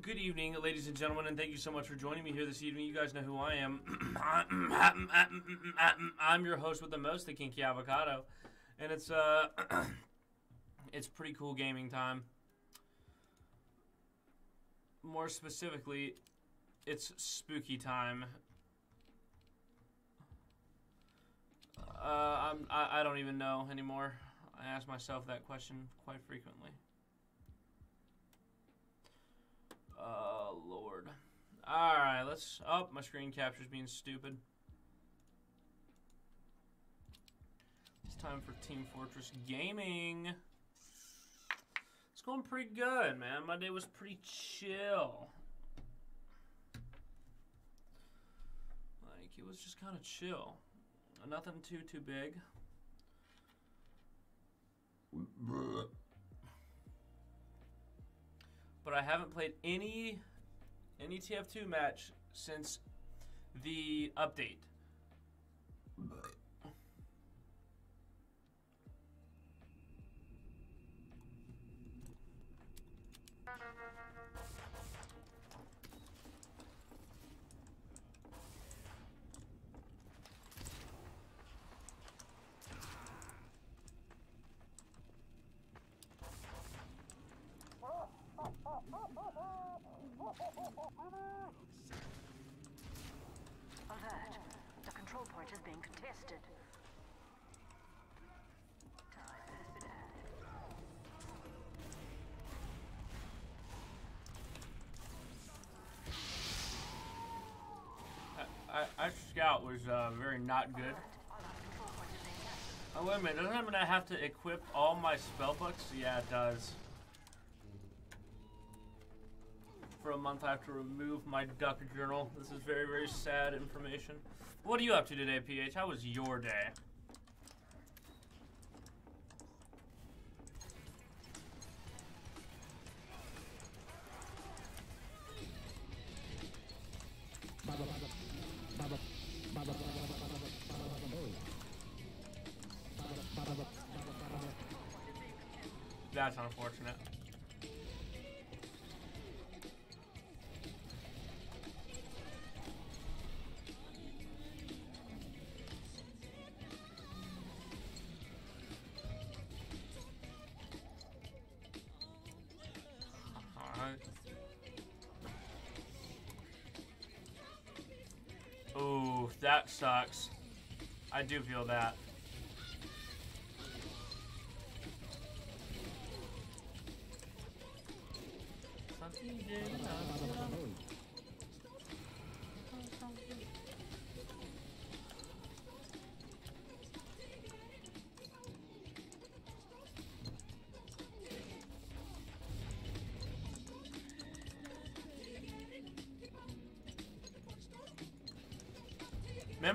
Good evening, ladies and gentlemen, and thank you so much for joining me here this evening. You guys know who I am. I'm your host with the most, the Kinky Avocado, and it's uh, it's pretty cool gaming time. More specifically, it's spooky time. Uh, I'm, I, I don't even know anymore. I ask myself that question quite frequently. Oh, Lord. Alright, let's... Oh, my screen capture's being stupid. It's time for Team Fortress Gaming. It's going pretty good, man. My day was pretty chill. Like, it was just kind of chill. Nothing too, too big. but I haven't played any any TF2 match since the update. Alert. Was uh, very not good. Oh wait a minute, doesn't that mean I have to equip all my spell books? Yeah, it does. For a month I have to remove my duck journal. This is very, very sad information. What are you up to today, PH? How was your day? That sucks. I do feel that.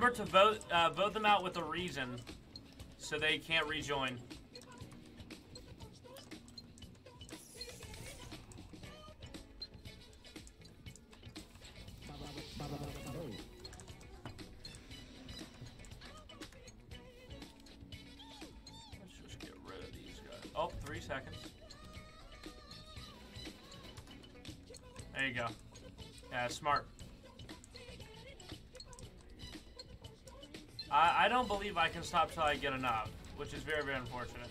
Remember to vote uh, vote them out with a reason, so they can't rejoin. Believe I can stop till I get a enough, which is very, very unfortunate.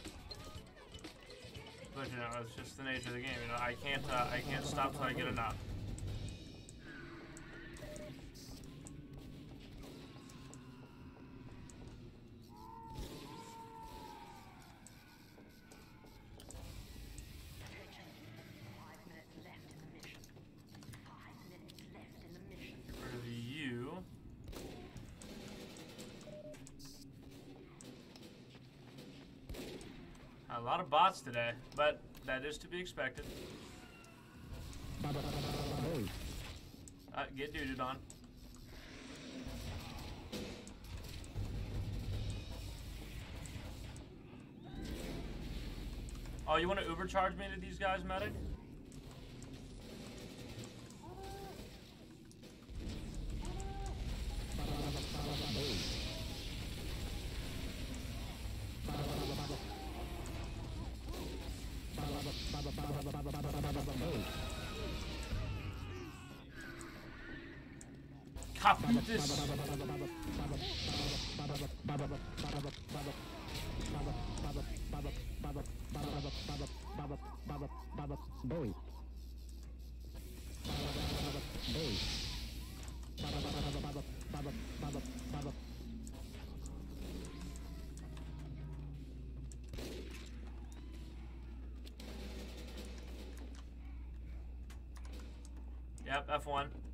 But you know, it's just the nature of the game. You know, I can't uh, I can't stop till I get enough. Attention. Lot of bots today, but that is to be expected. Uh, get duded on. Oh, you want to Uber charge me to these guys, medic? Capitis. Boy. Boy. Yep, F1.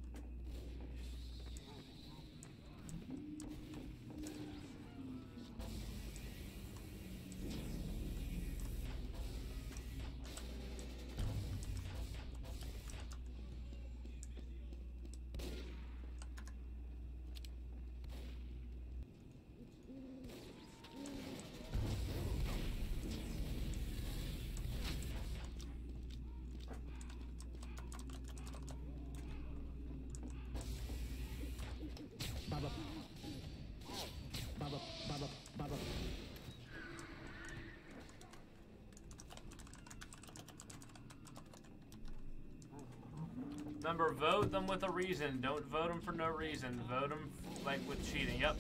Remember, vote them with a reason. Don't vote them for no reason. Vote them like with cheating. Yep.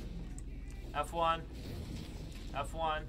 F1. F1.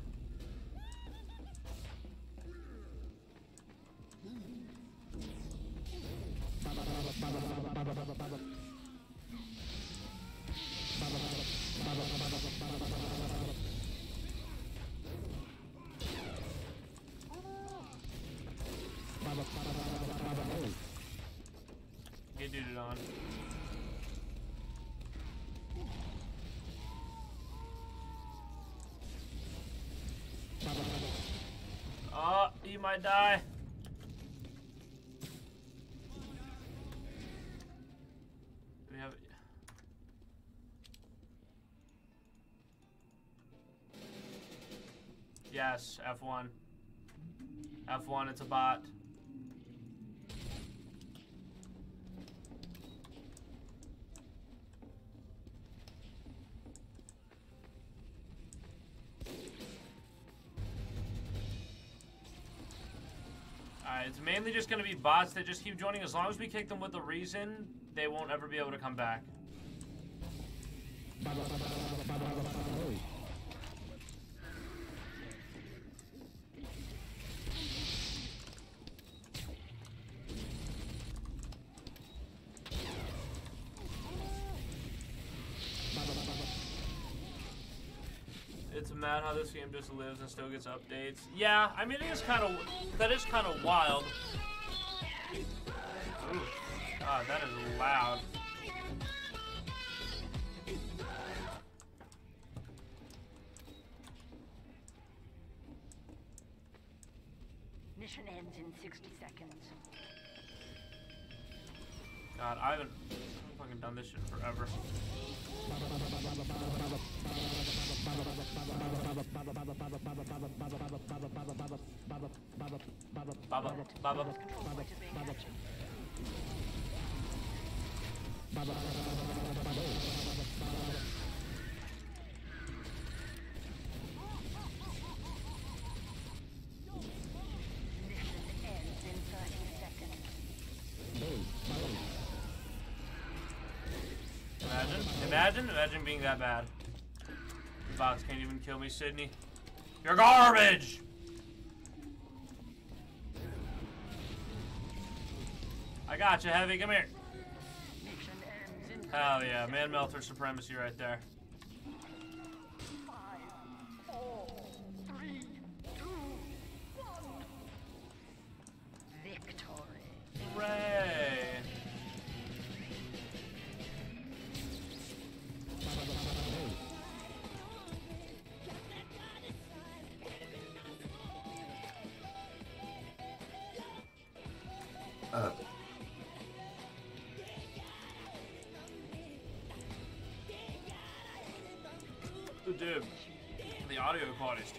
Might die. We have Yes, F1. F1, it's a bot. Mainly just gonna be bots that just keep joining. As long as we kick them with a reason, they won't ever be able to come back. It's mad how this game just lives and still gets updates. Yeah, I mean it is kind of that is kind of wild. God, that is loud. Mission ends in 60 seconds. God, I haven't fucking done this shit forever. Baba, Baba. Control point is being captured. Mission ends in 30 seconds. Imagine, imagine, imagine being that bad. The bots can't even kill me, Sydney. You're garbage! I got you, Heavy. Come here. Hell yeah, Manmelter supremacy right there.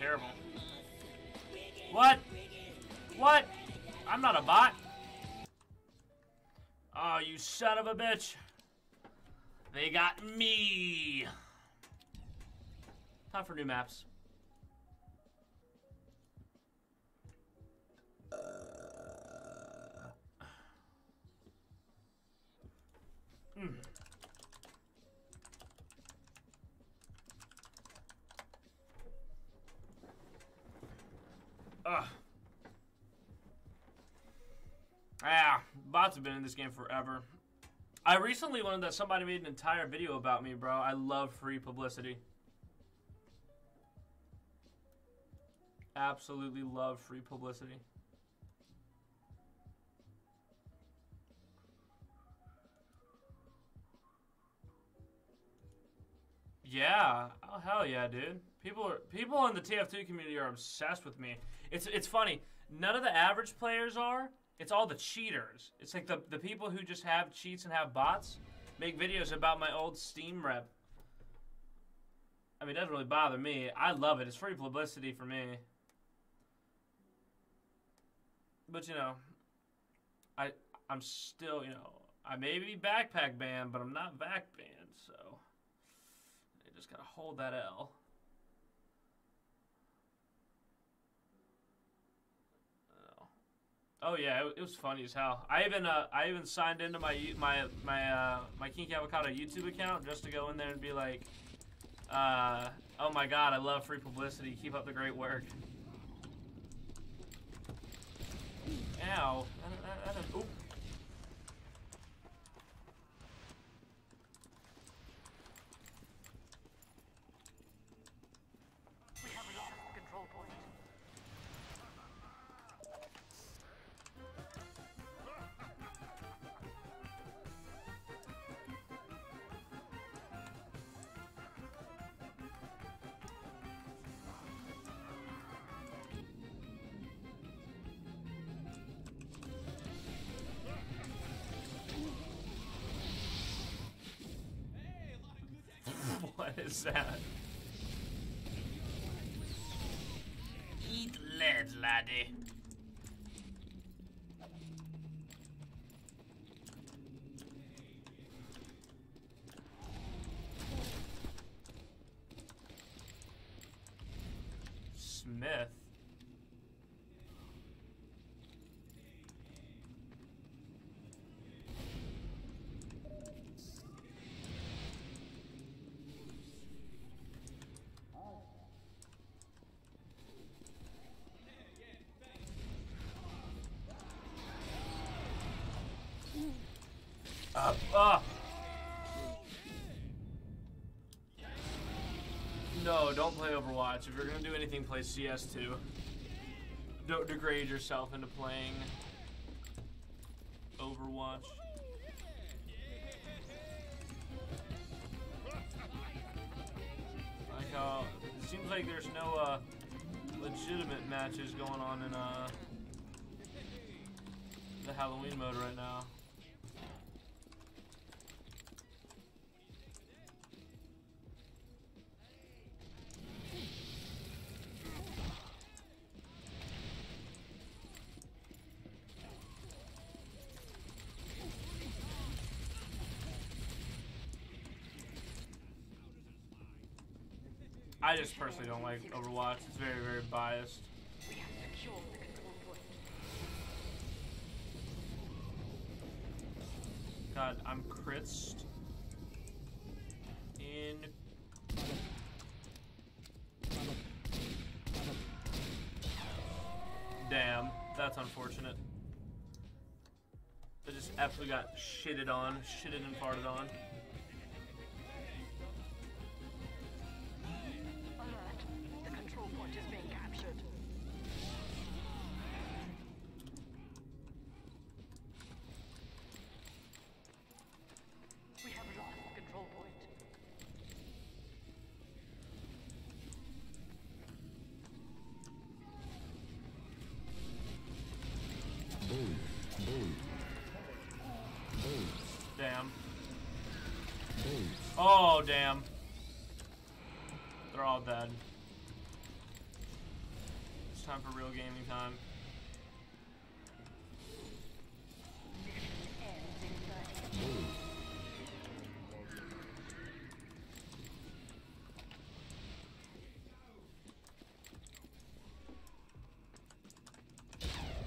Terrible. What? What? I'm not a bot. Oh, you son of a bitch. They got me. Time for new maps. This game forever. I recently learned that somebody made an entire video about me, bro. I love free publicity. Absolutely love free publicity. Yeah. Oh hell yeah, dude. People are people in the TF2 community are obsessed with me. It's it's funny. None of the average players are. It's all the cheaters. It's like the the people who just have cheats and have bots make videos about my old Steam rep. I mean, it doesn't really bother me. I love it. It's free publicity for me. But you know, I I'm still, you know, I may be backpack banned, but I'm not back banned, so I just gotta hold that L. Oh yeah, it, it was funny as hell. I even uh, I even signed into my my my uh, my Kinky Avocado YouTube account just to go in there and be like, uh, oh my god, I love free publicity. Keep up the great work. Ow. Is that? Eat lead, laddie. Smith. Up. No, don't play Overwatch. If you're gonna do anything, play CS2. Don't degrade yourself into playing Overwatch. Like how it seems like there's no uh, legitimate matches going on in uh, the Halloween mode right now. I just personally don't like Overwatch. It's very, very biased. God, I'm Christ. In. Damn, that's unfortunate. I just absolutely got shitted on, shitted and farted on.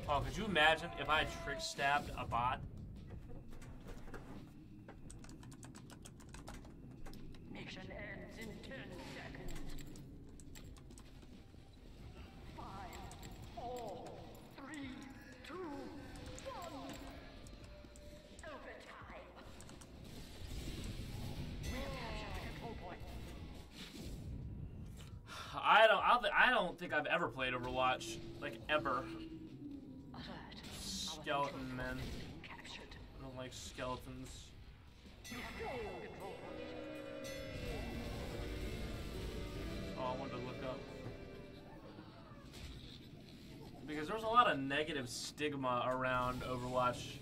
Oh, could you imagine if I trick stabbed a bot? Mission ends in 10 seconds. Five, four, three, two, one. Overtime. We have captured the control point. I don't. I don't think I've ever played Overwatch, like ever. Skeleton men. point is being captured. I don't like skeletons. We have lost the control point. Oh, I wanted to look up. Because there's a lot of negative stigma around Overwatch.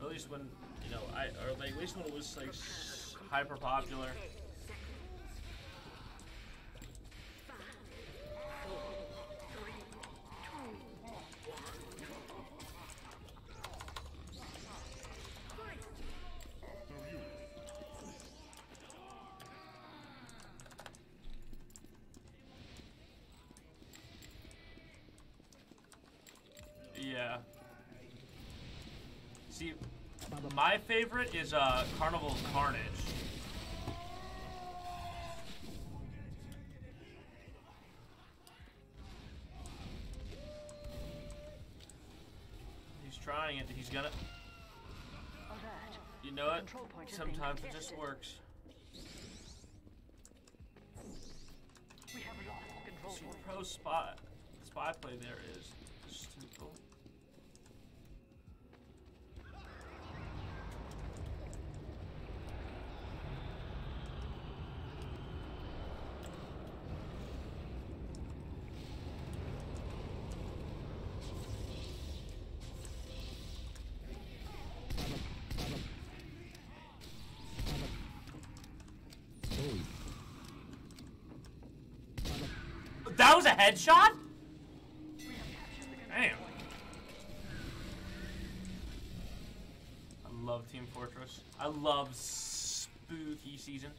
Or at least when, you know, I or like at least when it was like hyper popular. Favorite is uh, Carnival Carnage. He's trying it. He's gonna. You know what? Control point has been Sometimes it just works. We have lost the control See, point. pro spy, spy play there is simple. Bully. That was a headshot? Damn. I love Team Fortress. I love spooky season.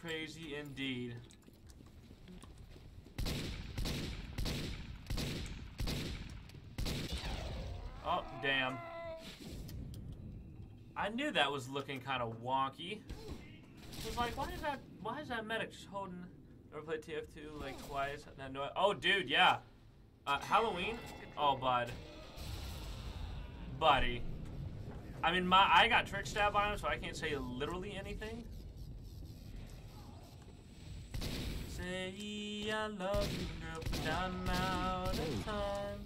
Crazy indeed. Oh, damn. I knew that was looking kind of wonky. I was like, why is that? Why is that medic just holding? Ever played TF2 like twice? No, no. Oh, dude, yeah. Uh, Halloween. Oh, bud. Buddy. I mean, my I got trick stab by him, so I can't say literally anything. Say I love you, girl, but I'm out of time.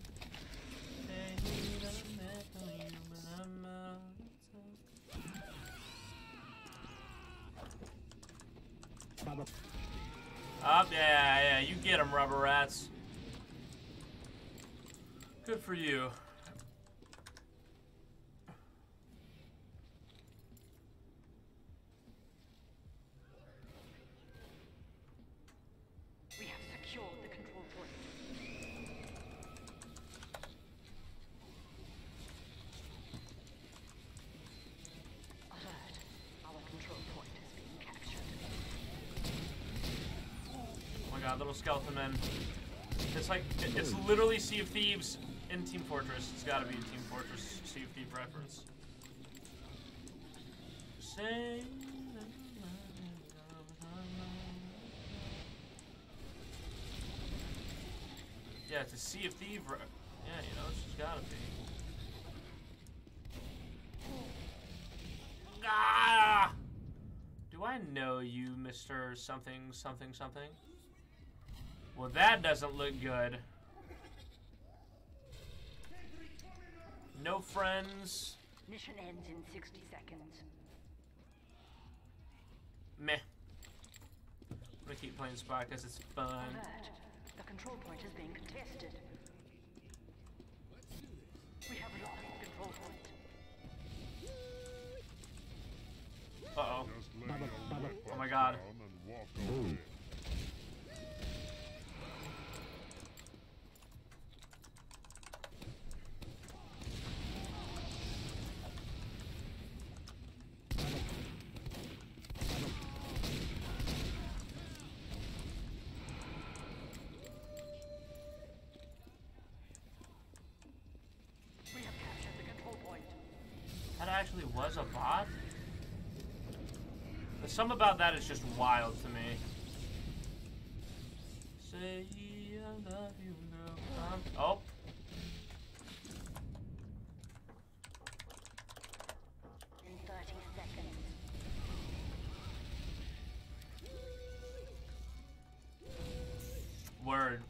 Say I'm for you, but I'm out of time. Up, yeah, yeah, you get 'em, rubber rats. Good for you. Like, it's literally Sea of Thieves in Team Fortress. It's gotta be a Team Fortress Sea of Thieves reference. Yeah, it's a Sea of Thieves. Yeah, you know, it's just gotta be. Ah! Do I know you, Mr. Something, something, something? Well, that doesn't look good. No friends. Mission ends in 60 seconds. Meh. I'm gonna keep playing Spy because it's fun. Alert. The control point is being contested. We have lost the control point. Uh oh. Just lay your weapons Oh my God. Actually was a bot? Some about that is just wild to me. Say I love you. I'm- Oh. 30 seconds. Word.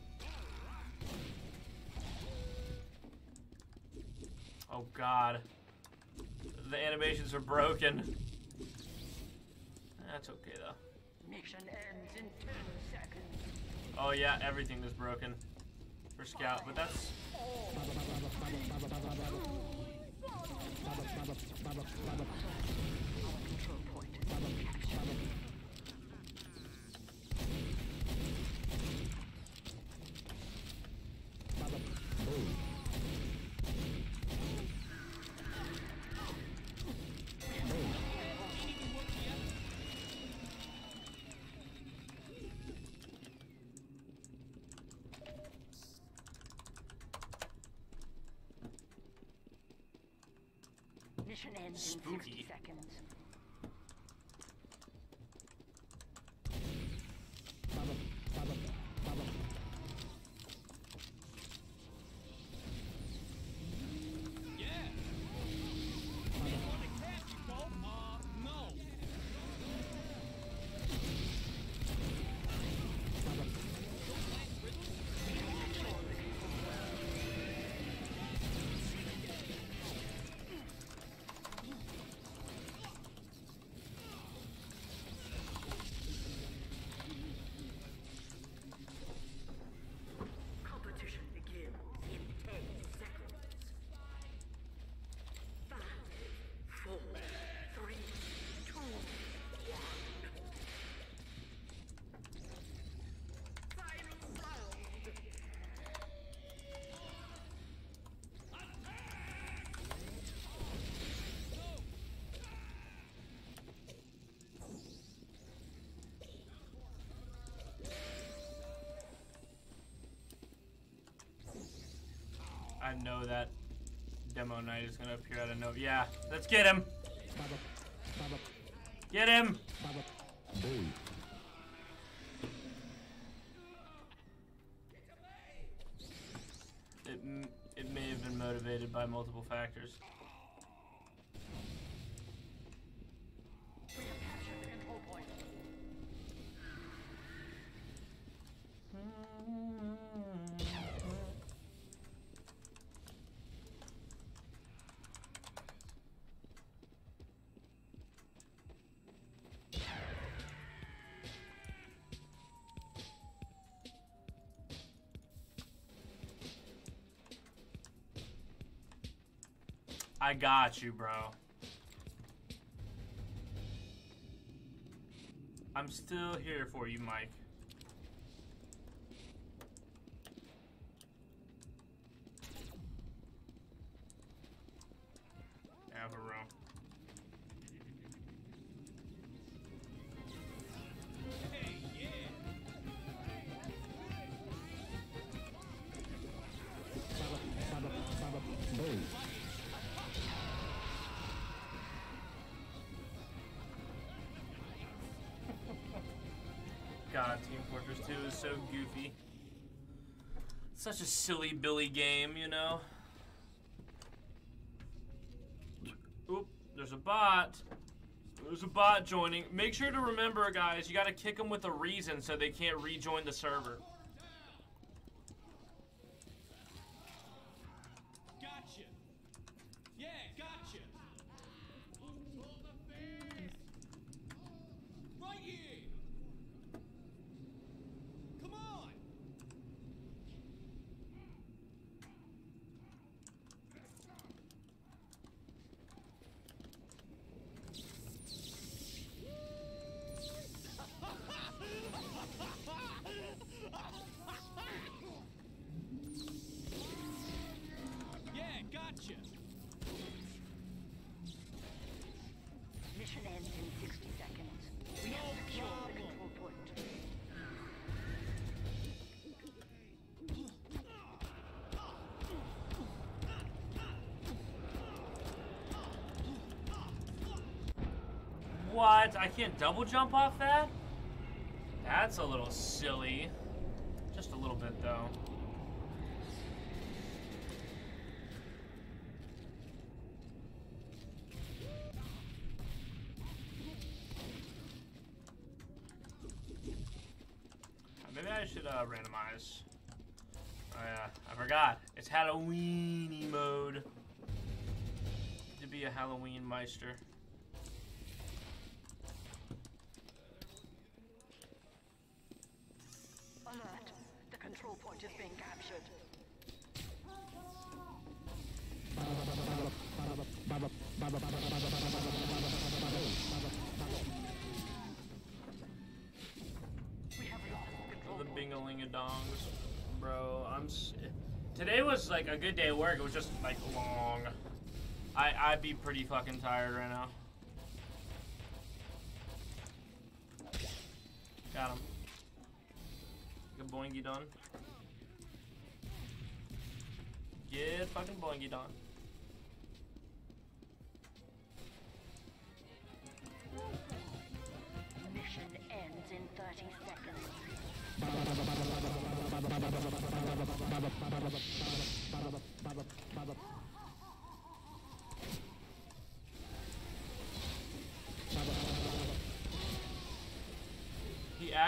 Oh god. Animations are broken. That's okay though. Mission ends in 10 seconds. Oh yeah, everything is broken for Scout, but that's control point Mission ends in Spooky. 60 seconds. I know that demo knight is gonna appear out of nowhere. Yeah, let's get him. Get him. I got you, bro. I'm still here for you, Mike. Fortress 2 is so goofy. Such a silly Billy game, you know? Oop, there's a bot. There's a bot joining. Make sure to remember, guys, you gotta kick them with a reason so they can't rejoin the server. I can't double jump off that? That's a little silly. Just a little bit, though. Maybe I should uh, randomize. Oh yeah, I forgot. It's Halloweeny mode. To be a Halloween meister. Good day at work. It was just like long. I I'd be pretty fucking tired right now.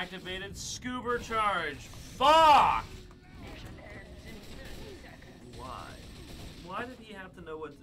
Activated scuba charge. Fuck! Mission ends in 30 seconds. Why? Why did he have to know what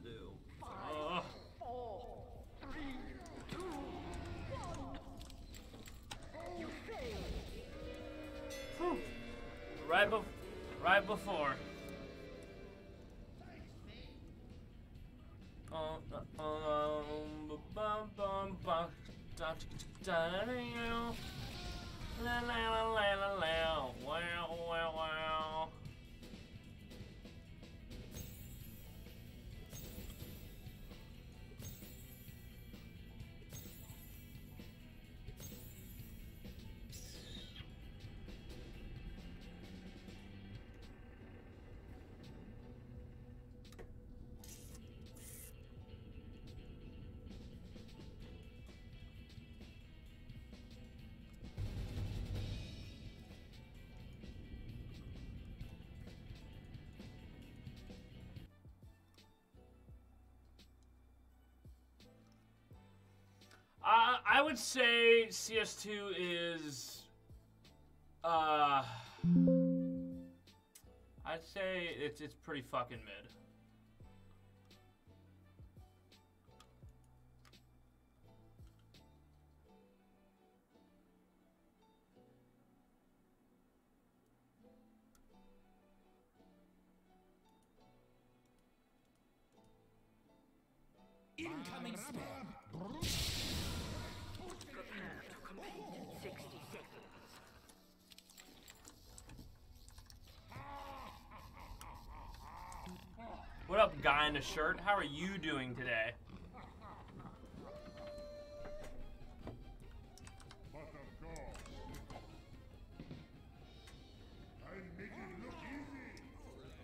I would say CS2 is. Uh, I'd say it's it's pretty fucking mid. A shirt? How are you doing today?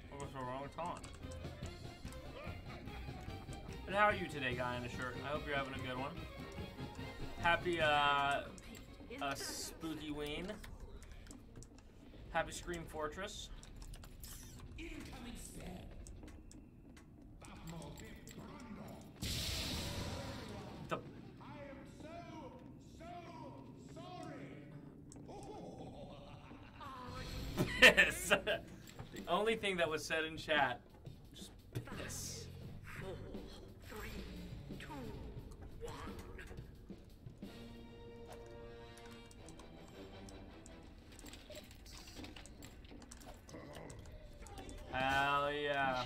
What was the wrong time? But how are you today, guy in a shirt? I hope you're having a good one. Happy uh, uh spooky ween. Happy Scream Fortress. Incoming spam. The I am so, so sorry. piss. the only thing that was said in chat. Just piss. Four, three, two, one. Hell yeah.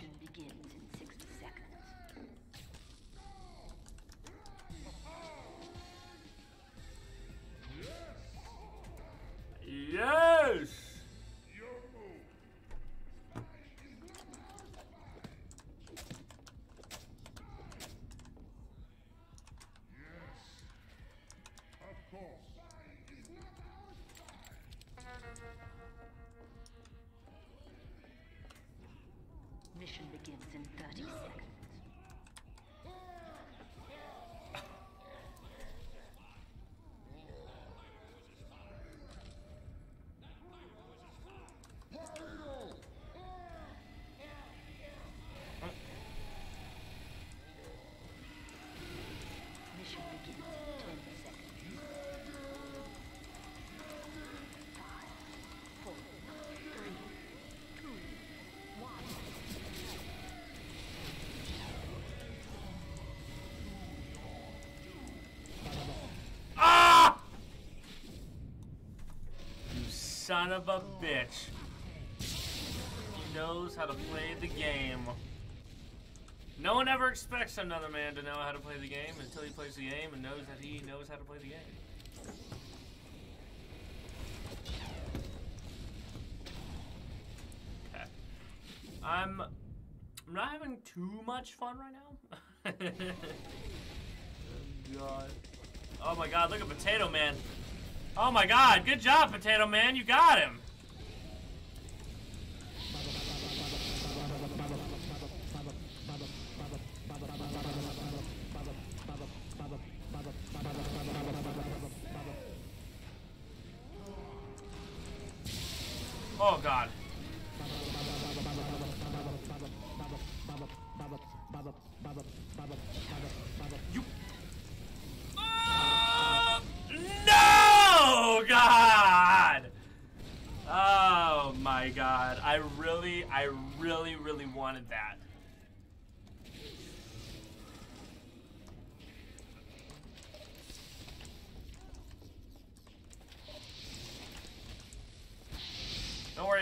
Son of a bitch. He knows how to play the game. No one ever expects another man to know how to play the game until he plays the game and knows that he knows how to play the game. Okay. I'm I'm not having too much fun right now. oh god. Oh my god, look at Potato Man. Oh my god, good job, Potato Man, you got him.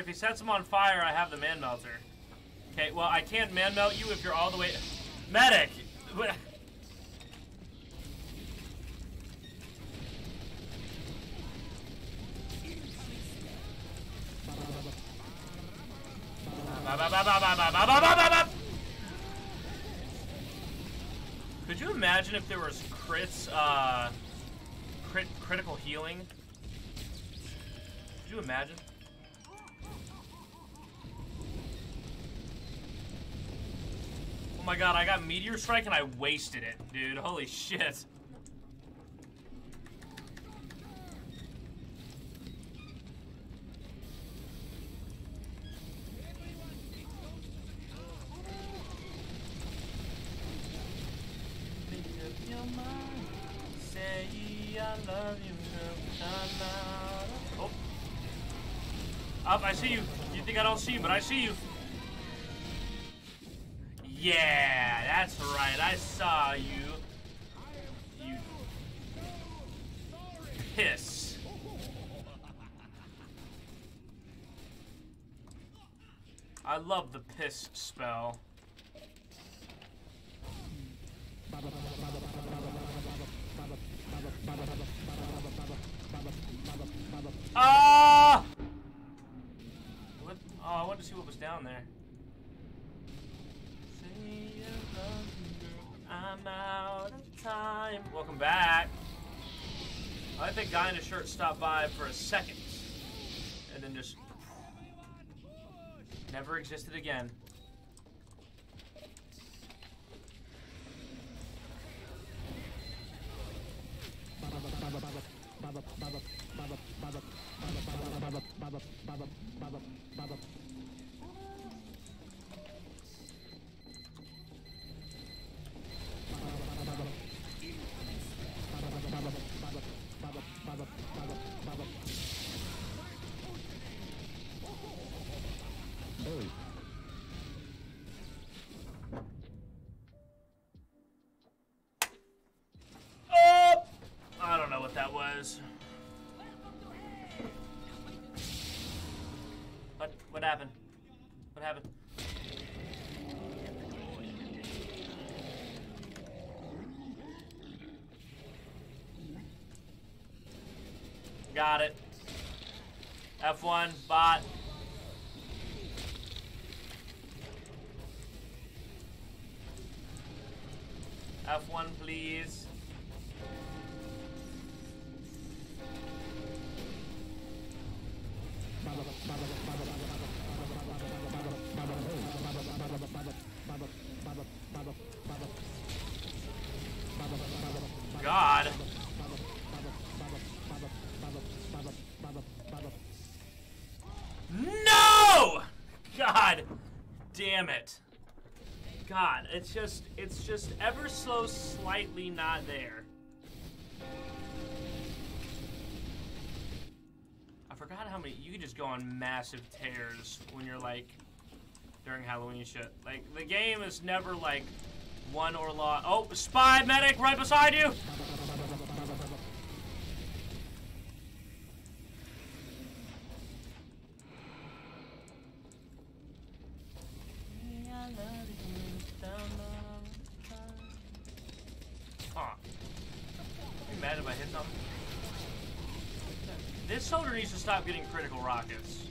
if he sets him on fire, I have the Manmelter. Okay, well, I can't man melt you if you're all the way. Medic! Could you imagine if there was crits, uh, crit critical healing? Could you imagine? My god, I got Meteor Strike and I wasted it, dude. Holy shit. Oh. I see you. You think I don't see you, but I see you. Piss spell. Ah! What? Oh, I wanted to see what was down there. I'm out of time. Welcome back. I think guy in a shirt stopped by for a second, and then just never existed again. Happened? What happened? Got it. F1, bot. It's just it's just ever so slightly not there. I forgot how many you can just go on massive tears when you're like during Halloween shit. Like the game is never like won or lost. Oh, spy medic right beside you. Rockets.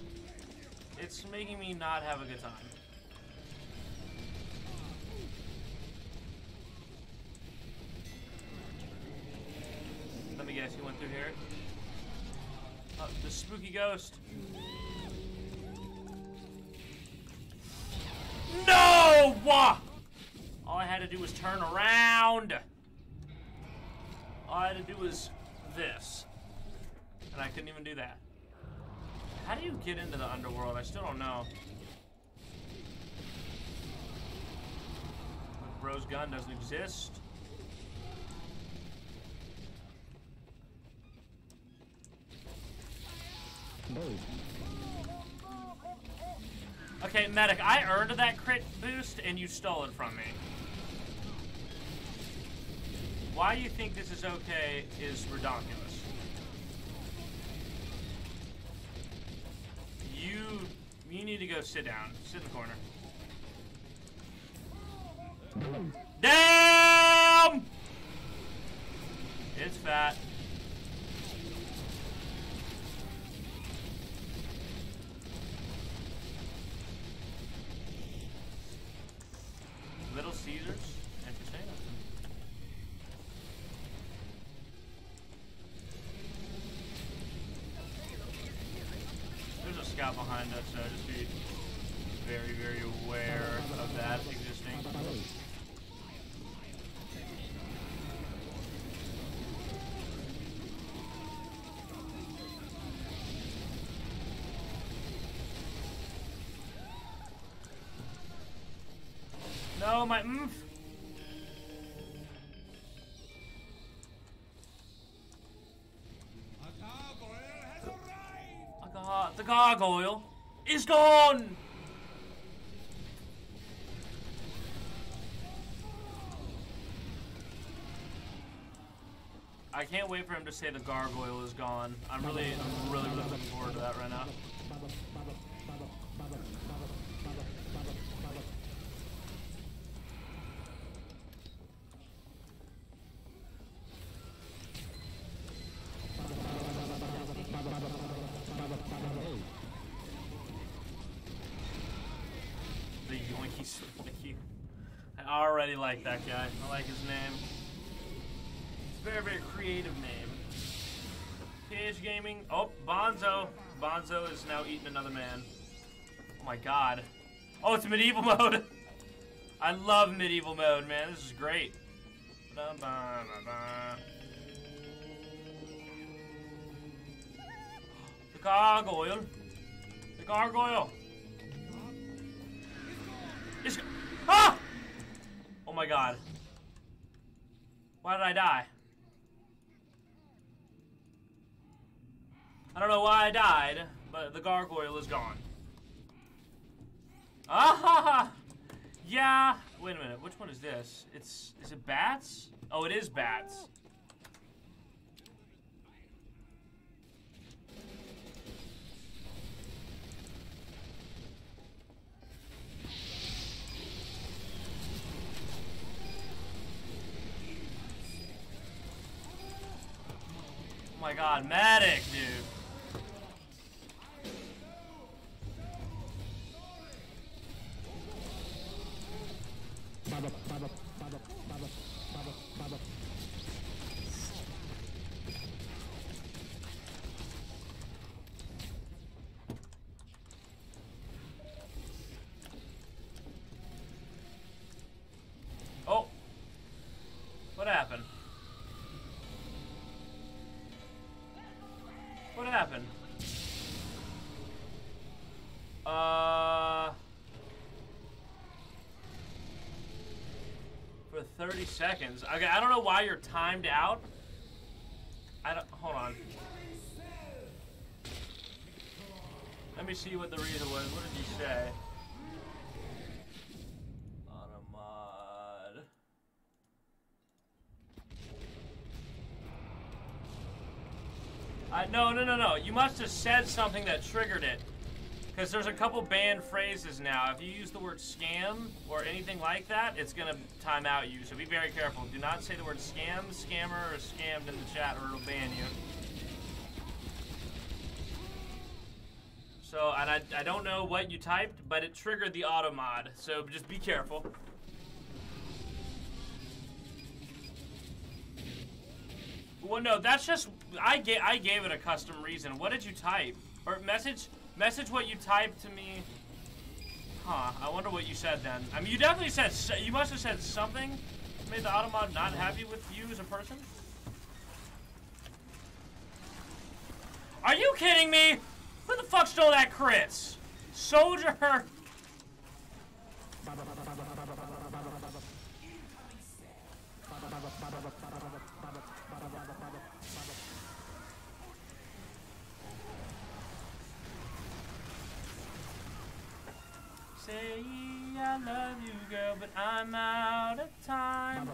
It's making me not have a good time. Let me guess, he went through here. Oh, the spooky ghost. No! All I had to do was turn around. All I had to do was this. And I couldn't even do that. Do you get into the underworld? I still don't know. Like Bro's gun doesn't exist. Okay, medic, I earned that crit boost and you stole it from me. Why you think this is okay is redonkulous. Sit down. Sit in the corner. Damn! It's fat. Little Caesars. There's a scout behind us, so just be very, very aware of that existing. Base. No, my mm. A gar- the gargoyle is gone. I can't wait for him to say the gargoyle is gone. I'm really, I'm really, really looking forward to that right now. The Yoinky Swanky. I already like that guy. I like his name. It's a very, very creative name. PH Gaming. Oh, Bonzo. Bonzo is now eating another man. Oh my god. Oh, it's medieval mode. I love medieval mode, man. This is great. The gargoyle. The gargoyle. It's, ah! Oh my god. Why did I die? I don't know why I died, but the gargoyle is gone. Ah ha ha! Yeah. Wait a minute. Which one is this? It's is it bats? Oh, it is bats. Oh my god, medic, 30 seconds. Okay, I don't know why you're timed out. I don't. Hold on. Let me see what the reason was. What did you say? Automod. I, no, no, no, no. You must have said something that triggered it. Because there's a couple banned phrases now. If you use the word scam or anything like that, it's going to time out you. So be very careful. Do not say the word scam, scammer, or scammed in the chat or it'll ban you. So, and I, I don't know what you typed, but it triggered the auto mod. So just be careful. Well, no, that's just I gave I gave it a custom reason. What did you type? Or message message what you typed to me. Huh? I wonder what you said then. I mean, you definitely said you must have said something. Made the automod not happy with you as a person. Are you kidding me? Who the fuck stole that crits? Soldier. I love you, girl, but I'm out of time.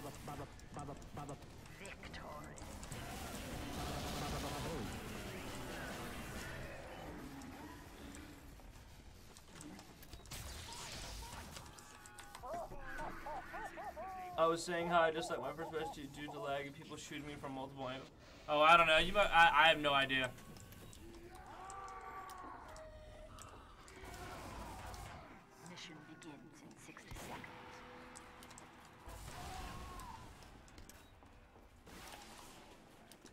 I was saying hi, just like my first match due to lag and people shooting me from multiple angles. Oh, I don't know. You, mu- I, I have no idea. Mission begins in 60 seconds.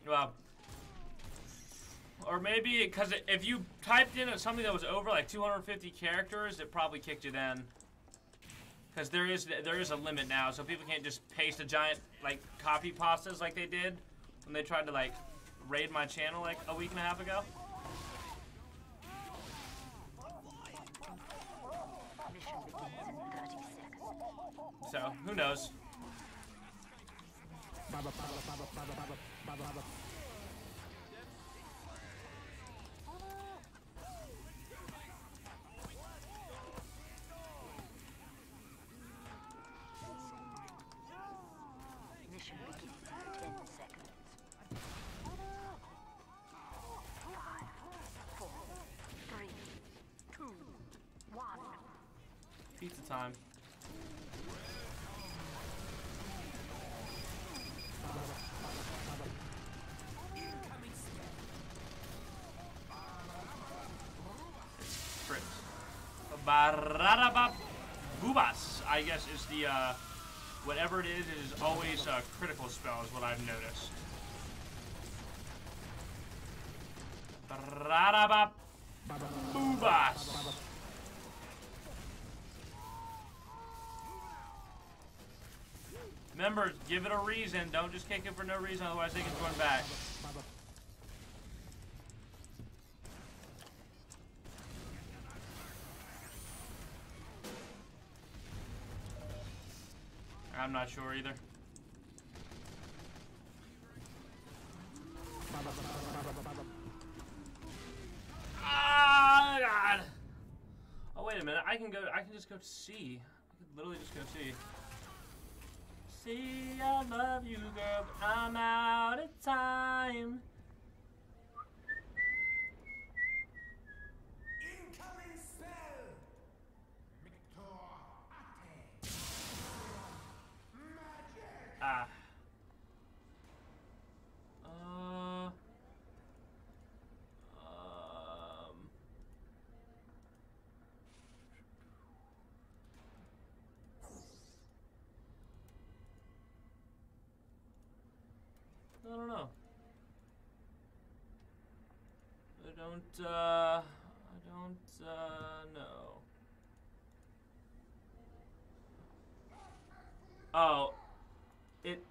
Well, or maybe because if you typed in something that was over like 250 characters, it probably kicked you then. Because there is there is a limit now, so people can't just paste a giant like copy pastas like they did when they tried to like raid my channel like a week and a half ago. Mission begins in 30 seconds. So who knows? Pizza time. Crit. Bararabab I guess, is the, uh, whatever it is, is always a critical spell, is what I've noticed. Bubas. Remember, give it a reason. Don't just kick it for no reason, otherwise they can join back. Not sure either. Ah, God. Oh, wait a minute. I can go. I can just go C. I can literally just go C. See, I love you, girl, but I'm out of time. Incoming spell! Magic! Ah. Uh. Um. I don't know. I don't, uh, I don't, uh, know. Oh, it.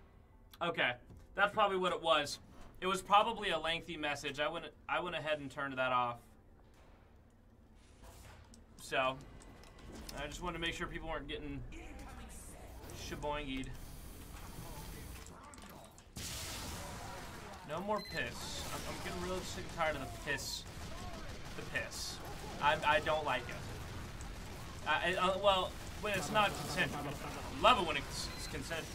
Okay, that's probably what it was. It was probably a lengthy message. I went. I went ahead and turned that off. So, I just wanted to make sure people weren't getting shaboingied. No more piss. I'm, I'm getting really sick and tired of the piss. The piss. I, I don't like it. I, I, uh, well, when it's not consensual. Love it when it's, it's consensual.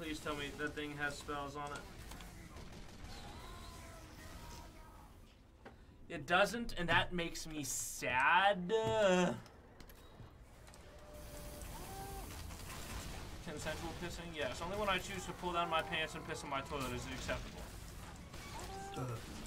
Please tell me that thing has spells on it. It doesn't, and that makes me sad. Consensual pissing? Yes. Only when I choose to pull down my pants and piss in my toilet is it acceptable. Damn.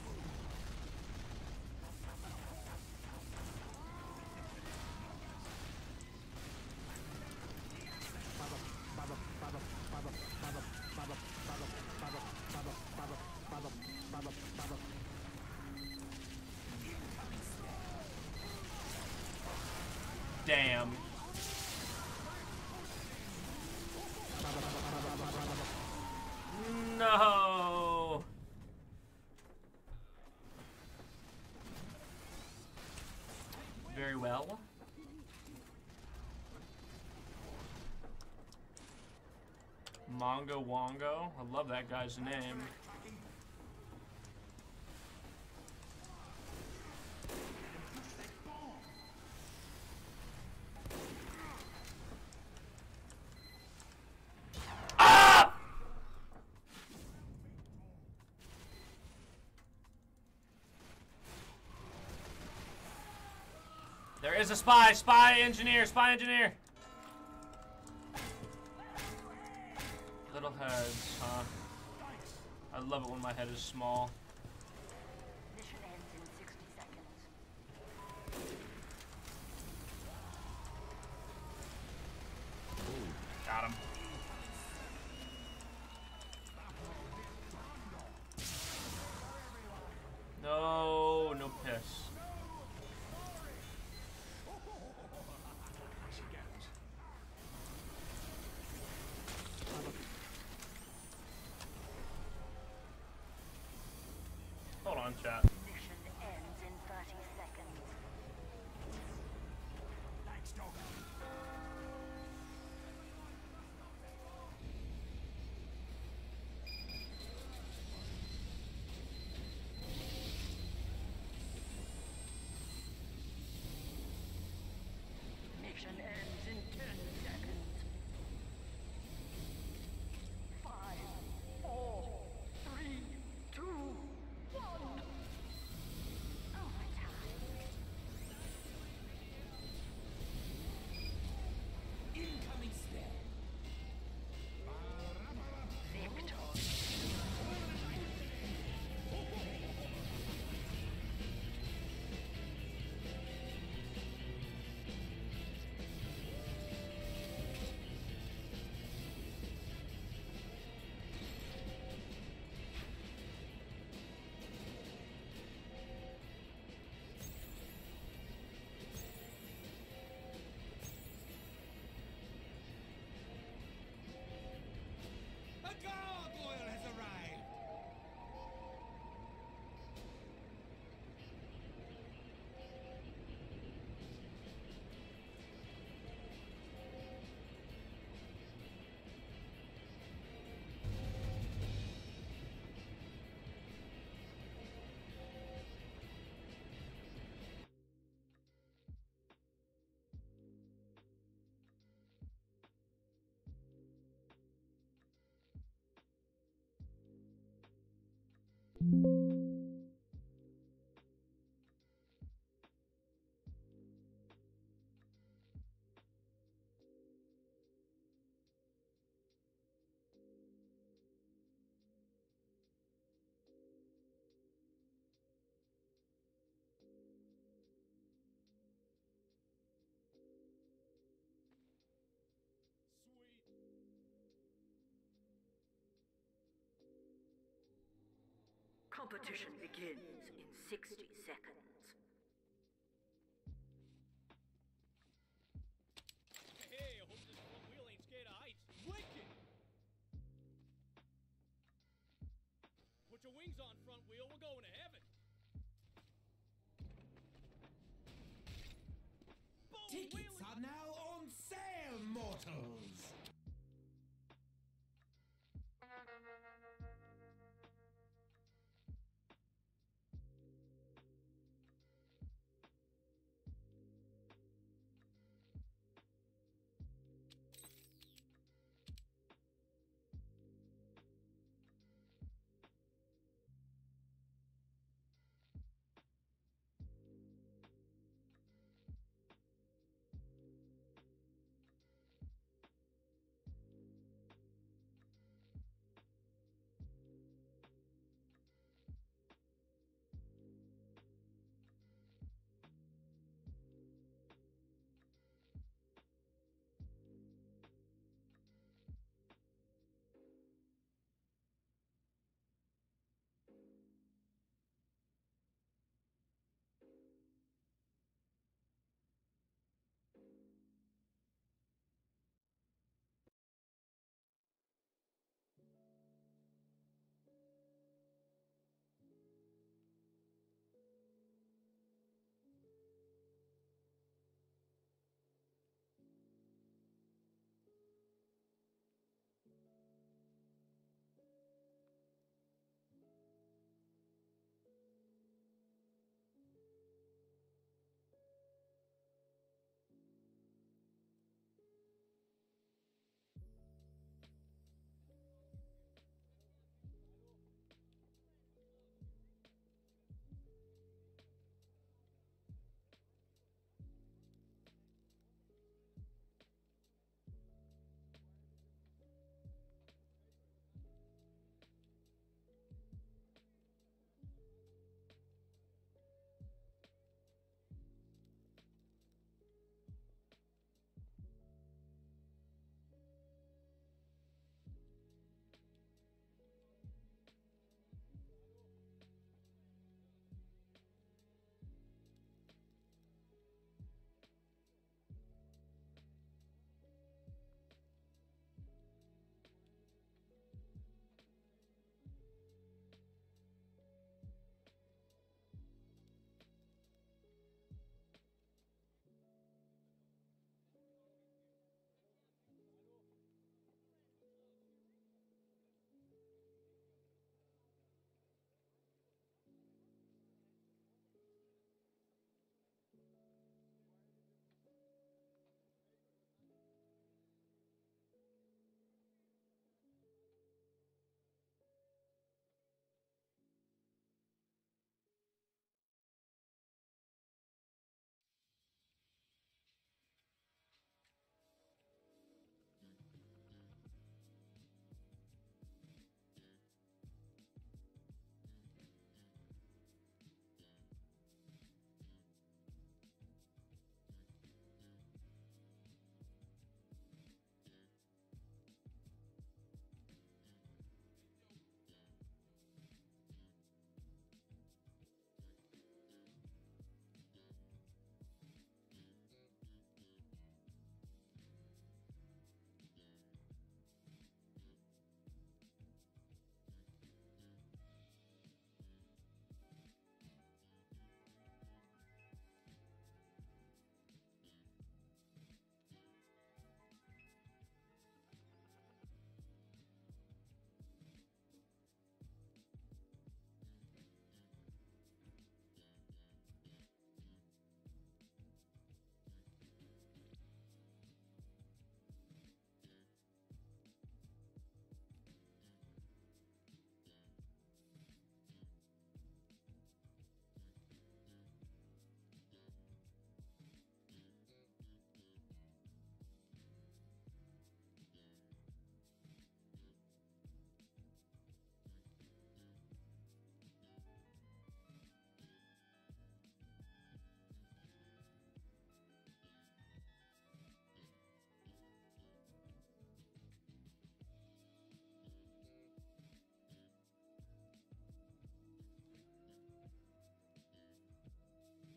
Mongo Wongo. I love that guy's name. Ah! There is a spy, spy engineer, spy engineer. Heads, huh? I love it when my head is small. Chat. Competition begins in 60 seconds.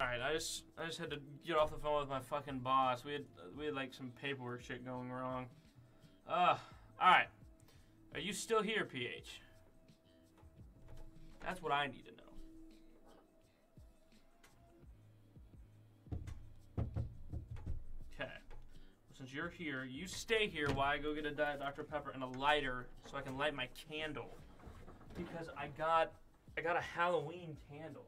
All right, I just I just had to get off the phone with my fucking boss. We had we had like some paperwork shit going wrong. Uh, all right. Are you still here, PH? That's what I need to know. Okay. Since you're here, you stay here while I go get a Diet Dr. Pepper and a lighter so I can light my candle. Because I got I got a Halloween candle.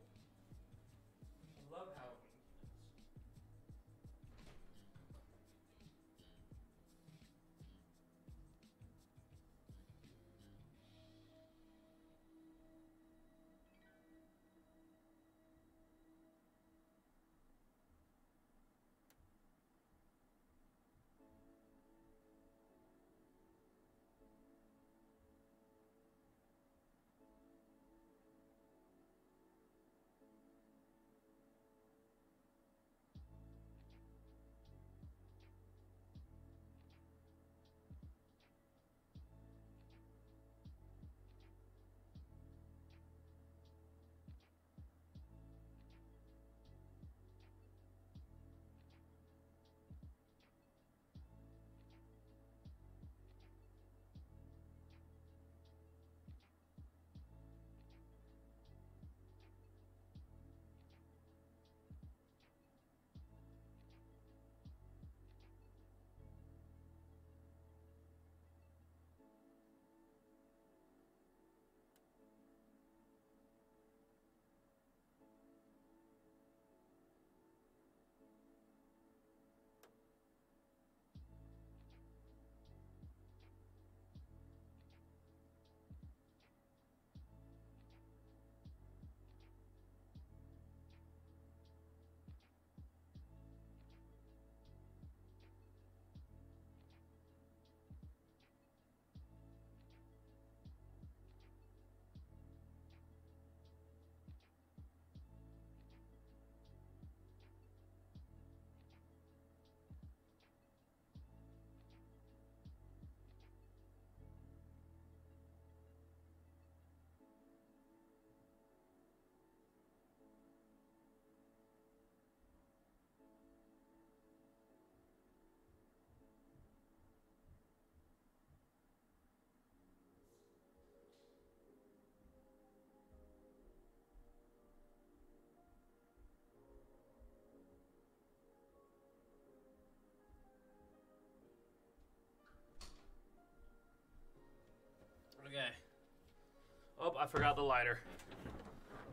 Oh, I forgot the lighter.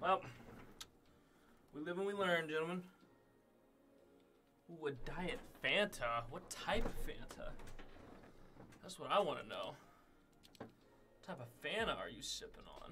Well, we live and we learn, gentlemen. Ooh, a diet Fanta. What type of Fanta? That's what I want to know. What type of Fanta are you sipping on?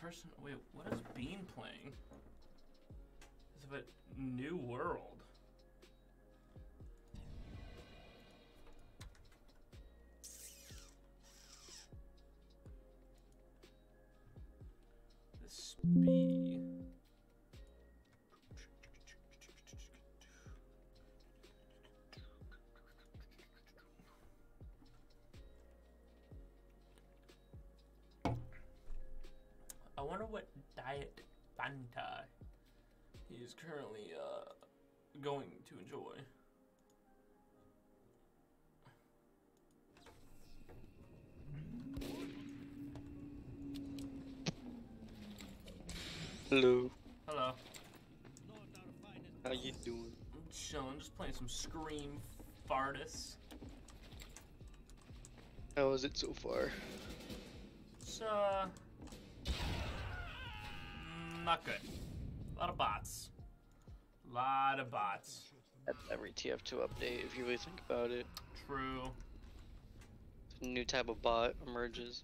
Person. Wait, what is Bean playing? Is of a new world. The Spee. I wonder what diet Fanta he is currently uh, going to enjoy. Hello. Hello. How you doing? I'm chilling, just playing some Scream Fortress. How is it so far? It's uh, not good. A lot of bots. A lot of bots. That's every TF2 update, if you really think about it. True. New type of bot emerges.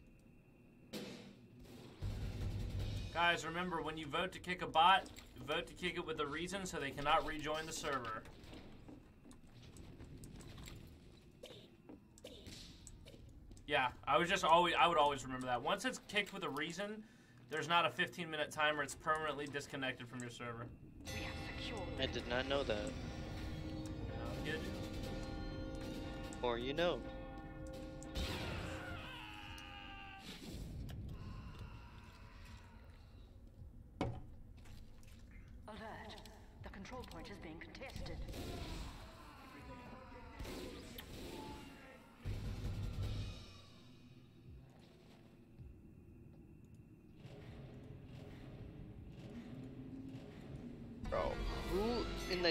Guys, remember, when you vote to kick a bot, vote to kick it with a reason so they cannot rejoin the server. Yeah, I was just always, I would always remember that. Once it's kicked with a reason, there's not a 15 minute timer. It's permanently disconnected from your server. We have. I did not know that. Uh, good. Or you know.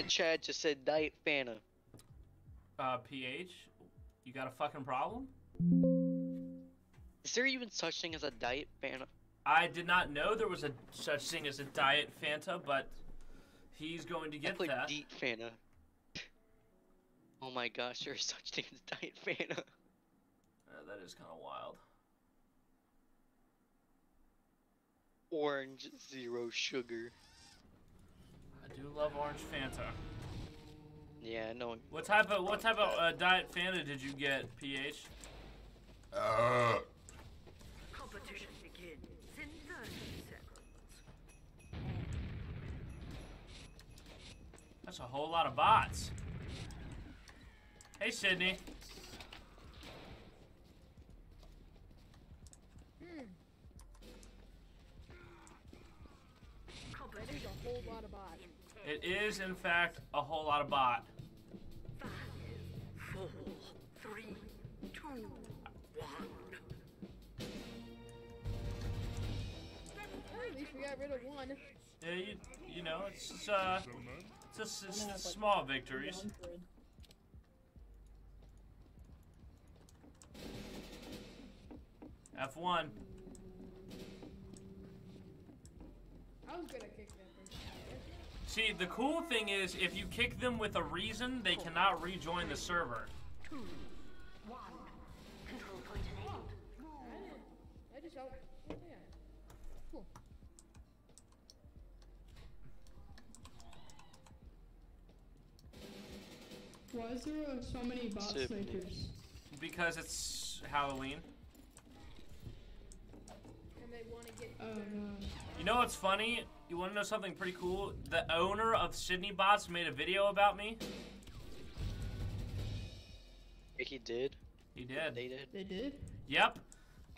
The chat just said Diet Fanta? Uh, PH, you got a fucking problem? Is there even such thing as a Diet Fanta? I did not know there was a such thing as a diet Fanta, but he's going to I get play that. Deep Fanta. Oh my gosh, there is such thing as Diet Fanta. Uh, that is kind of wild. Orange zero sugar. I do love orange Fanta. Yeah, no. What type of what type of uh, diet Fanta did you get, PH? Competition begins in 30 seconds. That's a whole lot of bots. Hey, Sydney. Hmm. That is a whole lot of bots. It is, in fact, a whole lot of bot. Five, four, three, two, one. At least we got rid of one. Yeah, you, you know, it's just, uh, it's just it's, small victories. F1. I was gonna kick. See, the cool thing is, if you kick them with a reason, they cannot rejoin the server. One. Control point enabled. I. I just out. Yeah. Why is there uh, so many bot Super. snipers? Because it's Halloween. And they want to get. Oh no. You know what's funny? You want to know something pretty cool? The owner of Sydney Bots made a video about me. He did. He did. They did. They did? Yep.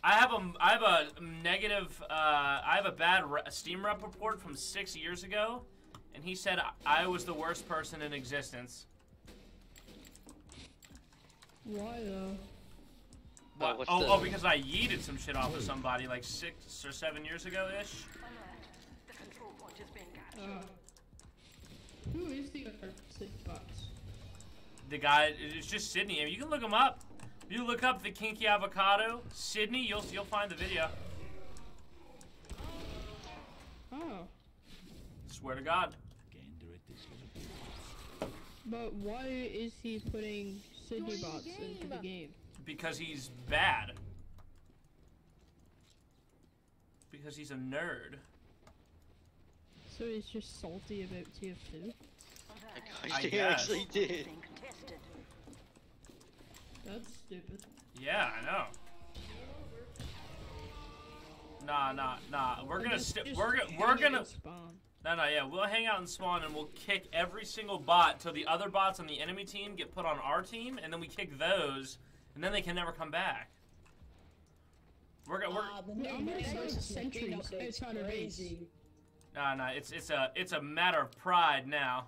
I have a I have a negative uh, I have a bad re- Steam rep report from six years ago, and he said I was the worst person in existence. Why though? What? what's oh, the- oh, because I yeeted some shit off of somebody like six or seven years ago ish. Alert. The control point is being captured. Uh, who is the other six bots? The guy, it's just Sydney. I mean, you can look him up. If you look up the kinky avocado, Sydney, you'll you'll find the video. Oh, Swear to God. but why is he putting Sydney bots into the game. game? Because he's bad. Because he's a nerd. So he's just salty about TF2? Alert. I guess. actually Control point is did. That's stupid. Yeah, I know. Nah, nah, nah. We're gonna Just- st- just we're gonna we're gonna and spawn. no no yeah we'll hang out and spawn and we'll kick every single bot till the other bots on the enemy team get put on our team and then we kick those and then they can never come back. We're gonna we're Yeah, I'm gonna start sentries outside our base. Nah nah it's it's a it's a matter of pride now.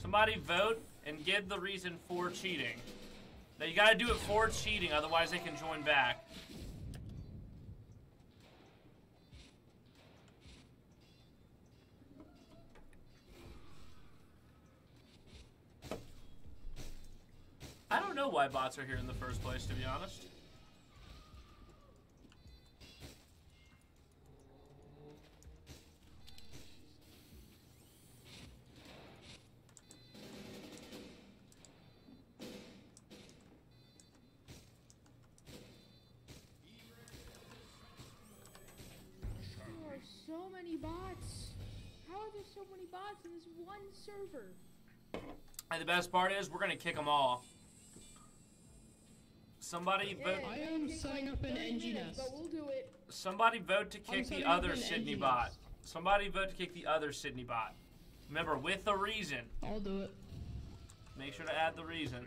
Somebody vote and give the reason for cheating. Now you gotta do it for cheating, otherwise they can join back. I don't know why bots are here in the first place, to be honest. So many bots. How are there so many bots in this one server? And the best part is, we're gonna kick them all. Somebody vote. I am setting up an engie nest. But we'll do it. Somebody vote to kick the other Sydney NG bot. Somebody vote to kick the other Sydney bot. Remember, with a reason. I'll do it. Make sure to add the reason.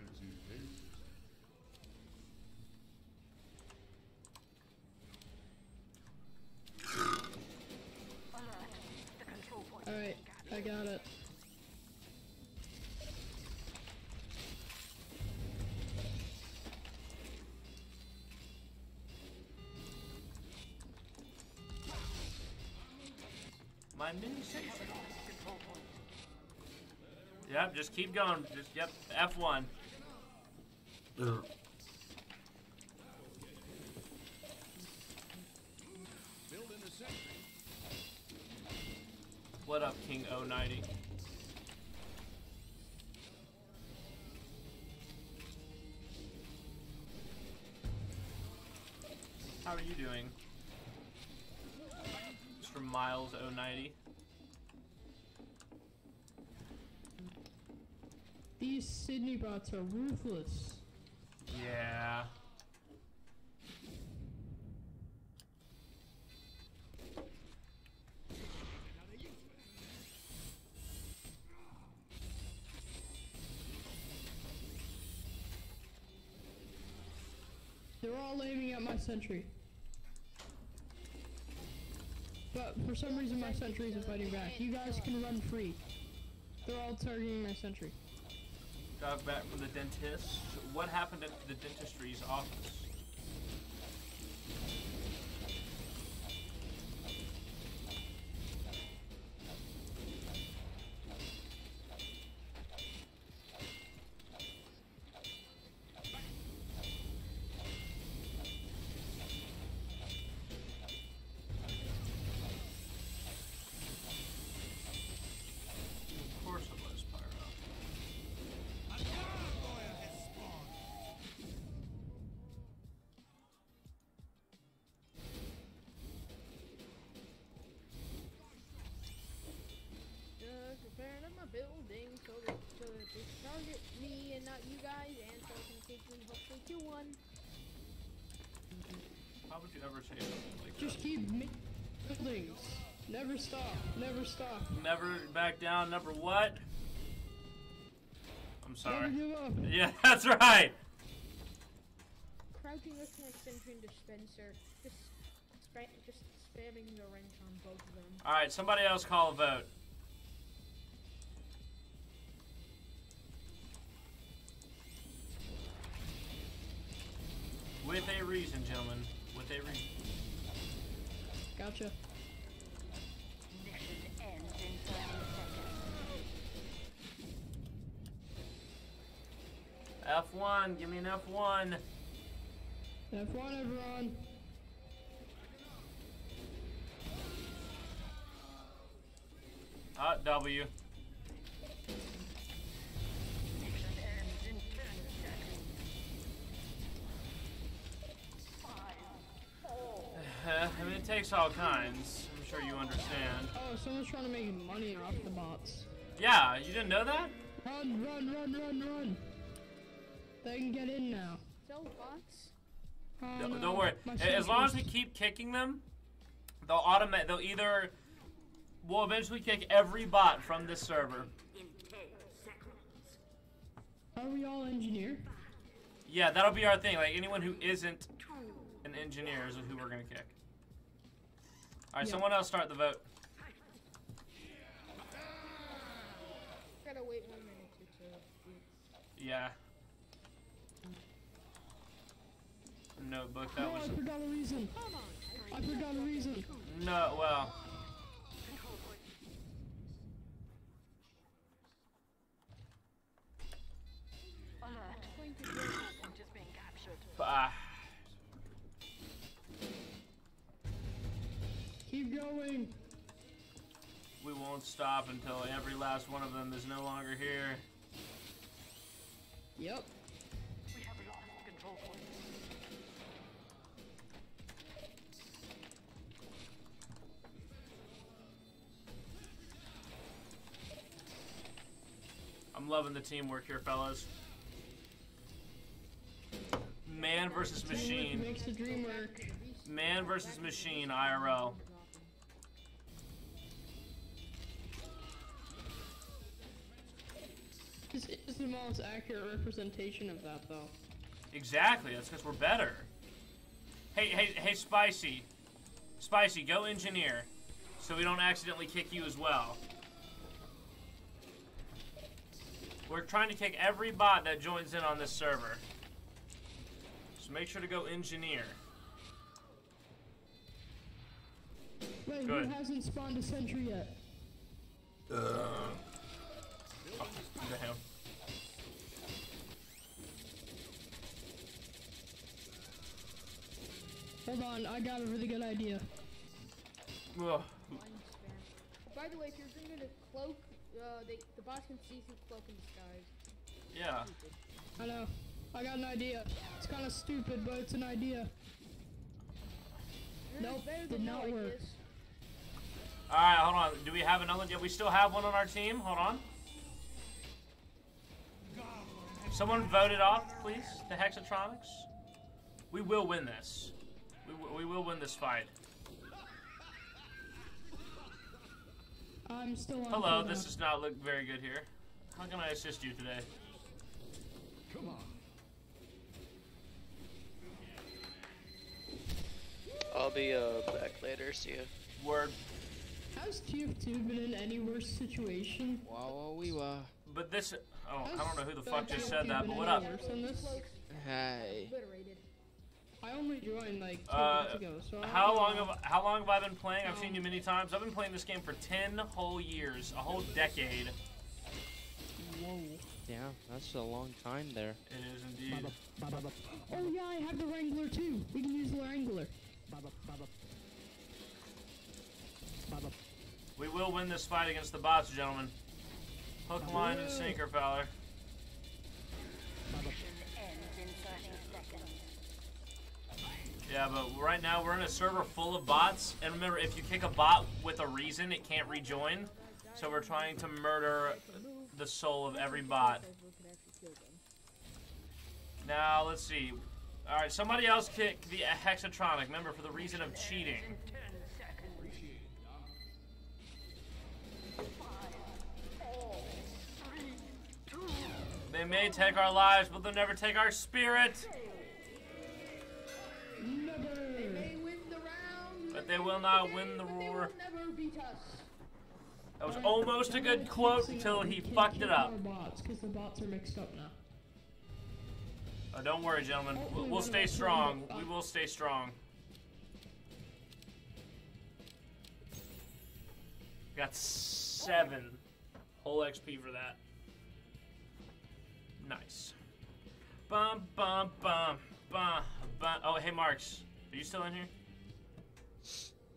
My mini. Yep, just keep going. Just yep, F1. Building Sydney bots are ruthless. Yeah. They're all aiming at my sentry. But for some reason my sentry isn't fighting back. You guys can run free. They're all targeting my sentry. Got back from the dentist. What happened at the dentistry's office? How would you ever say something like uh, Just keep making buildings. Never stop. Never stop. Never back down. Number what? I'm Never sorry. give up. Yeah, that's right. Crouching with an extension dispenser. Just, spa- just spamming the wrench on both of them. All right, somebody else call a vote. F1, give me an F1. F1 everyone. Ah, W. Mission ends in 10 seconds. Five, four, I mean, it takes all kinds. I'm sure you understand. Oh, someone's trying to make money off the bots. Yeah, you didn't know that? Run, run, run, run, run. They can get in now. Sell bots. Oh, Don't- no, um, Don't worry. my As long as we keep kicking them, they'll automate. They'll either we'll eventually kick every bot from this server. In 10 seconds. Are we all engineer? Yeah, that'll be our thing. Like anyone who isn't an engineer is who we're gonna kick. All right, Yeah. someone else start the vote. Gotta wait one minute or two. Yeah. Notebook. That No, I forgot a reason. I forgot a reason. no. Well, alert. Control being captured. ah, Keep going. we won't stop until every last one of them is no longer here. Yep. I'm loving the teamwork here, fellas. man versus machine. makes the dream work. Man versus machine IRL. This is the most accurate representation of that, though. Exactly. That's because we're better. Hey, hey, hey, Spicy. Spicy, go engineer, so we don't accidentally kick you as well. We're trying to kick every bot that joins in on this server. So make sure to go engineer. Wait, Good. who hasn't spawned a sentry yet? Uh, oh, damn. Hold on, I got a really good idea. Ugh. By the way, if you're doing a cloak, uh, they, the boss can see through cloak in disguise. Yeah. I know. I got an idea. It's kind of stupid, but it's an idea. It's Nope, better did than not work. ideas. All right, hold on. Do we have another? Yeah, we still have one on our team. Hold on. Someone voted off, please. The Hexatronics. We will win this. We, w- we will win this fight. I'm still on. Hello, this does not look very good here. How can I assist you today? Come on. I'll be uh back later. See ya. Word. Has TF2 been in any worse situation? Wow, wow, wee wah. But this. Oh, I don't know who the fuck just said that, but what any up? worse than Hey. Obliterated. I only joined like two Uh, months ago, so How long know. have How long have I been playing? I've seen you many times. I've been playing this game for ten whole years, a whole decade. Whoa. Yeah, that's a long time there. It is indeed. Baba, baba, Oh yeah, I have the Wrangler too. We can use the Wrangler. baba, baba. Baba. We will win this fight against the bots, gentlemen. Hook, line, and sinker, feller. Yeah, but right now we're in a server full of bots, and remember, if you kick a bot with a reason, it can't rejoin. So we're trying to murder the soul of every bot. Now let's see. All right, somebody else kick the hexatronic. Remember, for the reason of cheating. In 10 seconds. They may take our lives, but they'll never take our spirit. They will not win the war. will never beat us. That was almost a good quote until he fucked it up. because the bots are mixed up now. Oh, don't worry, gentlemen. We'll, we'll stay of us will strong. We will stay strong. Got seven whole XP for that. Nice. Bum bum bum bum bum. Oh, hey, Marks, are you still in here?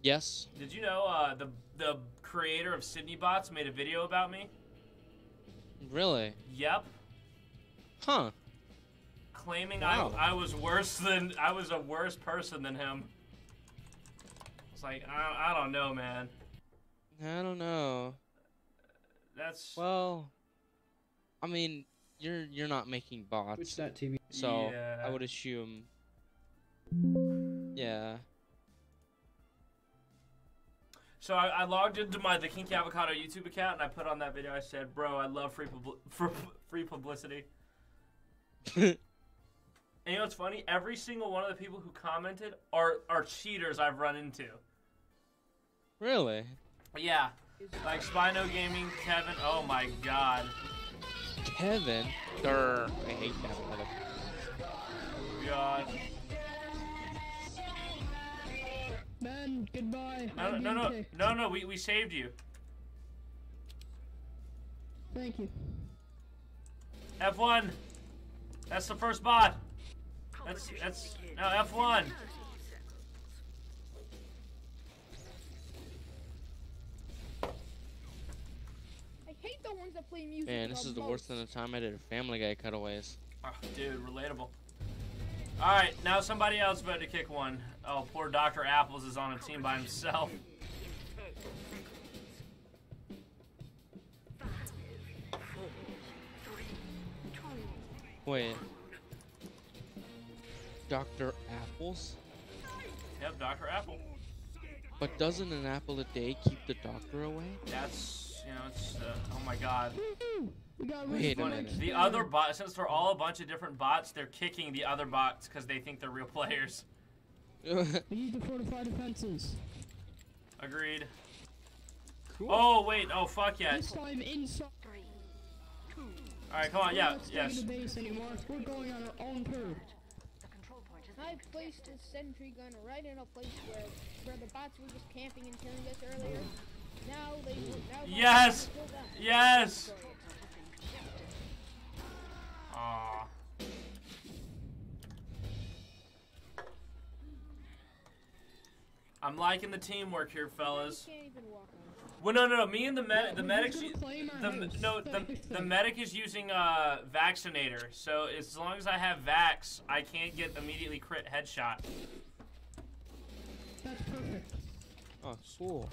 Yes. Did you know uh, the the creator of Sydney Bots made a video about me? Really? Yep. Huh. claiming Wow. I, I was worse than I was a worse person than him. It's like I, I don't know, man. I don't know. That's Well, I mean, you're you're not making bots, Twitch.tv. so Yeah. I would assume. Yeah. So. I, I logged into my the Kinky Avocado YouTube account and I put on that video. I said, "Bro, I love free publi- for free publicity." And you know what's funny? Every single one of the people who commented are are cheaters I've run into. really? Yeah, like Spino Gaming, Kevin. Oh my God. Kevin? Grr. I hate that. God. Ben, goodbye. No, no, no, no, no, no. We, we saved you. Thank you. F1. That's the first bot. That's that's no F1. I hate the ones that play music. Man, this is the worst most. than the time I did a Family Guy cutaways. Oh, dude, relatable. All right, now somebody else better kick one. Oh, poor Dr. Apples is on a team by himself. Wait. Dr. Apples? Yep, Dr. Apple. But doesn't an apple a day keep the doctor away? That's, you know, it's, uh, oh my god. We got Wait a rid minute. The other bot, since they're all a bunch of different bots, they're kicking the other bots because they think they're real players. We need to fortify defenses. Agreed. Oh, wait, oh, fuck yeah. This time inside. Alright, come on, We're yeah, yes. the base anymore. We're going on our own turf. The control point is I placed a sentry gun right in a place where where the bots were just camping and killing us earlier. Now they now my Yes! bots are still down. Yes! Aw. I'm liking the teamwork here, fellas. Can't even walk on. Well, no, no, no. Me and the med, the we're medics, gonna claim our the house. no, the, the medic is using uh vaccinator. So as long as I have vax, I can't get immediately crit headshot. That's perfect. Oh, cool.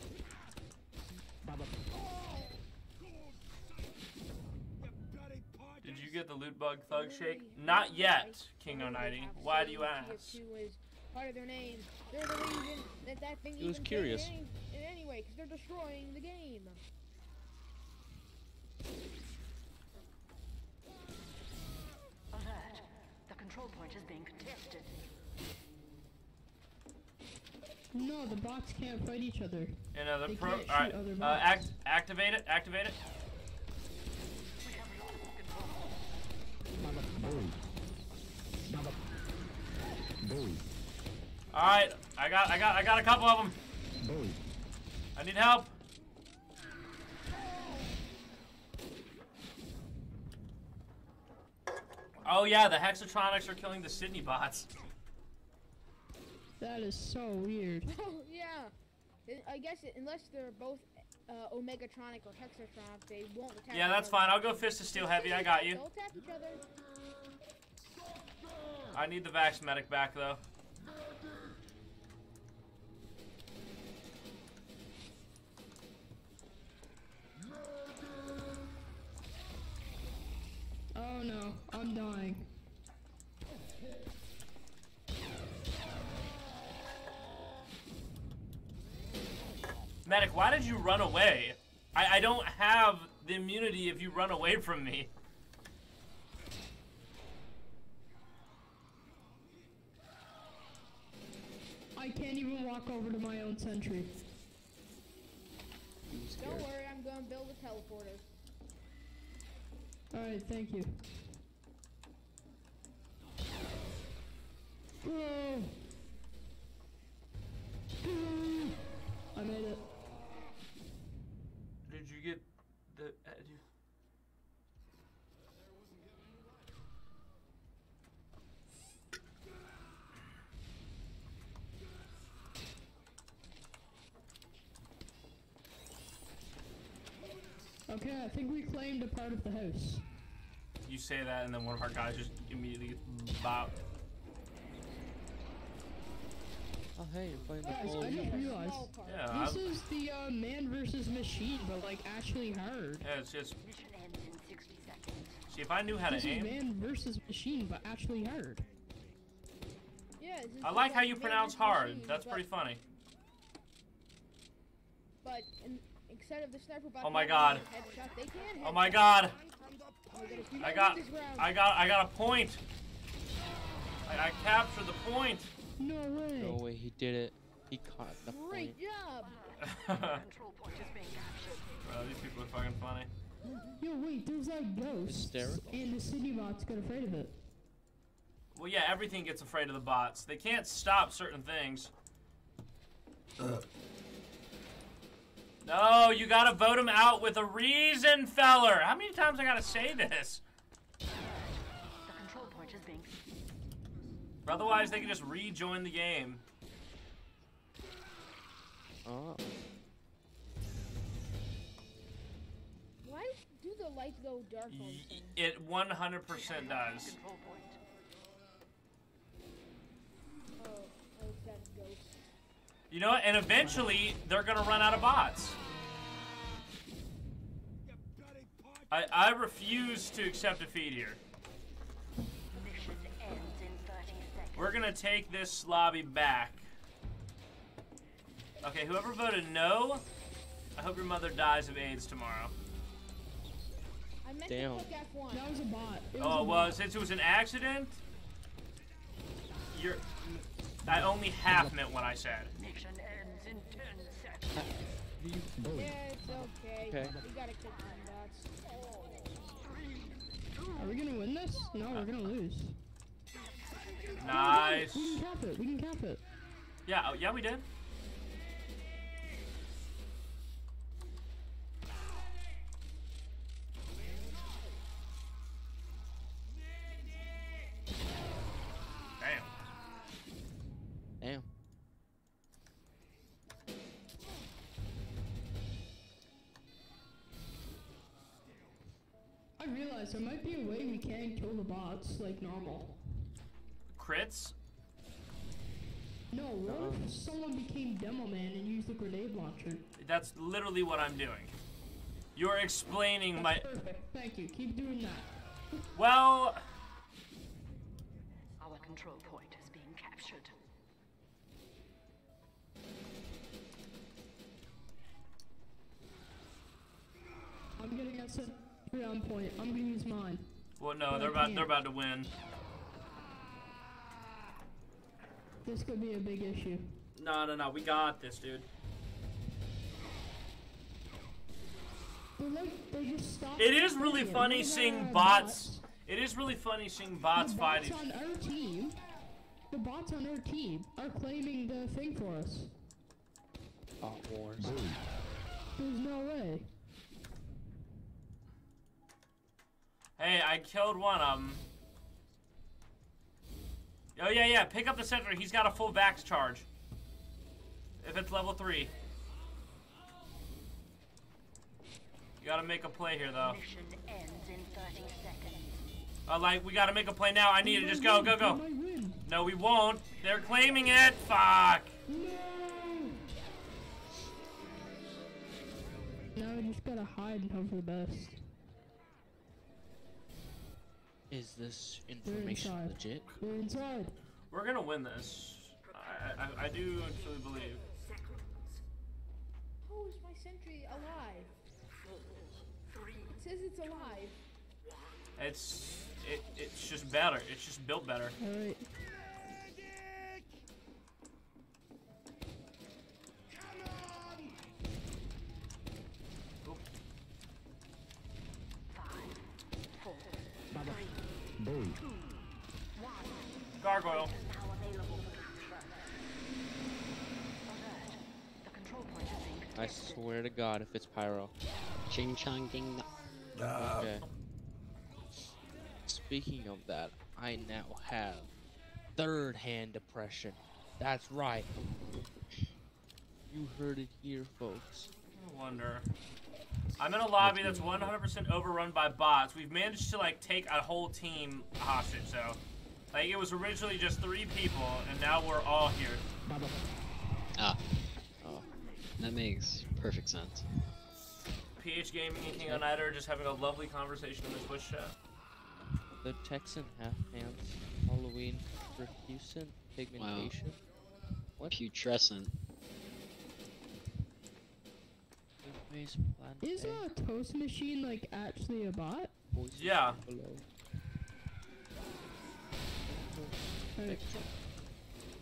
Did you get the loot bug thug shake? Not yet, King O90. Why do you ask? TF2 is part of their name. They're the reason that that thing He was curious. in any- anyway, because they're destroying the game. Alert. The control point is being contested. No, the bots can't fight each other. And uh, the They pro. All right, uh, act, activate it. Activate it. All right, I got, I got, I got a couple of them. I need help. Oh yeah, the Hexatronics are killing the Sydney bots. That is so weird. Oh yeah. I- I guess it, unless they're both uh, Omegatronic or Hexatronic, they won't attack. Yeah, that's fine. I'll go Fist of Steel Heavy. I got you. They'll attack each other. I need the Vax Medic back though. Oh no, I'm dying. Medic, why did you run away? I, I don't have the immunity if you run away from me. I can't even walk over to my own sentry. Don't worry, I'm gonna build a teleporter. Alright, thank you. Whoa. I made it. Did you get the? Uh, you- Okay, I think we claimed a part of the house. you say that, and then one of our guys just immediately gets bopped. Oh, hey, you're playing the Guys, full. I just realized Yeah, this I'm, is the uh, man versus machine, but like actually hard. yeah. It's just Mission ends in 60 seconds. see if I knew how to This is aim. man versus machine, but actually hard. Yeah, I like how you pronounce versus hard. machine, That's but- pretty funny. But in, instead of the sniper bot Oh my God. a headshot, they can Oh my. God! My God, if you I got, win this round- I got, I got a point. I, I captured the point. No way. No way, he did it. He caught the point. Great job. Bro, Control point is being captured. these people are fucking funny. Yo, wait, there's like ghosts. Hysterical. And the city bots got afraid of it. Well, yeah, everything gets afraid of the bots. They can't stop certain things. No, you gotta vote him out with a reason, feller. How many times I gotta say this? The control point is being Otherwise, they can just rejoin the game. Oh. Why do the lights go dark Y- It 100% does. Oh, You know what? And eventually, they're gonna run out of bots. I, I refuse to accept defeat here. Mission ends in 30 seconds. We're gonna take this lobby back. Okay, whoever voted no, I hope your mother dies of AIDS tomorrow. I meant Damn. to click F1. That was a bot. It oh, was Oh a well, bot. since it was an accident, you're. I only half meant what I said. Mission ends in 10 seconds. Yeah, it's okay. Okay. We gotta kick some dots. Are we gonna win this? No, we're gonna lose. Nice. We can cap it. We can cap it. Yeah, oh, yeah, we did. Damn. Damn. I realized there might be a way we can kill the bots like normal. Crits? No, what if uh-huh. someone became Demo Man and used the grenade launcher? That's literally what I'm doing. You're explaining my. Perfect. Thank you. Keep doing that. Well, Our control point I'm getting us a on point. I'm gonna use mine. well, no, they're about they're about to win. This could be a big issue. No, no, no, we got this, dude. They're like, they just stopped. It is really playing. funny Look at seeing our bots. It is really funny seeing bots The fighting. bots on our team. The bots on our team are claiming the thing for us. Bot wars. There's no way. Hey, I killed one of them. Oh yeah, yeah. Pick up the sentry. He's got a full vax charge. If it's level three. You gotta make a play here, though. Mission ends in 30 seconds. Uh, like, we gotta make a play now. I need it. Just go, go, go. might. No, we won't. They're claiming it. Fuck. No. Now we just gotta hide and hope for the best. Is this information inside. legit? We're inside. We're gonna win this. I, I, I do truly believe. How is my sentry alive? It says it's alive. It's it, it's just better. It's just built better. Alright. Four, is being I swear to God, if it's pyro. Ching chong ding. Okay. Speaking of that, I now have third hand depression. That's right. You heard it here, folks. I wonder. I'm in a lobby that's 100% overrun by bots. We've managed to like take a whole team hostage. So, like, it was originally just three people, and now we're all here. Ah, Oh, that makes perfect sense. PH Gaming and King United are just having a lovely conversation in the Twitch chat. the Texan half pants, Halloween, profusant pigmentation. Wow. What? Putrescent. Face plant Is A, a toast machine like actually a bot? Yeah. below. Alright.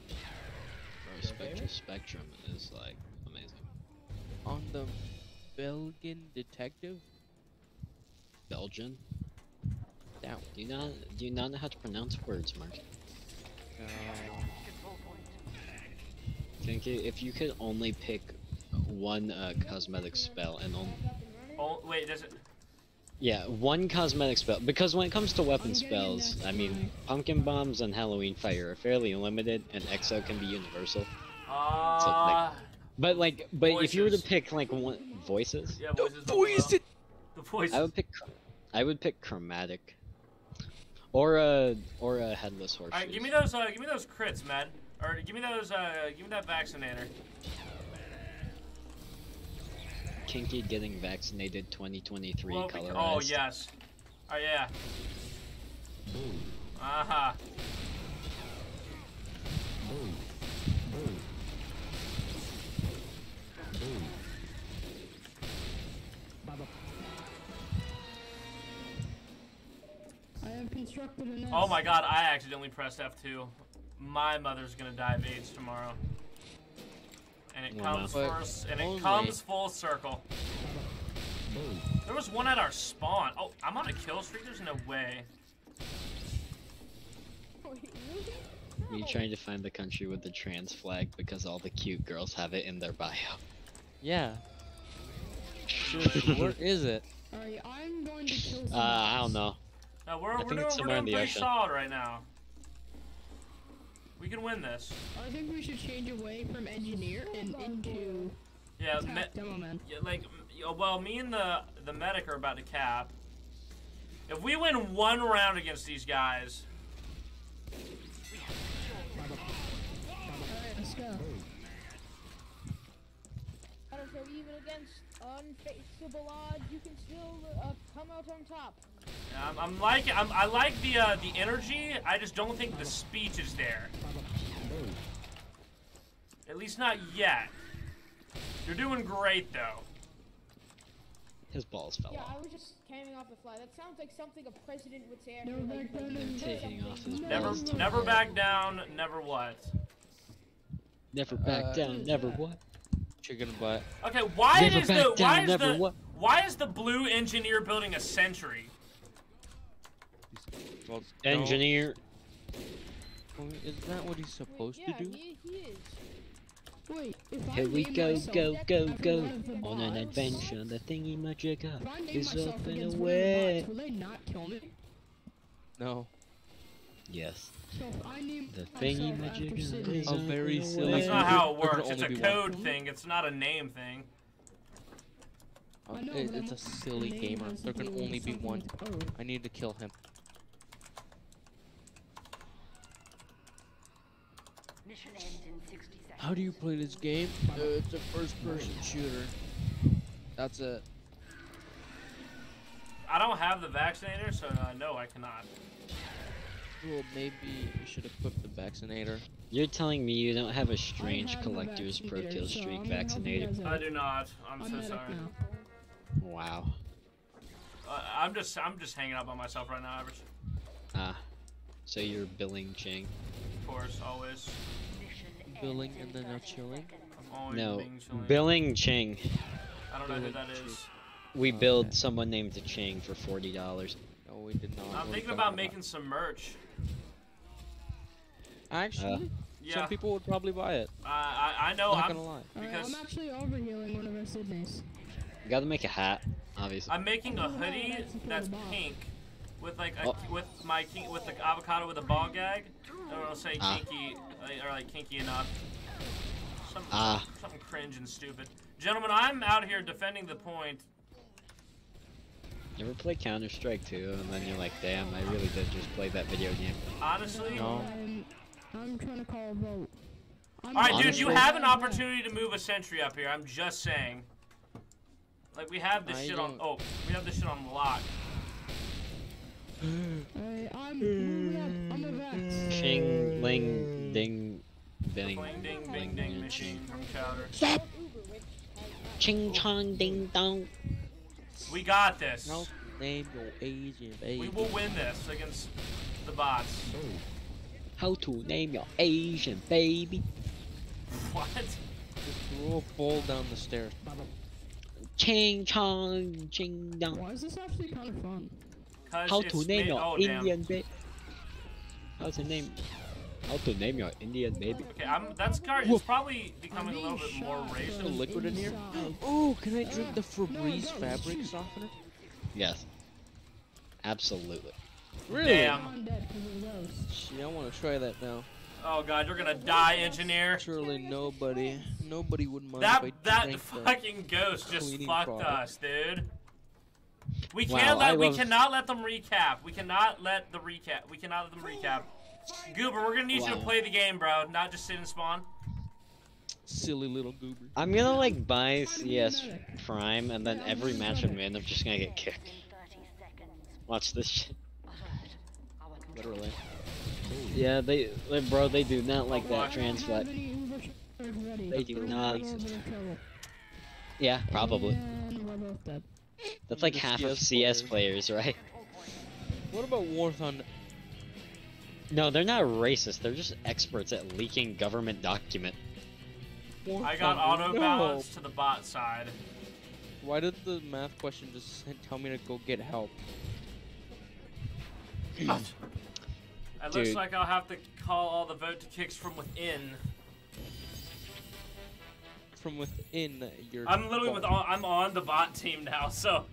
Bro, Spectrum Spectrum is like amazing. On the Belgian detective. Belgian. Down. Do you not do you not know how to pronounce words, Mark? Uh, Control point. Think if you could only pick one uh, cosmetic spell and only Back up and running. Oh wait, does it? yeah one cosmetic spell because when it comes to weapon spells, I mean pumpkin bombs and Halloween fire are fairly limited, and Exo can be universal. Uh, But like, but if you were to pick like one voices, yeah, voices. Voices. The voices. I would pick I would pick chromatic, or a or a headless horse. All right, give me those. Uh, give me those crits, man. Or give me those. Uh, give me that vaccinator. Kinky getting vaccinated 2023 Well, color. oh yes. Oh yeah. Aha. Boom. Boom. Boom. Baba. I have constructed a nest. Oh my god, I accidentally pressed F2. My mother's gonna die of AIDS tomorrow. And it Wow. comes But first, and it comes full circle. There was one at our spawn. Oh, I'm on a kill streak. There's no way. Wait. Are you trying to find the country with the trans flag because all the cute girls have it in their bio? Yeah. Where is it? Alright, I'm going to kill Uh, I don't know. No, we're, I we're think doing, it's we're somewhere doing in the pretty ocean. solid right now. We can win this. I think we should change away from engineer and into Yeah, me, attack demo man. yeah, like, well, me and the the medic are about to cap. If we win one round against these guys, Alright, let's go. I don't care, even against unfaceable odds, you can still uh, come out on top. Yeah, I'm, I'm like I'm, I like the uh, the energy. I just don't think the speech is there. At least not yet. You're doing great though. His balls fell Yeah, off. I was just camming off the fly. That sounds like something a president would say No, after like, back down and Taking off his No, Never never back down. Never what. Never back Uh, down, never what? Chicken butt. Okay, why Never is back the why is the what? why is the blue engineer building a sentry? Well, Engineer. Well, Is that what he's supposed yeah, to do? He, he is. Wait, if I Here we go, myself go, go, go. one of the On an adventure, the thingy magicka If is myself up and against away. one of the bots, will they not kill me? No. Yes. So if I name The thingy after magicka Sydney, is A up very silly- That's not how it works. It's a only be one. code thing. It's not a name thing. Uh, know, it- it's a silly gamer. There can only be one. I need to kill him. Mission ends in 60 seconds. How do you play this game? Uh, it's a first-person shooter. That's it. I don't have the vaccinator, so uh, no, I cannot. Well, maybe you should equip the vaccinator. You're telling me you don't have a strange have collector's pro vaccinator, kill streak I'm gonna help you vaccinator? I do not. I'm I'm so sorry. now. Wow. Uh, I'm just I'm just hanging out by myself right now, average. Ah. So you're billing Ching. Of course, always. Mission Billing and then no 30 chilling? seconds. No, chilling. billing Ching. I don't know who billing that Ching. is. We Okay. billed someone named Ching for forty dollars. No, we did not. I'm What are you thinking talking about making some merch. Actually, uh, Yeah, some people would probably buy it. I I, I know. Not I'm gonna lie. Alright, Because- I'm actually overhealing one of our Sydneys. You gotta make a hat, obviously. I'm making a hoodie that's a that's cool box. pink with like a, Oh. with my king with the avocado with a ball gag. And it'll say Ah. kinky uh, or like kinky enough. Some, Ah. Something cringe and stupid. Gentlemen, I'm out here defending the point. You ever play Counter Strike 2 and then you're like, damn, I really did just play that video game. Honestly. No. I'm, I'm trying to call a vote. All right, dude, you have an opportunity to move a sentry up here. I'm just saying. Like we have this I shit on. don't- Oh, we have this shit on lock. Alright, I'm moving. I'm a Vex. Ching, ling, ding, bing. Bling ding bing ding machine from Chowder. Stop! Uber, which Ching chong ding dong. We got this. No, name your Asian baby. We will win this against the bots. Boom. How to name your Asian baby? What? Just throw a ball down the stairs. Ching chong ching dong. Why is this actually kind of fun? Cause How to name your oh. Indian baby? How to name? How to name your Indian baby? Okay, I'm. That's card. It's probably becoming a little bit more shot racist. liquid in here? Oh, can I drink the Febreze no, fabric shoot. softener? Yes. Absolutely. Really? Damn. I'm dead 'cause of those. Gee, I want to try that now. Oh god, you're gonna die, engineer. Surely nobody, nobody would mind That if I that drank that. fucking ghost just fucked product. us, dude. We can't I let. We cannot let them recap. We cannot let the recap. We cannot let them recap. Goober, we're gonna need you to play the game, bro. Not just sit and spawn. Silly little goober. I'm gonna like buy CS Prime and then every match I'm in, I'm just gonna get kicked. In 30 seconds. Watch this shit. Alert. Our control Literally. Yeah, they, they- bro, they do not like that Have trans-flat. any Uber sharks ready? They do not. in a little bit of trouble. Yeah, probably. And we're both dead. That's like The half of CS CS players, right? What about War Thunder? No, they're not racist. They're just experts at leaking government document. War I got Thunder, auto no. balance to the bot side. Why did the math question just tell me to go get help? It looks Dude. like I'll have to call all the vote to kicks from within. From within your. I'm literally with all, I'm on the bot team now, so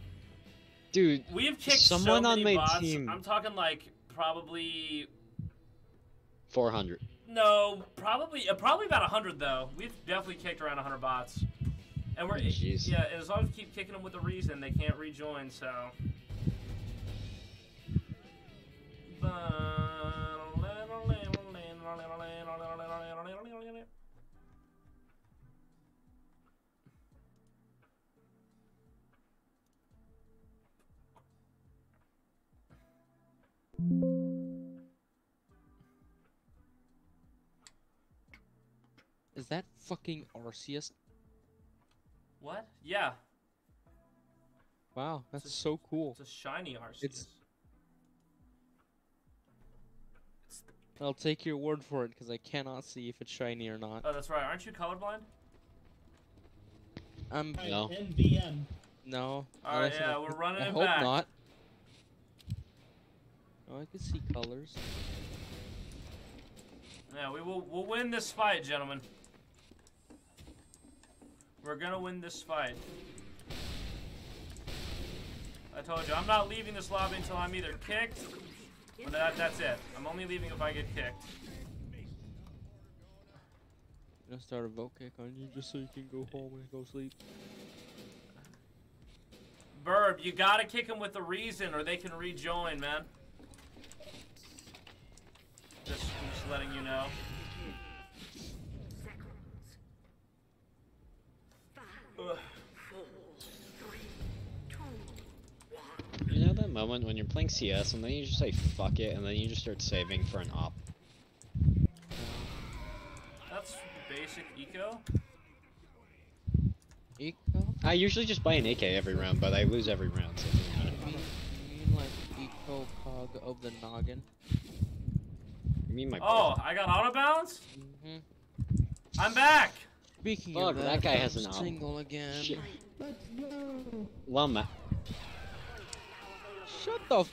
Dude, we've kicked someone so on my bots. team. I'm talking like probably 400. no, probably uh, probably about hundred though. We've definitely kicked around hundred bots, and we're Jeez. yeah. As long as we keep kicking them with a reason, they can't rejoin. So. Is that fucking Arceus? What? Yeah, Wow, that's so cool. it's a shiny Arceus. It's- I'll take your word for it because I cannot see if it's shiny or not. Oh, that's right. Aren't you colorblind? I'm No. NVM. no. All right, yeah, I- we're running I it hope back. not. Oh, I can see colors. Yeah, we will. We'll win this fight, gentlemen. We're gonna win this fight. I told you, I'm not leaving this lobby until I'm either kicked. Or that, that's it. I'm only leaving if I get kicked. I'm gonna start a vote kick on you just so you can go home and go sleep. Burb, you gotta kick them with a reason, or they can rejoin, man. Just, just letting you know. Seconds. Five, Ugh. four, three, two, one. You know that moment when you're playing CS and then you just say fuck it and then you just start saving for an op? That's basic eco. Eco? I usually just buy an AK every round, but I lose every round, so it. You mean, you mean like eco cog of the noggin? You mean my Oh, I got auto bounce. hmm I'm back. Speaking Fuck, of that that, guy has I'm an op. single again. Shit. Let's go. Lama. Shut the. F-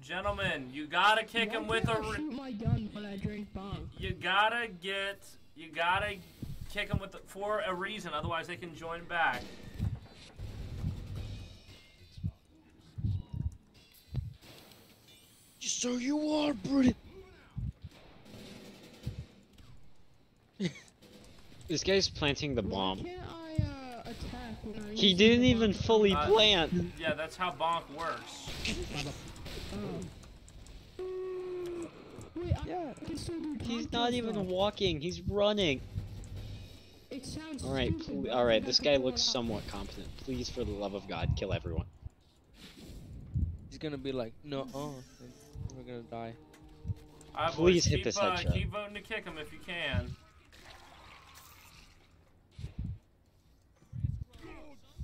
Gentlemen, you gotta kick Why him with can't a. I shoot my gun when I drink bong. you gotta get. You gotta kick him with the, for a reason. Otherwise, they can join back. So you are, British. This guy's planting the Why bomb. can't I uh, attack when I He didn't even bomb? fully Uh, plant. Yeah, that's how bonk works. Oh. Wait, Yeah. can still do He's not even walking, he's running. It sounds Alright, stupid, pl- but alright, this guy looks off. somewhat competent. Please, for the love of God, kill everyone. He's gonna be like, no, oh, we're gonna die. All right, Please boys, hit keep, this uh, headshot. Keep voting to kick him if you can.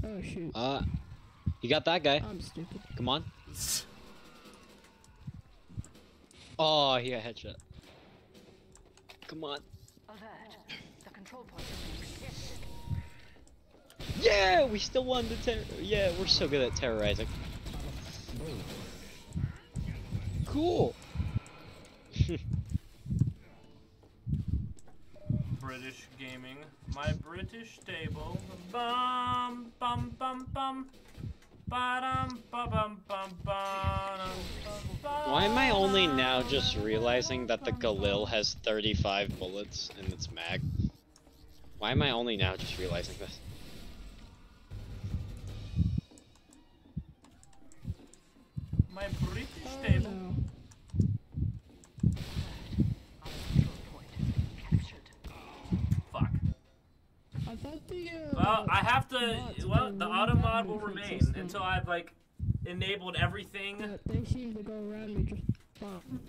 Oh shoot, Uh, you got that guy. I'm stupid. Come on. Oh, he got headshot. Come on. Alert. The control point is being contested. Yeah, we still won the terror. Yeah, we're so good at terrorizing. Cool. British gaming, my British stable. Bum bum bum bum. Ba-dum, ba-bum, bum, ba-dum, bum, Why am I only now just realizing that the Galil has 35 bullets in its mag? Why am I only now just realizing this? My British Oh stable. no. Our control point is being captured. Fuck. I thought the uh, Well, I have to. Well, the auto mod will remain system, until I've like enabled everything. but they seem to go around me just bomb.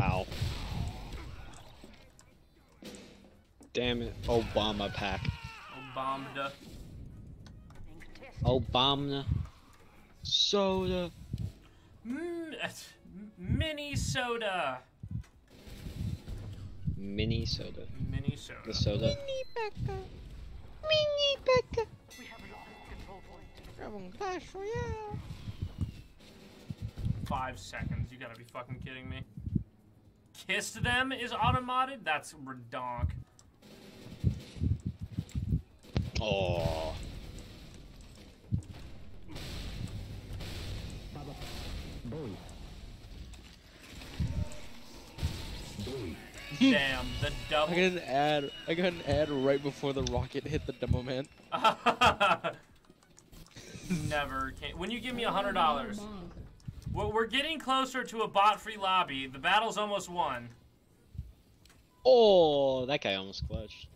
Ow. Damn it, Obama pack. Bombed. Being contested. Obama. Soda. Mm, mini soda. Mini soda. Mini soda. The soda. Mini Becca. Mini Becca. We have lost control point. Dragon Clash Royale. Five seconds. You gotta be fucking kidding me. Kissed them is automated? That's redonk. Oh. Baba. Bowie. Bowie. Damn, the double. I got an ad. I got an ad right before the rocket hit the demo man. Never can. When you give me a hundred dollars, well, we're getting closer to a bot-free lobby. The battle's almost won. Oh, that guy almost clutched.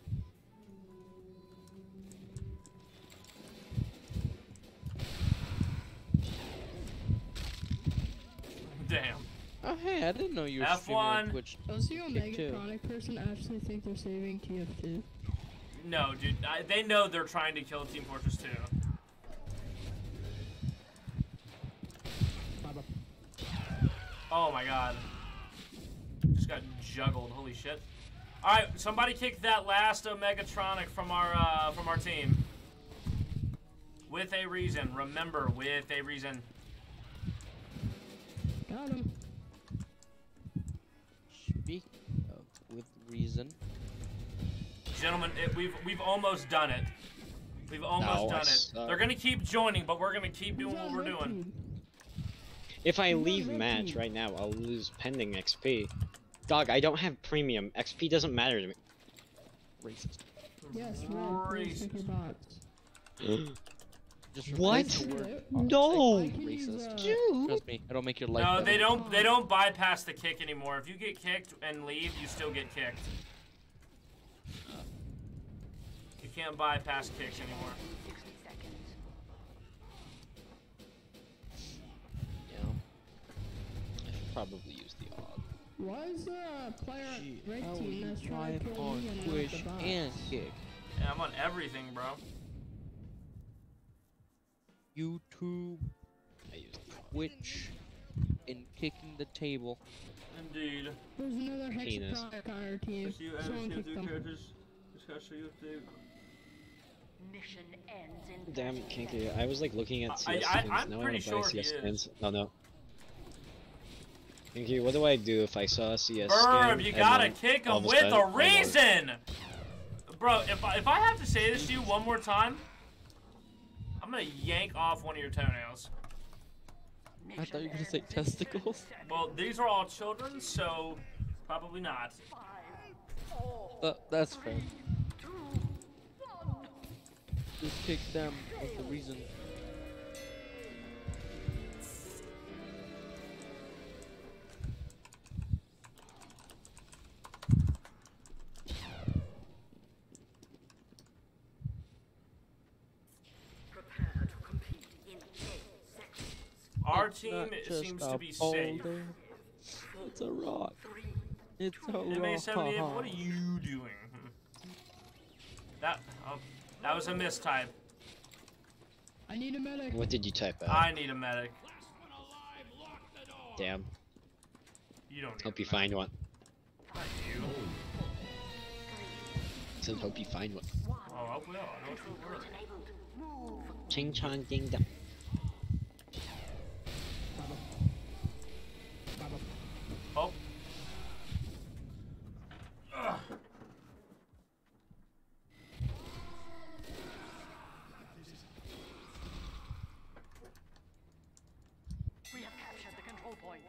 Damn. Oh hey, I didn't know you were F1. streaming on Twitch. Does the Kick two. Omegatronic person actually think they're saving TF2? No, dude. I, they know they're trying to kill Team Fortress 2. Oh my god. Just got juggled. Holy shit. All right, somebody kick that last Omegatronic from our uh, from our team. With a reason. Remember, with a reason. Got him. Speak of with reason. Gentlemen, it, we've we've almost done it. We've almost No, I done it. suck. They're gonna keep joining, but we're gonna keep doing what we're doing. If I leave match right now, I'll lose pending XP. Dog, I don't have premium. XP doesn't matter to me. Racist. Yes, red. Please pick your bots. Just What? the No! I can use, Racist. uh, Trust me, it'll make your life No, better. they don't. They don't bypass the kick anymore. If you get kicked and leave, you still get kicked. You can't bypass kicks anymore. Yeah. I should probably use the odd. Why is there a player on Gee, red how are team that's trying to kill on me and not the and kick? Yeah, I'm on everything, bro. YouTube, I use the odd. Twitch, and kicking the table. Indeed. There's another Penis. Hexatronic on our team. Someone kick them. Mission ends in Damn, 30 Kinky. I was like looking at CS I- skins. I'm now pretty I sure want to buy he CS is. skins. Oh no. Kinky, what do I do if I saw a CS Verb, skin? you gotta kick him with sudden a I want- reason, bro. If I, if I have to say this to you one more time, I'm gonna yank off one of your toenails. I thought you were gonna say testicles. Well, these are all children, so probably not. Uh, that's fair. Just kick them with the reason. Our It's team not it just seems to be safe. It's a rock. It's a MA78, rock. Uh-huh. what are you doing? That oh, that was a mistype. I need a medic. What did you type out? I need a medic. Damn. You don't. Need Hope a you medic. find one. I do. Said hope you find one. Oh, I will. I know it's a word. Ching chong ding dong. Oh. Ugh. We have captured the control point.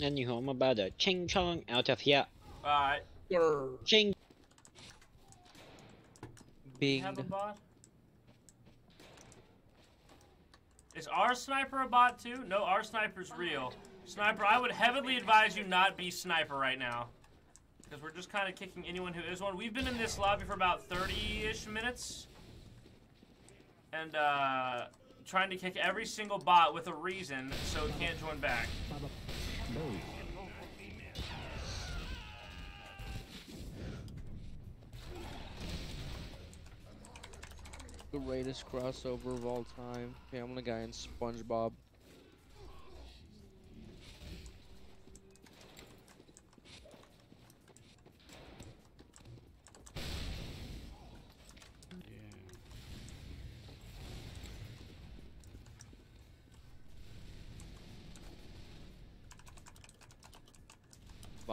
And you home about a ching chong out of here. Alright. Ching. We Bing. have a bot? Is our sniper a bot too? No, our sniper's real. Sniper, I would heavily advise you not be sniper right now. Because we're just kind of kicking anyone who is one. We've been in this lobby for about 30-ish minutes. And, uh, trying to kick every single bot with a reason so it can't join back. Boom. Greatest crossover of all time. Family Guy and SpongeBob.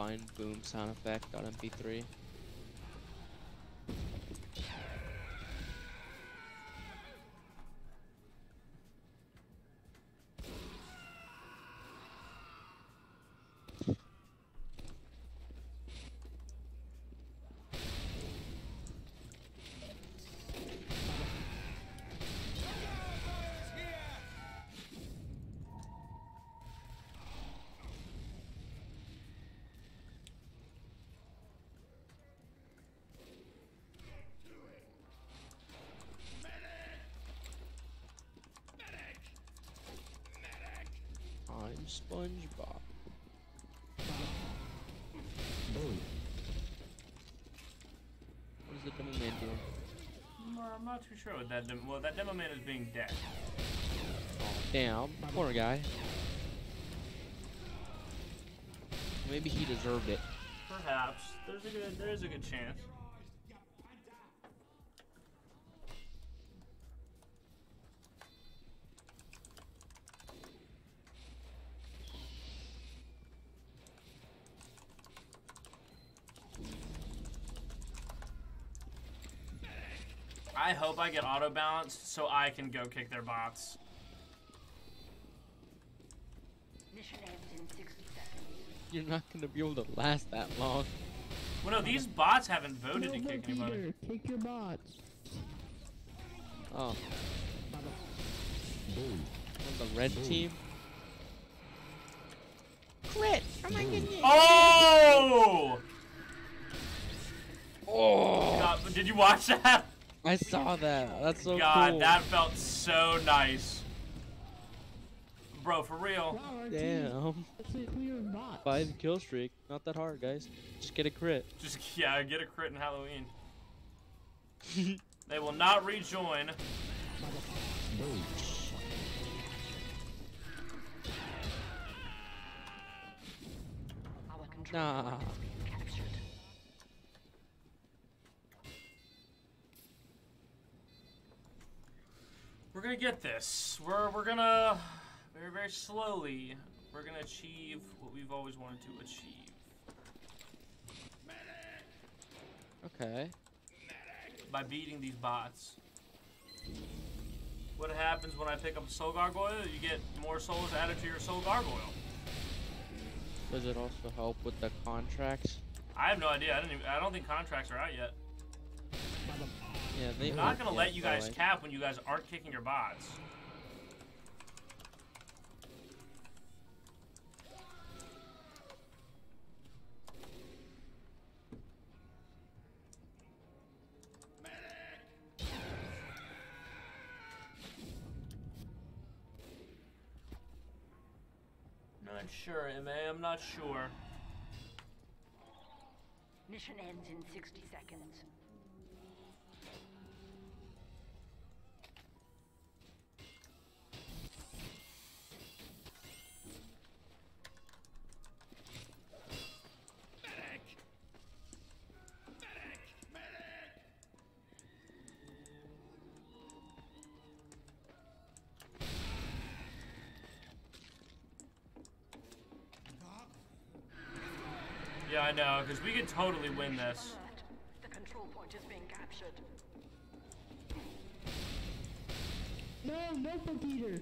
Vine boom sound effect on MP3. Not too sure what that dem- well that demo man is being dead. Damn, poor guy. Maybe he deserved it. Perhaps there's a good there is a good chance. I hope I get auto balanced so I can go kick their bots. Mission ends in 60 seconds. You're not gonna be able to last that long. Well, no, these bots haven't voted to Robo kick anybody. Peter, kick your bots. Oh, on the red team. Crit! Oh my goodness! Oh! Oh! God, did you watch that? I saw that. That's so God, cool. that felt so nice. Bro, for real. Damn. Five kill streak. Not that hard, guys. Just get a crit. Just, yeah, get a crit in Halloween. they will not rejoin. Boom. Our control Nah. We're gonna get this. We're, we're gonna, very, very slowly, we're gonna achieve what we've always wanted to achieve. Okay. by beating these bots. What happens when I pick up a soul gargoyle? You get more souls added to your soul gargoyle. Does it also help with the contracts? I have no idea. I didn't. Even, I don't think contracts are out yet. Yeah, they I'm not gonna yet, let you guys way. cap when you guys aren't kicking your bots. Not sure, MA. I'm not sure. Mission ends in 60 seconds. Yeah, I know, because we could totally win this. Alert. The control point is being captured. No, notebook eater.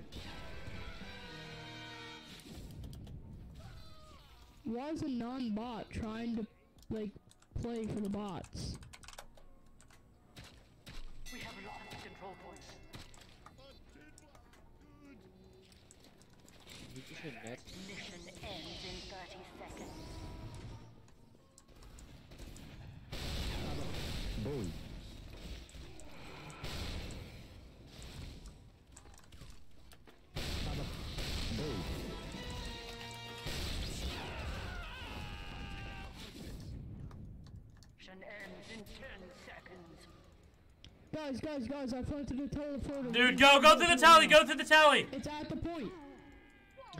Why is a non-bot trying to like play for the bots? We have lost control point. You just mission, Guys, guys, guys, I planted a teleporter. Dude, go, go through the tally, go through the tally. It's at the point.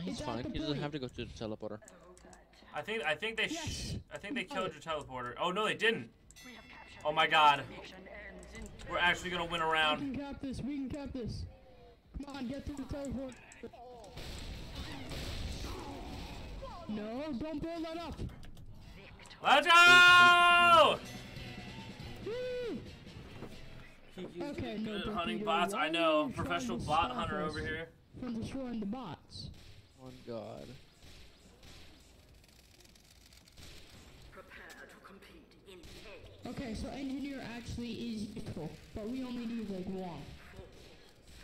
He's It's fine. the He doesn't point. have to go through the teleporter. I think, I think they, sh- Yes. I think they oh. killed your teleporter. Oh no, they didn't. We have captured Oh my God. Mission ends in 10 We're actually gonna win around. We can cap this. We can cap this. Come on, get through the teleport. No, don't blow that up. Let's go! Woo! Okay, no, uh, Good but hunting Peter, bots. I are know. you trying Professional bot hunter over here. From destroying the bots. On God. Prepare to compete in 10, Okay, so engineer actually is useful, but we only need like one.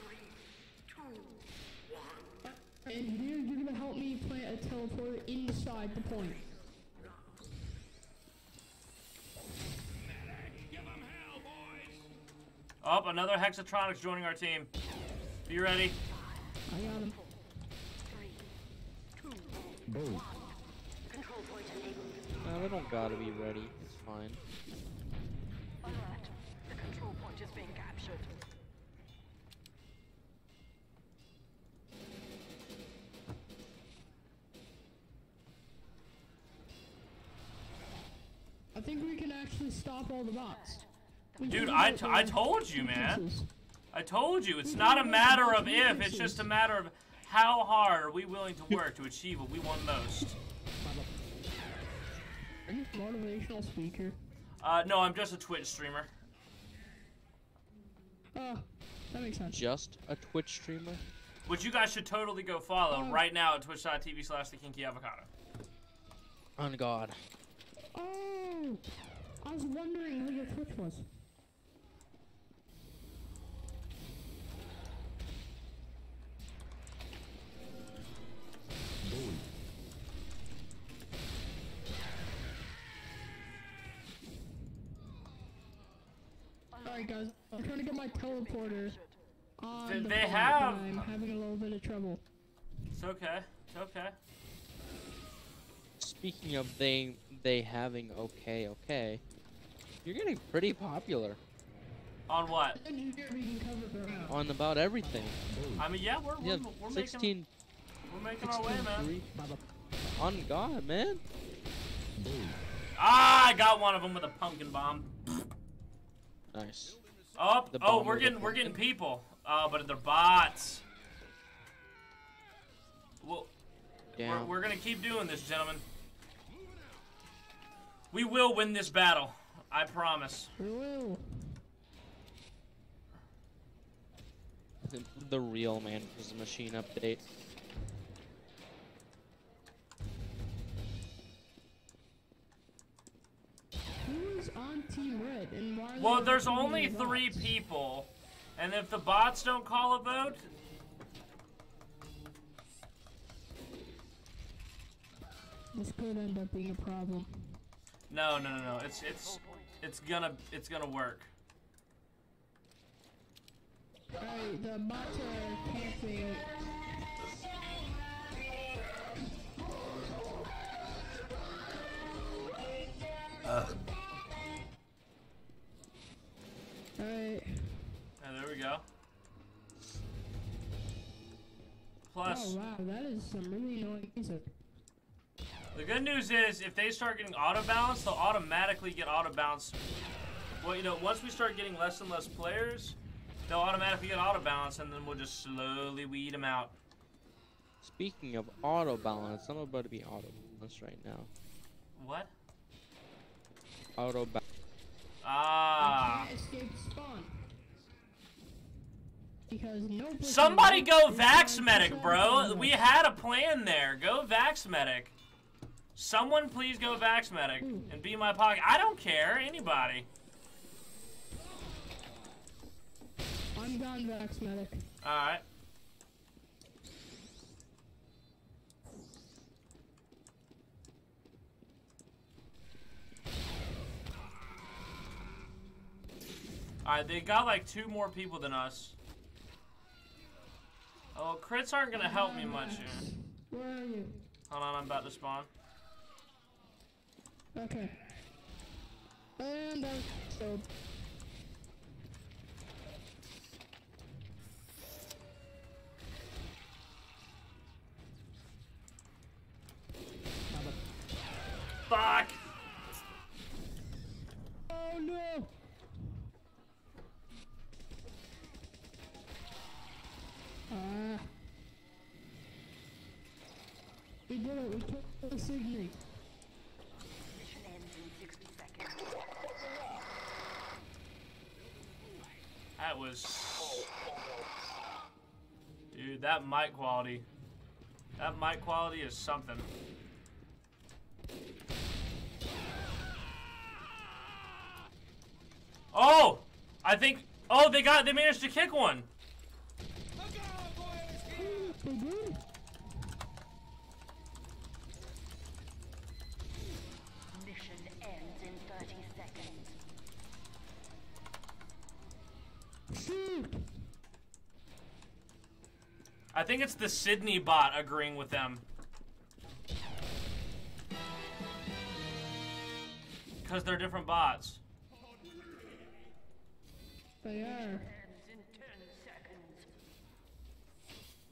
3, 2, 1. Engineer, you're gonna help me plant a teleporter inside the point. Up, Oh, another Hexatronics joining our team. Be ready. I got him. 3, 2, Boy. control point enabled. No, they don't gotta be ready. It's fine. Alert. The control point is being captured. I think we can actually stop all the bots. We can Dude, do I, it t- in I told you, man. I told you. It's not a can do it matter of if, it's just a matter of how hard are we willing to work to achieve what we want most. Are you a motivational speaker? Uh, no, I'm just a Twitch streamer. Oh, that makes sense. Just a Twitch streamer? Which you guys should totally go follow Oh. right now at twitch.tv slash the kinky avocado. On God. Oh, I was wondering who your Twitch was. Boy. Alright guys, I'm trying to get my teleporter on They- the they point, have- but I'm having a little bit of trouble. It's okay. It's okay. Speaking of they they having okay okay, you're getting pretty popular On what? Engineer, we can cover the ground. on about everything. I mean, yeah, we're, we're, have we're making 16, we're making our way, 16 man. three. On God, man. Ah, I got one of them with a pumpkin bomb. Nice. Oh, The oh, we're getting we're getting people. Uh, but they're bots. Well, we're, we're gonna keep doing this, gentlemen. We will win this battle. I promise. We will. The, the real man is a machine update. Is on Team Red and why? are Well, there's only giving three votes? people, and if the bots don't call a vote, This could end up being a problem. no, no, no, no. It's it's it's gonna it's gonna work. Alright, the bots are camping. Alright. And there we go. Plus, Oh wow, that is some really annoying music. the good news is if they start getting auto balance, they'll automatically get auto balance. Well, you know, once we start getting less and less players, they'll automatically get auto balance, and then we'll just slowly weed them out. Speaking of auto balance, I'm about to be auto balance right now. What? Auto balance. Ah. I can't escape spawn. Because Somebody go Vax Medic, bro. We had a plan there. Go Vax Medic. Someone please go Vax Medic and be in my pocket. I don't care. Anybody. I'm gone Vax Medic. Alright. Alright, they got like two more people than us. Oh, crits aren't gonna help me much here. Where are you? Hold on, I'm about to spawn. Okay. And I'm killed. Fuck! Oh no! Ah. We did it, we killed the Signy. Mission ends in 60 seconds. That was. Dude, that mic quality. That mic quality is something. Oh! I think. Oh, they got. They managed to kick one. They did? Mission ends in 30 seconds. Shoot! I think it's the Sydney bot agreeing with them. Because they're different bots. They are. Ends in 10 seconds.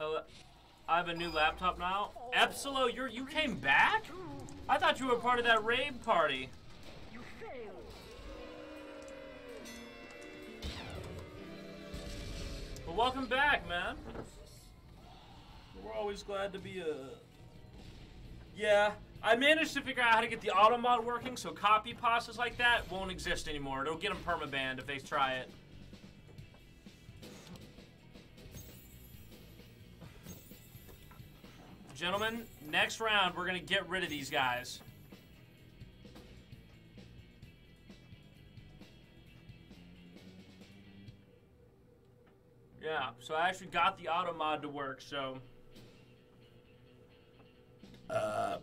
I have a new laptop now. Epsilo, you're you came back? I thought you were part of that raid party. You failed. Well, welcome back, man. We're always glad to be a. Yeah, I managed to figure out how to get the auto mod working, so copy pastas like that won't exist anymore. It'll get them permabanned if they try it. Gentlemen, next round we're gonna get rid of these guys. Yeah, so I actually got the auto mod to work, so. Uh.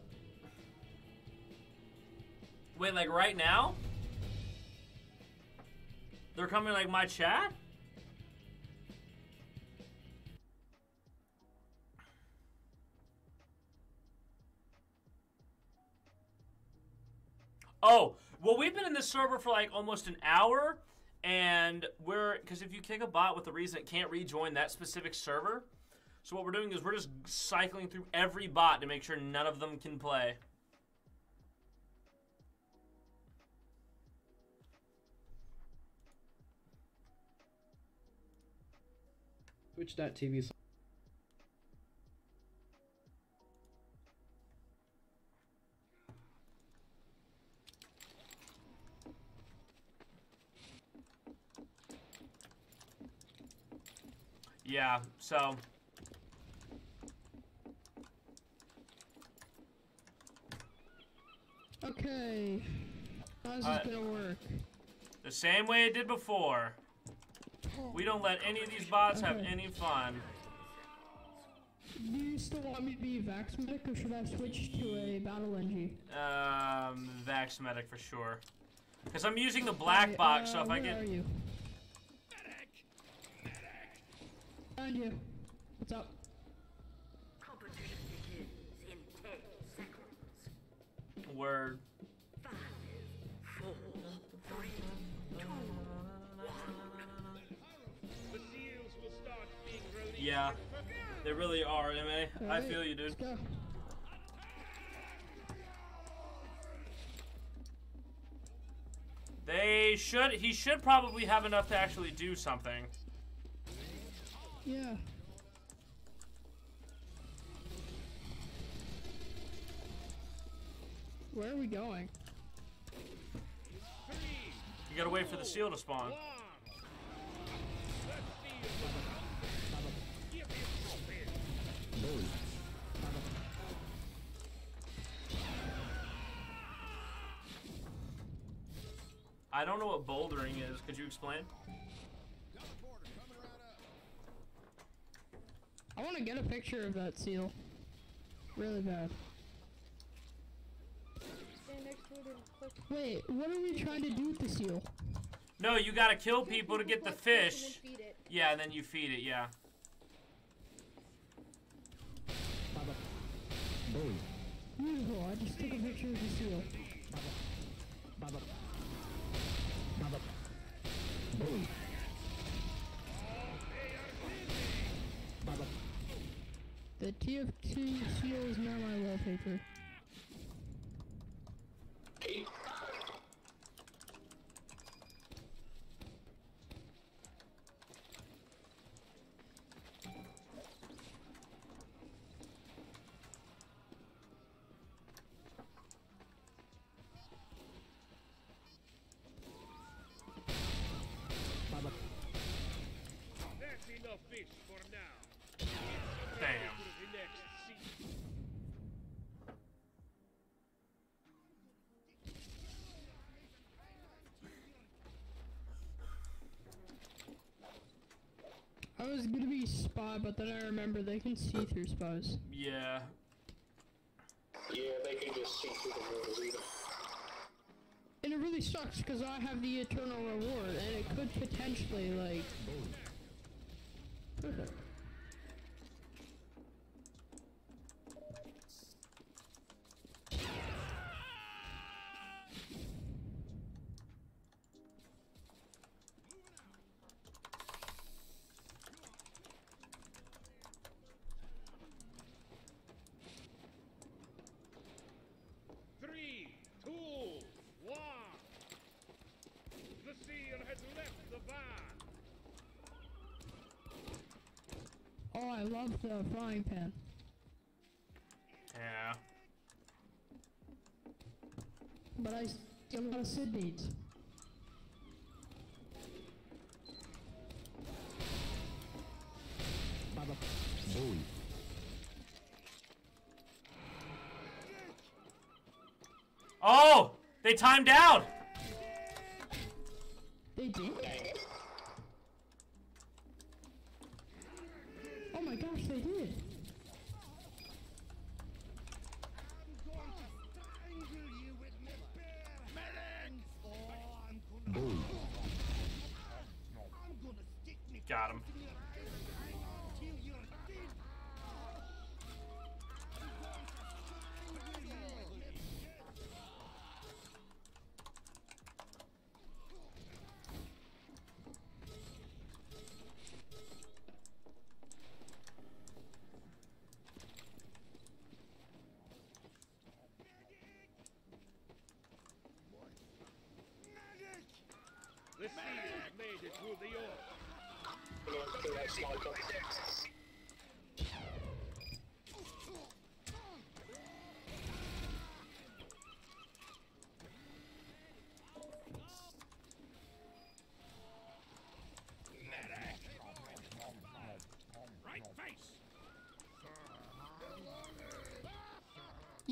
Wait, like right now? They're coming like my chat? Oh, well, we've been in this server for like almost an hour, and we're because if you kick a bot with a reason it can't rejoin that specific server, so what we're doing is we're just cycling through every bot to make sure none of them can play. Twitch.tv Yeah, so Okay. How's this Uh, gonna work? the same way it did before. We don't let any of these bots have any fun. Do you still want me to be Vax Medic or should I switch to a Battle Engie? Um, Vax Medic for sure. Because I'm using the black Hey, box, so uh, if I where get are you? What's up? Competition begins in 10 seconds. word, Five, four, three, two, The seals will start being grown yeah, they really are, Ma. I feel you, dude. They should. He should probably have enough to actually do something. Yeah. Where are we going? You gotta wait for the seal to spawn. I don't know what bouldering is. Could you explain? I want to get a picture of that seal. Really bad. Stand next to it and click. Wait, what are we trying to do with the seal? No, you gotta kill people to get the fish and fish. then feed it. Yeah, and then you feed it. Yeah. Boom. Beautiful. I just took a picture of the seal. Boom. The TF2 seal is now my wallpaper. That's I was gonna be spy, but then I remember they can see through spies. Yeah. Yeah, they can just see through the walls even. And it really sucks because I have the eternal reward, and it could potentially like. Perfect. Three, two, one. The seal has left the van. Oh, I love the frying pan. Yeah. But I still got a Sid needs. Boom. Oh, they timed out.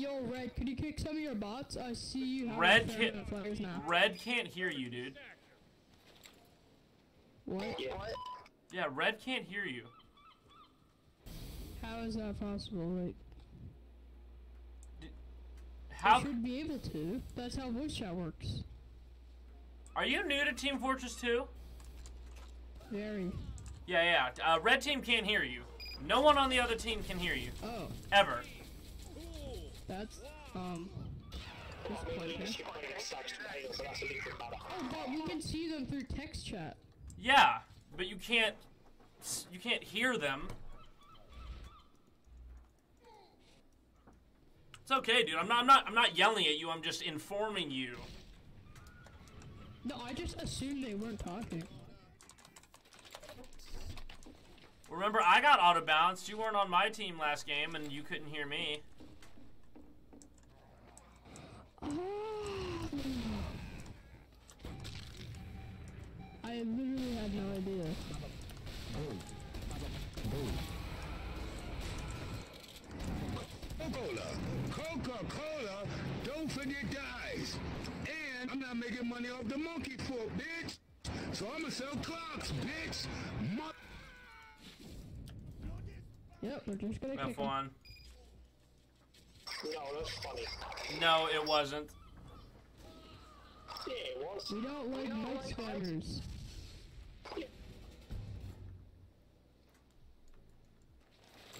Yo, Red, could you kick some of your bots? I see you have Red can't. players now. Red can't hear you, dude. What? Yeah. Yeah, Red can't hear you. How is that possible? Like, How you should be able to. That's how voice chat works. are you new to Team Fortress 2? Very. Yeah, yeah. Uh, red team can't hear you. No one on the other team can hear you. Oh, Ever. That's um. I mean, disappointing. you're playing against Saxon Taylor, so that's a different matter. Oh, but we can see them through text chat. Yeah, but you can't. You can't hear them. It's okay, dude. I'm not. I'm not. I'm not yelling at you. I'm just informing you. No, I just assumed they weren't talking. Remember, I got out of bounced. You weren't on my team last game, and you couldn't hear me. I literally had no idea. Boom. Boom. Coca-Cola. Coca-Cola. Don't forget the ice. And I'm not making money off the monkey foot, bitch. So I'ma sell clocks, bitch. Mo- Yep, we're just gonna kick 'em. F1. No, that's funny. No, it wasn't. Yeah, it was. We don't like night spammers.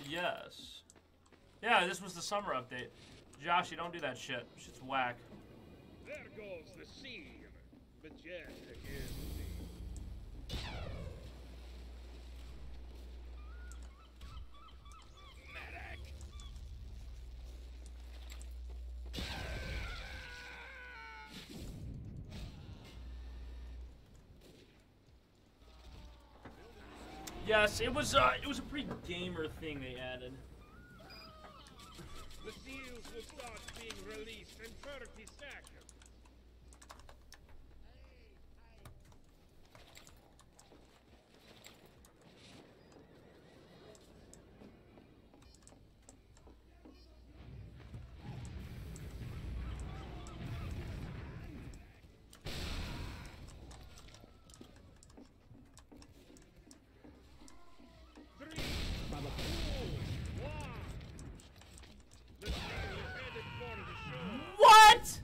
Yes. Yeah, this was the summer update. Josh, you don't do that shit. Shit's whack. There goes the seer. Majestic is Yes, it was. Uh, it was a pretty gamer thing they added. The will start being released in 30 seconds. Three, two, one. The seal is headed for the shore. What?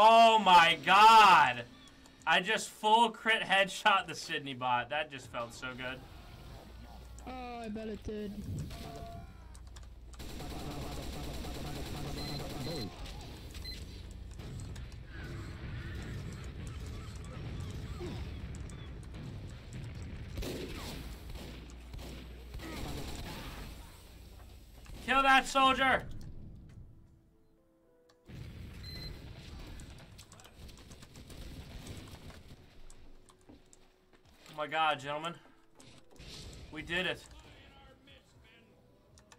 Oh my god! I just full crit headshot the Sydney bot. That just felt so good. I bet it did. Kill that soldier! Oh my god, gentlemen. We did it.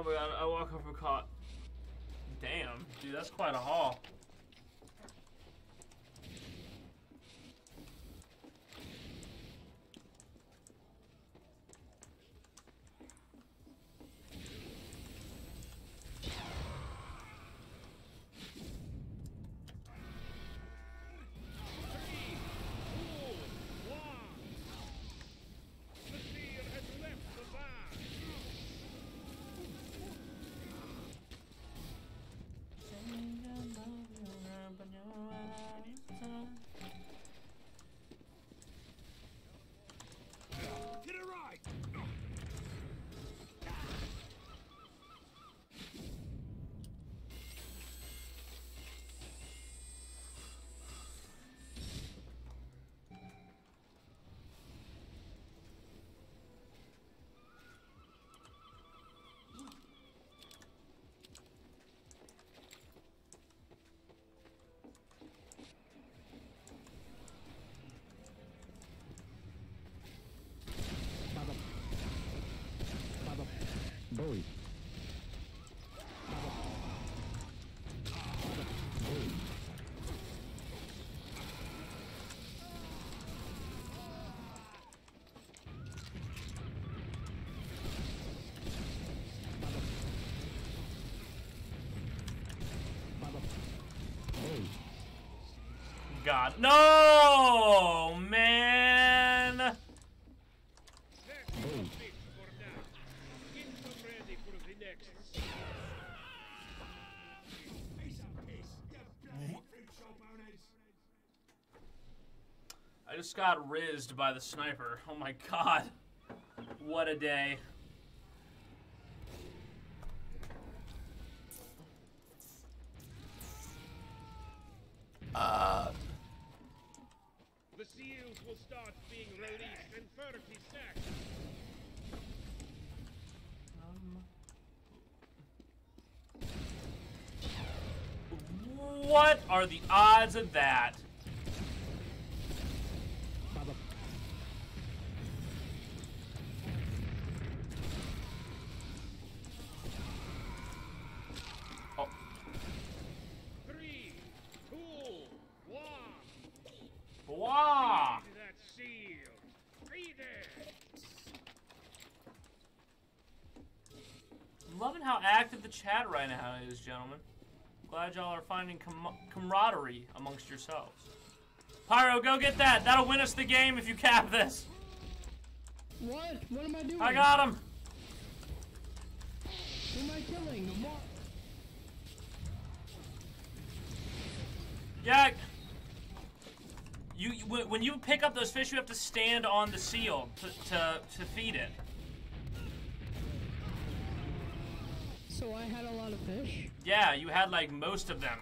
Oh my god, I walk over caught. Damn, dude, that's quite a haul. Fruit shop owners! I just got rizzed by the sniper. Oh my god. What a day. Uh, The seals will start being released in 30 seconds. what are the of that? Oh, it. Loving how active the chat right now is, gentlemen. Glad y'all are finding com- camaraderie amongst yourselves. Pyro, go get that. That'll win us the game if you cap this. What? What am I doing? I got him. Who am I killing? Yeah. You you- when when you pick up those fish, you have to stand on the seal to to, to feed it. So I had a lot of fish. Yeah, you had like most of them.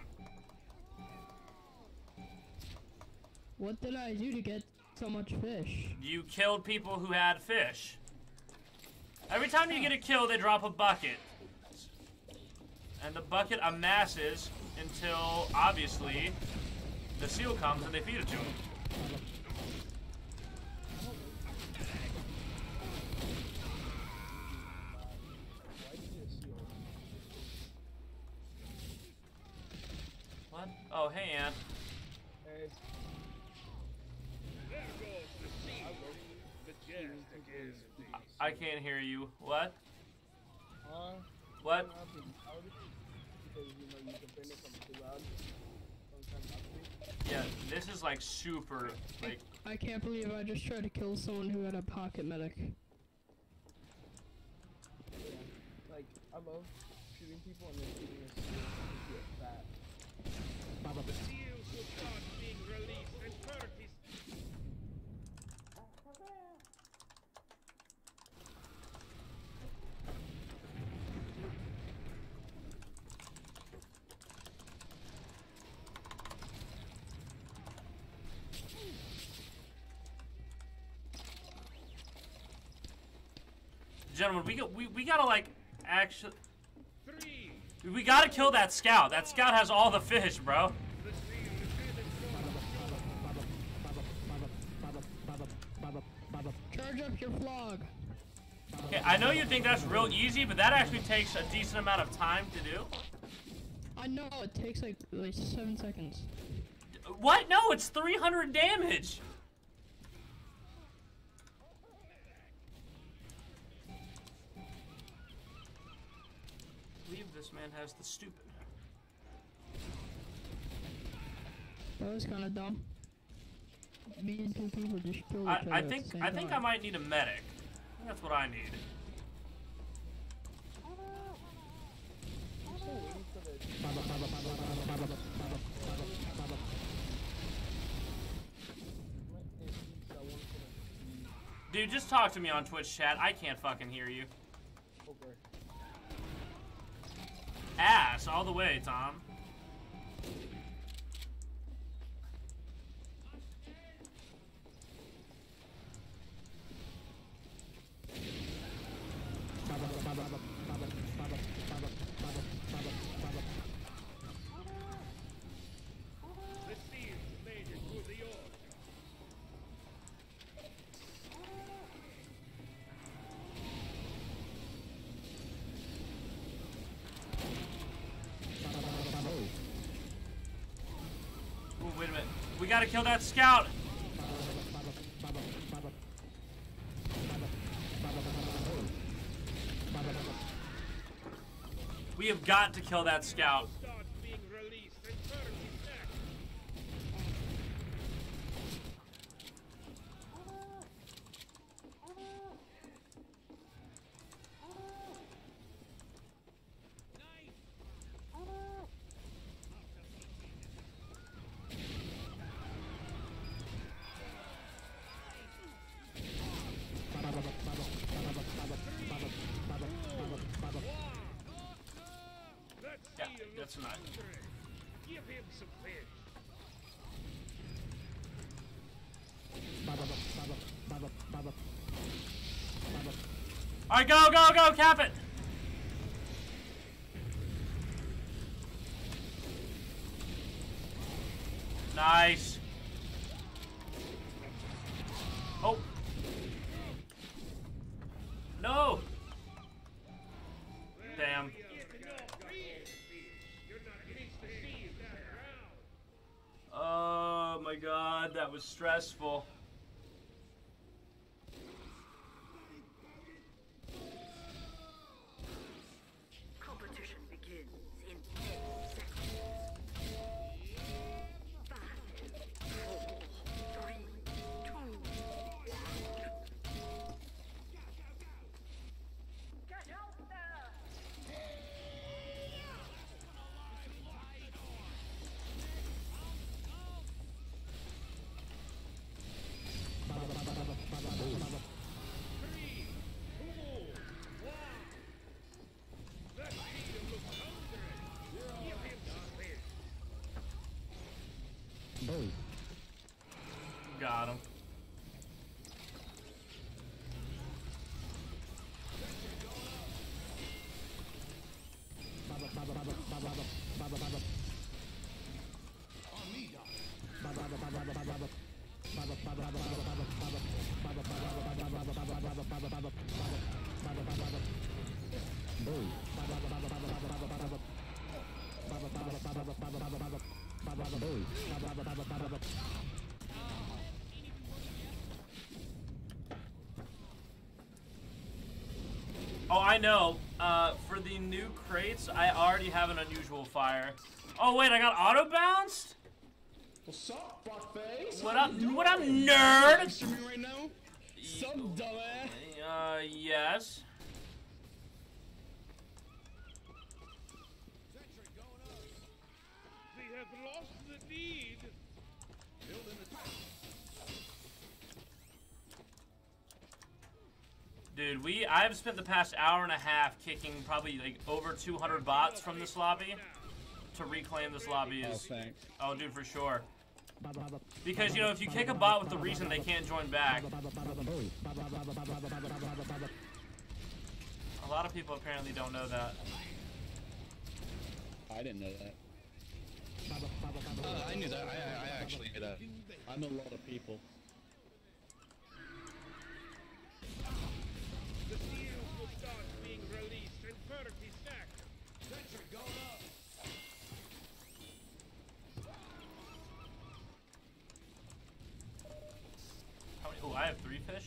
What did I do to get so much fish? You killed people who had fish. Every time you get a kill, they drop a bucket. And the bucket amasses until, obviously, the seal comes and they feed it to him. What? Oh, hey, Ant. There goes the seal. Majestic is indeed. I can't hear you. What? Uh, What? because you know you can turn it from too loud, sometimes not to. Yeah, this is like super, like, I can't believe I just tried to kill someone who had a pocket medic. Yeah, like I love shooting people and then shooting a seal to get fat. The seals will start being released in 30 gentlemen, we got we, we gotta like actually Three. we gotta kill that scout. That scout has all the fish, bro. The seal is headed Charge up your Phlog. Okay, I know you think that's real easy, but that actually takes a decent amount of time to do. I know it takes like like seven seconds. What? No, it's 300 damage. Believe this man has the stupid. That was kind of dumb. Me and two people just killed each I, other I think I think I might need a medic. I think that's what I need. I'm still waiting for the. Dude, just talk to me on Twitch chat. I can't fucking hear you. Okay. Ass all the way, Tom. Kill that scout. We have got to kill that scout. Start being released in 30 seconds. That Yeah, seal that's looks not- hungry. Give him some fish. All right, go, cap it. Nice. Oh. No. Damn. Oh my god, that was stressful. Oh, I know. Uh, for the new crates, I already have an unusual fire. Oh wait, I got auto bounced. What's up, fuckface? What up? What up, nerd? I've spent the past hour and a half kicking probably like over 200 bots from this lobby to reclaim this lobby. Oh, Is, thanks. oh, dude, for sure. Because you know, if you kick a bot with the reason they can't join back, a lot of people apparently don't know that. I didn't know that. Uh, I knew that. I, I, I actually knew that. I know a lot of people. The seals will start being released in 30 seconds. Sentry going up. How many? Oh, I have three fish.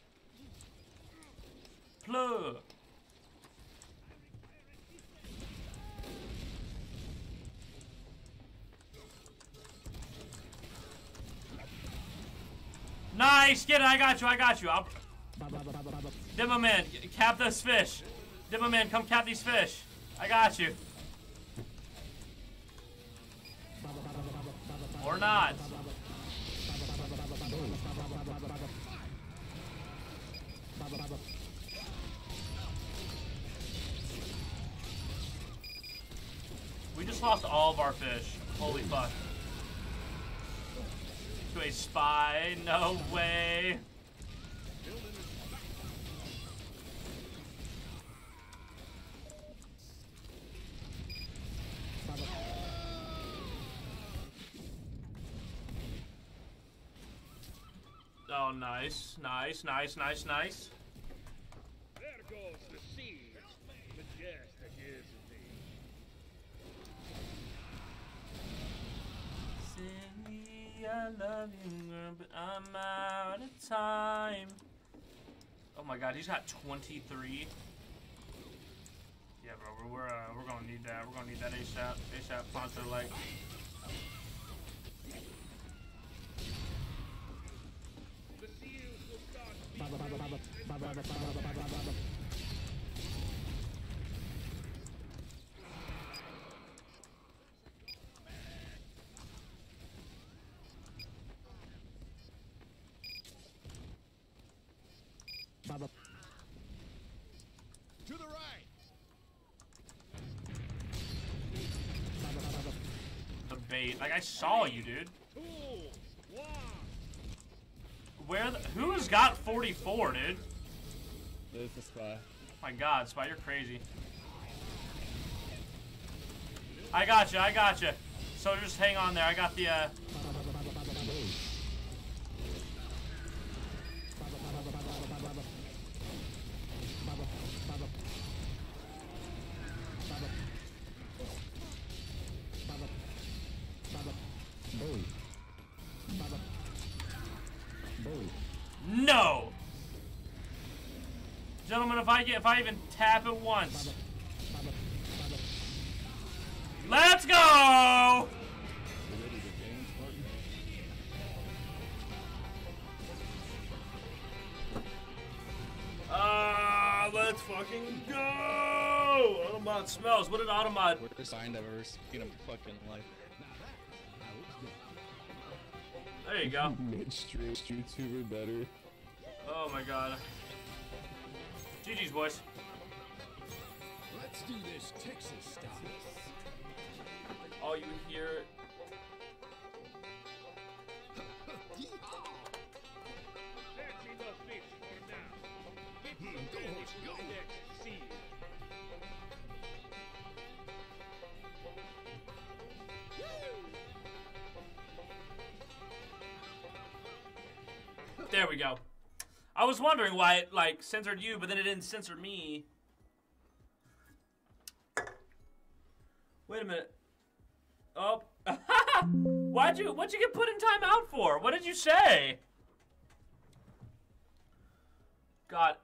Nice, get it, I got you, I got you. I'll... Demo man, cap this fish. Demo man, come cap these fish. I got you. Or not. We just lost all of our fish. Holy fuck. To a spy? No way. Oh, nice, nice, nice, nice, nice. There goes the sea. Majestic, isn't he? Say I love you, girl, but I'm out of time. Oh my god, he's got 23. Yeah, bro, we're, we're, uh, we're gonna need that. We're gonna need that ASAP. ASAP, sponsor like. The seals will start To the right. The bait. Like I saw you, dude. Where? The, who's got 44, dude? There's the spy. My God, Spy, you're crazy. I got you. I got you. So just hang on there. I got the. uh... I get, if I even tap it once. Let's go! Ah, let's fucking go! Automod smells. What did Automod? Worst sign I've ever seen in my fucking life. There you go. Mid street YouTuber better. Oh my god. GG's, boys. Let's do this Texas style. All you hear. That's enough fish for now. Get some ready for the next sea. There we go. I was wondering why it like censored you, but then it didn't censor me. Wait a minute. Oh. Why'd you what'd you get put in timeout for? What did you say? God.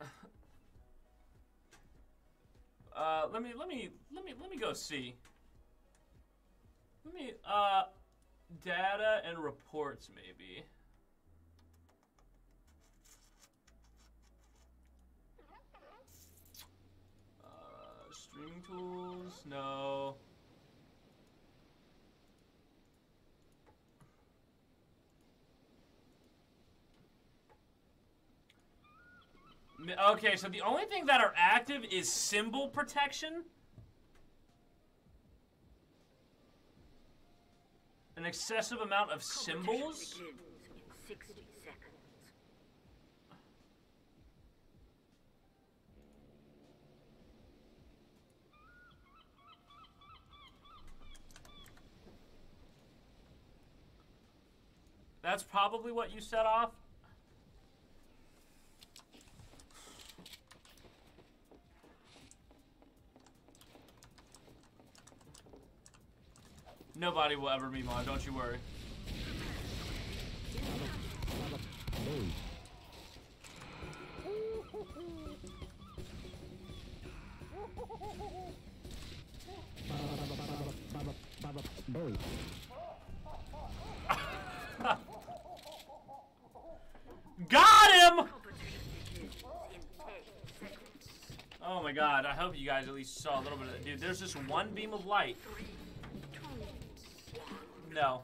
Uh let me let me let me let me go see. Let me uh data and reports maybe. Tools? No. Okay, so the only thing that are active is symbol protection. An excessive amount of symbols. Begins in 60 seconds. That's probably what you set off. Nobody will ever be mod, don't you worry him! Oh my god, I hope you guys at least saw a little bit of that. Dude, there's just one beam of light. No.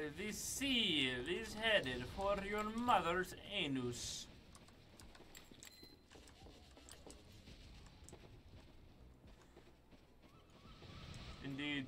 The seal is headed for your mother's anus. Indeed.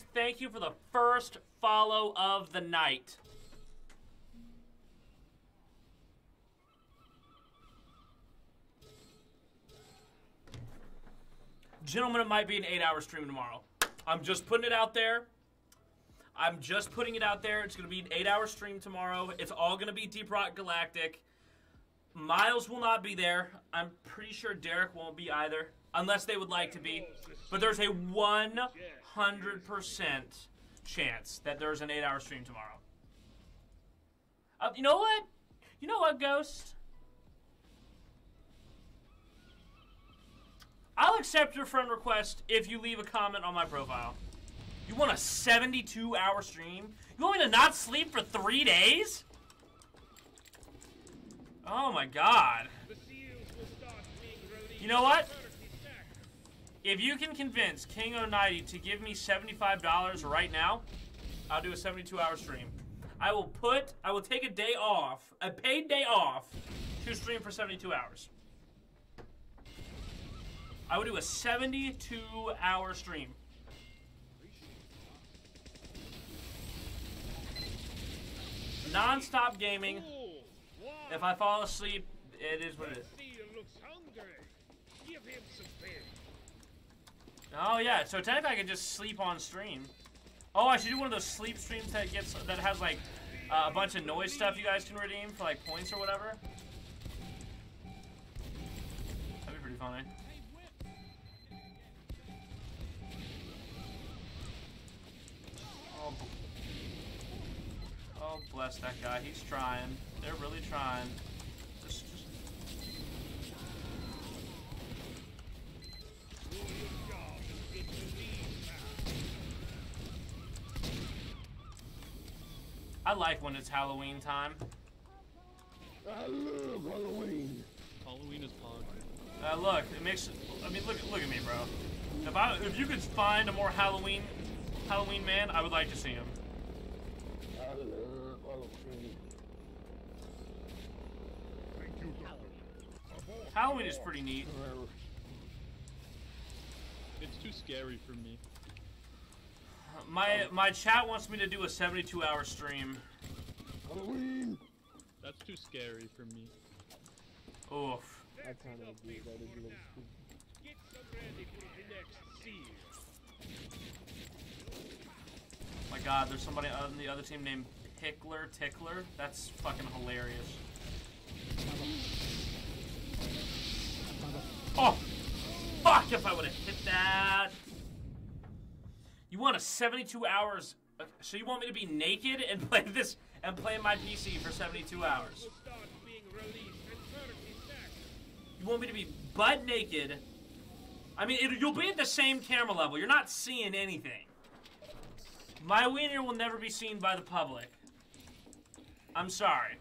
Thank you for the first follow of the night. Gentlemen, it might be an eight hour stream tomorrow. I'm just putting it out there. I'm just putting it out there. It's going to be an eight hour stream tomorrow. It's all going to be Deep Rock Galactic. Miles will not be there. I'm pretty sure Derek won't be either, unless they would like to be. But there's a 100% chance that there's an eight hour stream tomorrow. Uh, you know what? You know what, Ghost? I'll accept your friend request if you leave a comment on my profile. You want a 72 hour stream? You want me to not sleep for three days? Oh my god. You know what? If you can convince King 090 to give me $75 right now, I'll do a 72 hour stream. I will put, I will take a day off, a paid day off, to stream for 72 hours. I would do a 72 hour stream. Non-stop gaming. If I fall asleep, it is what it is. looks hungry. Give him some food. Oh yeah, so technically I could just sleep on stream. Oh, I should do one of those sleep streams that gets that has like uh, a bunch of noise stuff you guys can redeem for like points or whatever. That'd be pretty funny. Oh, oh, bless that guy. He's trying. They're really trying. Just, just I like when it's Halloween time. I love Halloween. Halloween is pog. Uh, look, it makes. I mean, look, look at me, bro. If I, if you could find a more Halloween, Halloween man, I would like to see him. I love Halloween. Halloween is pretty neat. It's too scary for me. My my chat wants me to do a 72 hour stream. Halloween. That's too scary for me. Oof. I kind of agree. That is a little spooky. Get some ready for the next siege. My God, there's somebody on the other team named Pickler Tickler. That's fucking hilarious. Oh, fuck! If I would have hit that. You want a 72 hours? uh, So you want me to be naked and play this and play my PC for 72 hours? Will start being released and currently stacked. You want me to be butt naked? I mean, it, you'll be at the same camera level. You're not seeing anything. My wiener will never be seen by the public. I'm sorry.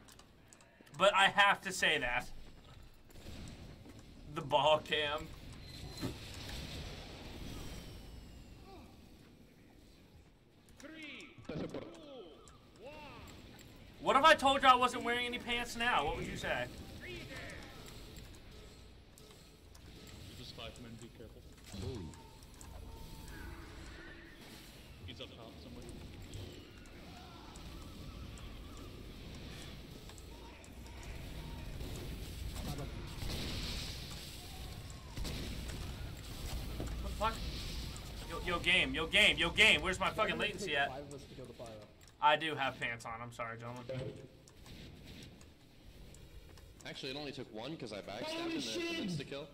But I have to say that. The ball cam. Three, two, one. What if I told you I wasn't wearing any pants now? What would you say? Yo, yo, game, yo, game, yo, game. Where's my fucking latency at? Five of us to kill the pyro. I do have pants on. I'm sorry, gentlemen. Actually, it only took one because I backstabbed and then insta kill.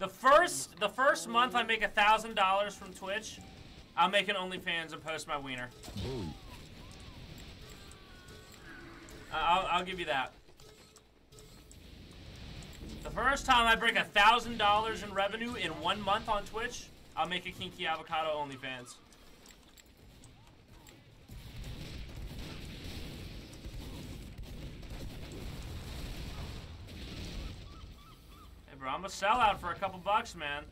The first, the first month I make a thousand dollars from Twitch, I'll make an OnlyFans and post my wiener. I- I'll, I'll give you that. The first time I break a thousand dollars in revenue in one month on Twitch, I'll make a kinky avocado OnlyFans. Hey, bro, I'm a sellout for a couple bucks, man.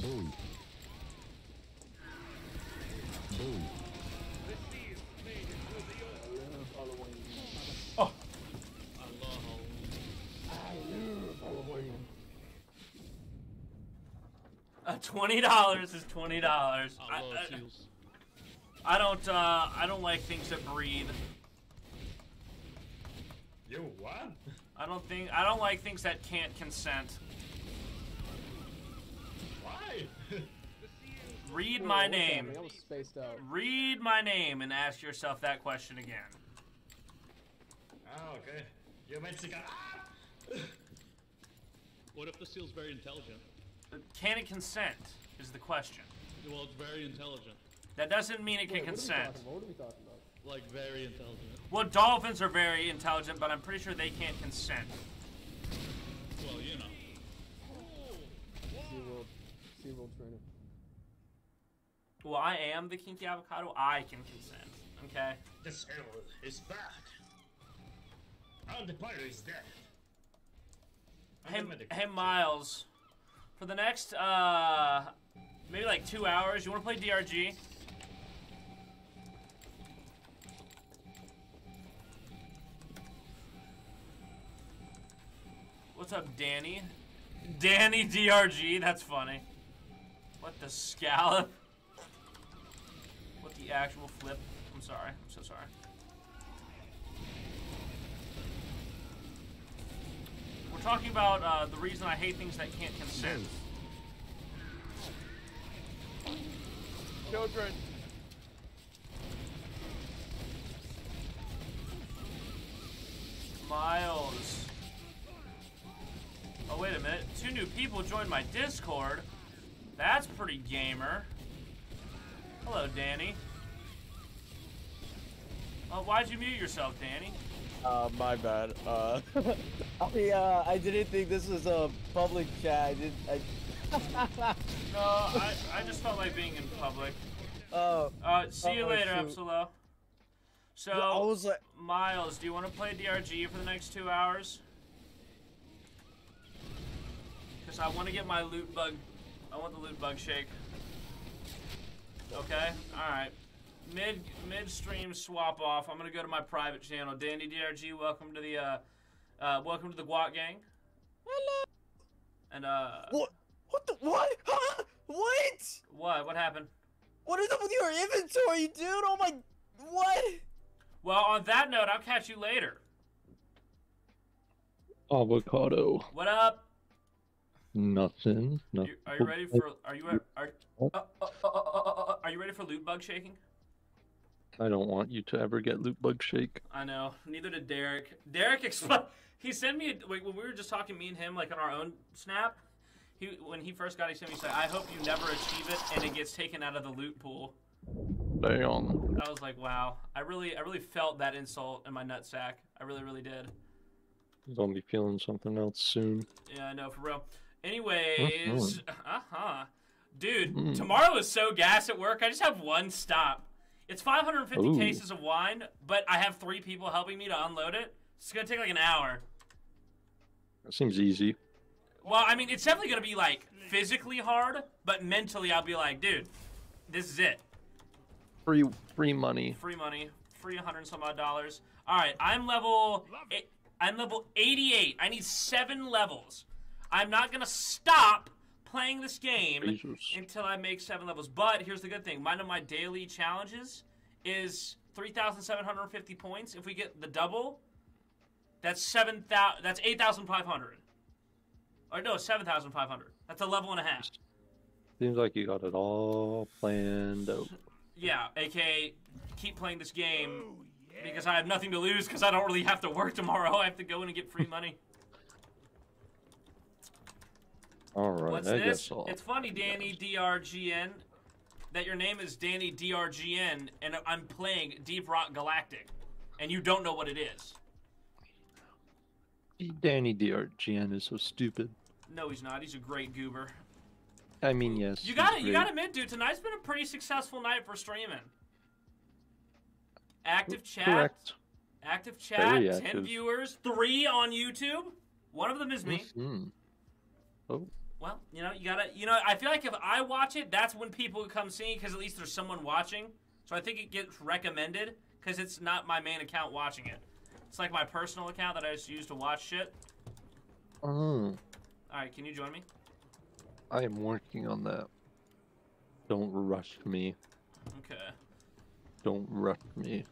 Boom. Boom. Twenty dollars is twenty dollars. I I, I. I don't. Uh, I don't like things that breathe. You what? I don't think. I don't like things that can't consent. Why? Read my what's name. happening? I was spaced out. Read my name and ask yourself that question again. Ah, okay. You Mexican. Ah! What if the seal's very intelligent? Can it consent? Is the question. Well, it's very intelligent. That doesn't mean it can Wait, what consent. talking? What are we talking about? Like very intelligent. Well, dolphins are very intelligent, but I'm pretty sure they can't consent. Well, you know. SeaWorld. SeaWorld trainer. Well, I am the kinky avocado. I can consent. Okay. The cell is back. And the pirate is dead. And Hey, the medic- hey, Miles. For the next, uh, maybe like two hours, you want to play DRG? What's up, Danny? Danny DRG, that's funny. What the scallop? What the actual flip? I'm sorry, I'm so sorry. We're talking about uh, the reason I hate things that can't consent. Children. Miles. Oh, wait a minute. Two new people joined my Discord. That's pretty gamer. Hello, Danny. Oh, why'd you mute yourself, Danny? Uh, my bad. Uh, I, uh, I didn't think this was a public chat. I didn't. I... No, I, I just felt like being in public. Oh. Uh, see you Oh, later, shoot. So, I was like- Miles, do you want to play DRG for the next two hours? Because I want to get my loot bug. I want the loot bug shake. Okay. All right. Mid midstream swap off. I'm gonna go to my private channel. Dandy DRG, welcome to the uh, uh welcome to the Guac gang. Hello. And uh. What? What the? What? Huh? What? What? What happened? What is up with your inventory, dude? Oh my. What? Well, on that note, I'll catch you later. Avocado. What up? Nothing. Nothing. Are you ready for? Are you are? Are, uh, uh, uh, uh, uh, uh, are you ready for loot bug shaking? I don't want you to ever get loot bug shake. I know. Neither did Derek. Derek explained. He sent me a, like when we were just talking, me and him, like on our own snap. He when he first got, it, he sent me. Said, "I hope you never achieve it, and it gets taken out of the loot pool." Damn. I was like, "Wow." I really, I really felt that insult in my nutsack. I really, really did. You're gonna be feeling something else soon. Yeah, I know for real. Anyways, uh huh, dude. Mm. Tomorrow is so gas at work. I just have one stop. It's 550 Ooh. cases of wine, but I have three people helping me to unload it. It's gonna take like an hour. That seems easy. Well, I mean, it's definitely gonna be like physically hard, but mentally, I'll be like, dude, this is it. Free free money. Free money, free 100 and some odd dollars. All right, I'm level. Eight, I'm level 88. I need seven levels. I'm not gonna stop playing this game Jesus. until I make seven levels. But here's the good thing: one of my daily challenges is 3,750 points. If we get the double, that's seven thousand. That's 8,500. Or no, 7,500. That's a level and a half. Seems like you got it all planned out. Yeah, aka keep playing this game because I have nothing to lose because I don't really have to work tomorrow. I have to go in and get free money. All right, What's I this? It's funny, Danny DRGN, that your name is Danny DRGN and I'm playing Deep Rock Galactic, and you don't know what it is. Danny DRGN is so stupid. No, he's not. He's a great goober. I mean, yes. You got to You got to admit, dude. Tonight's been a pretty successful night for streaming. Active chat. Correct. Active chat. Very Ten active. viewers. Three on YouTube. One of them is me. Mhm. Oh, Well, you know, you gotta, you know, I feel like if I watch it, that's when people come see because at least there's someone watching. So I think it gets recommended because it's not my main account watching it. It's like my personal account that I just use to watch shit. oh, All right, can you join me? I am working on that. Don't rush me. Okay. Don't rush me.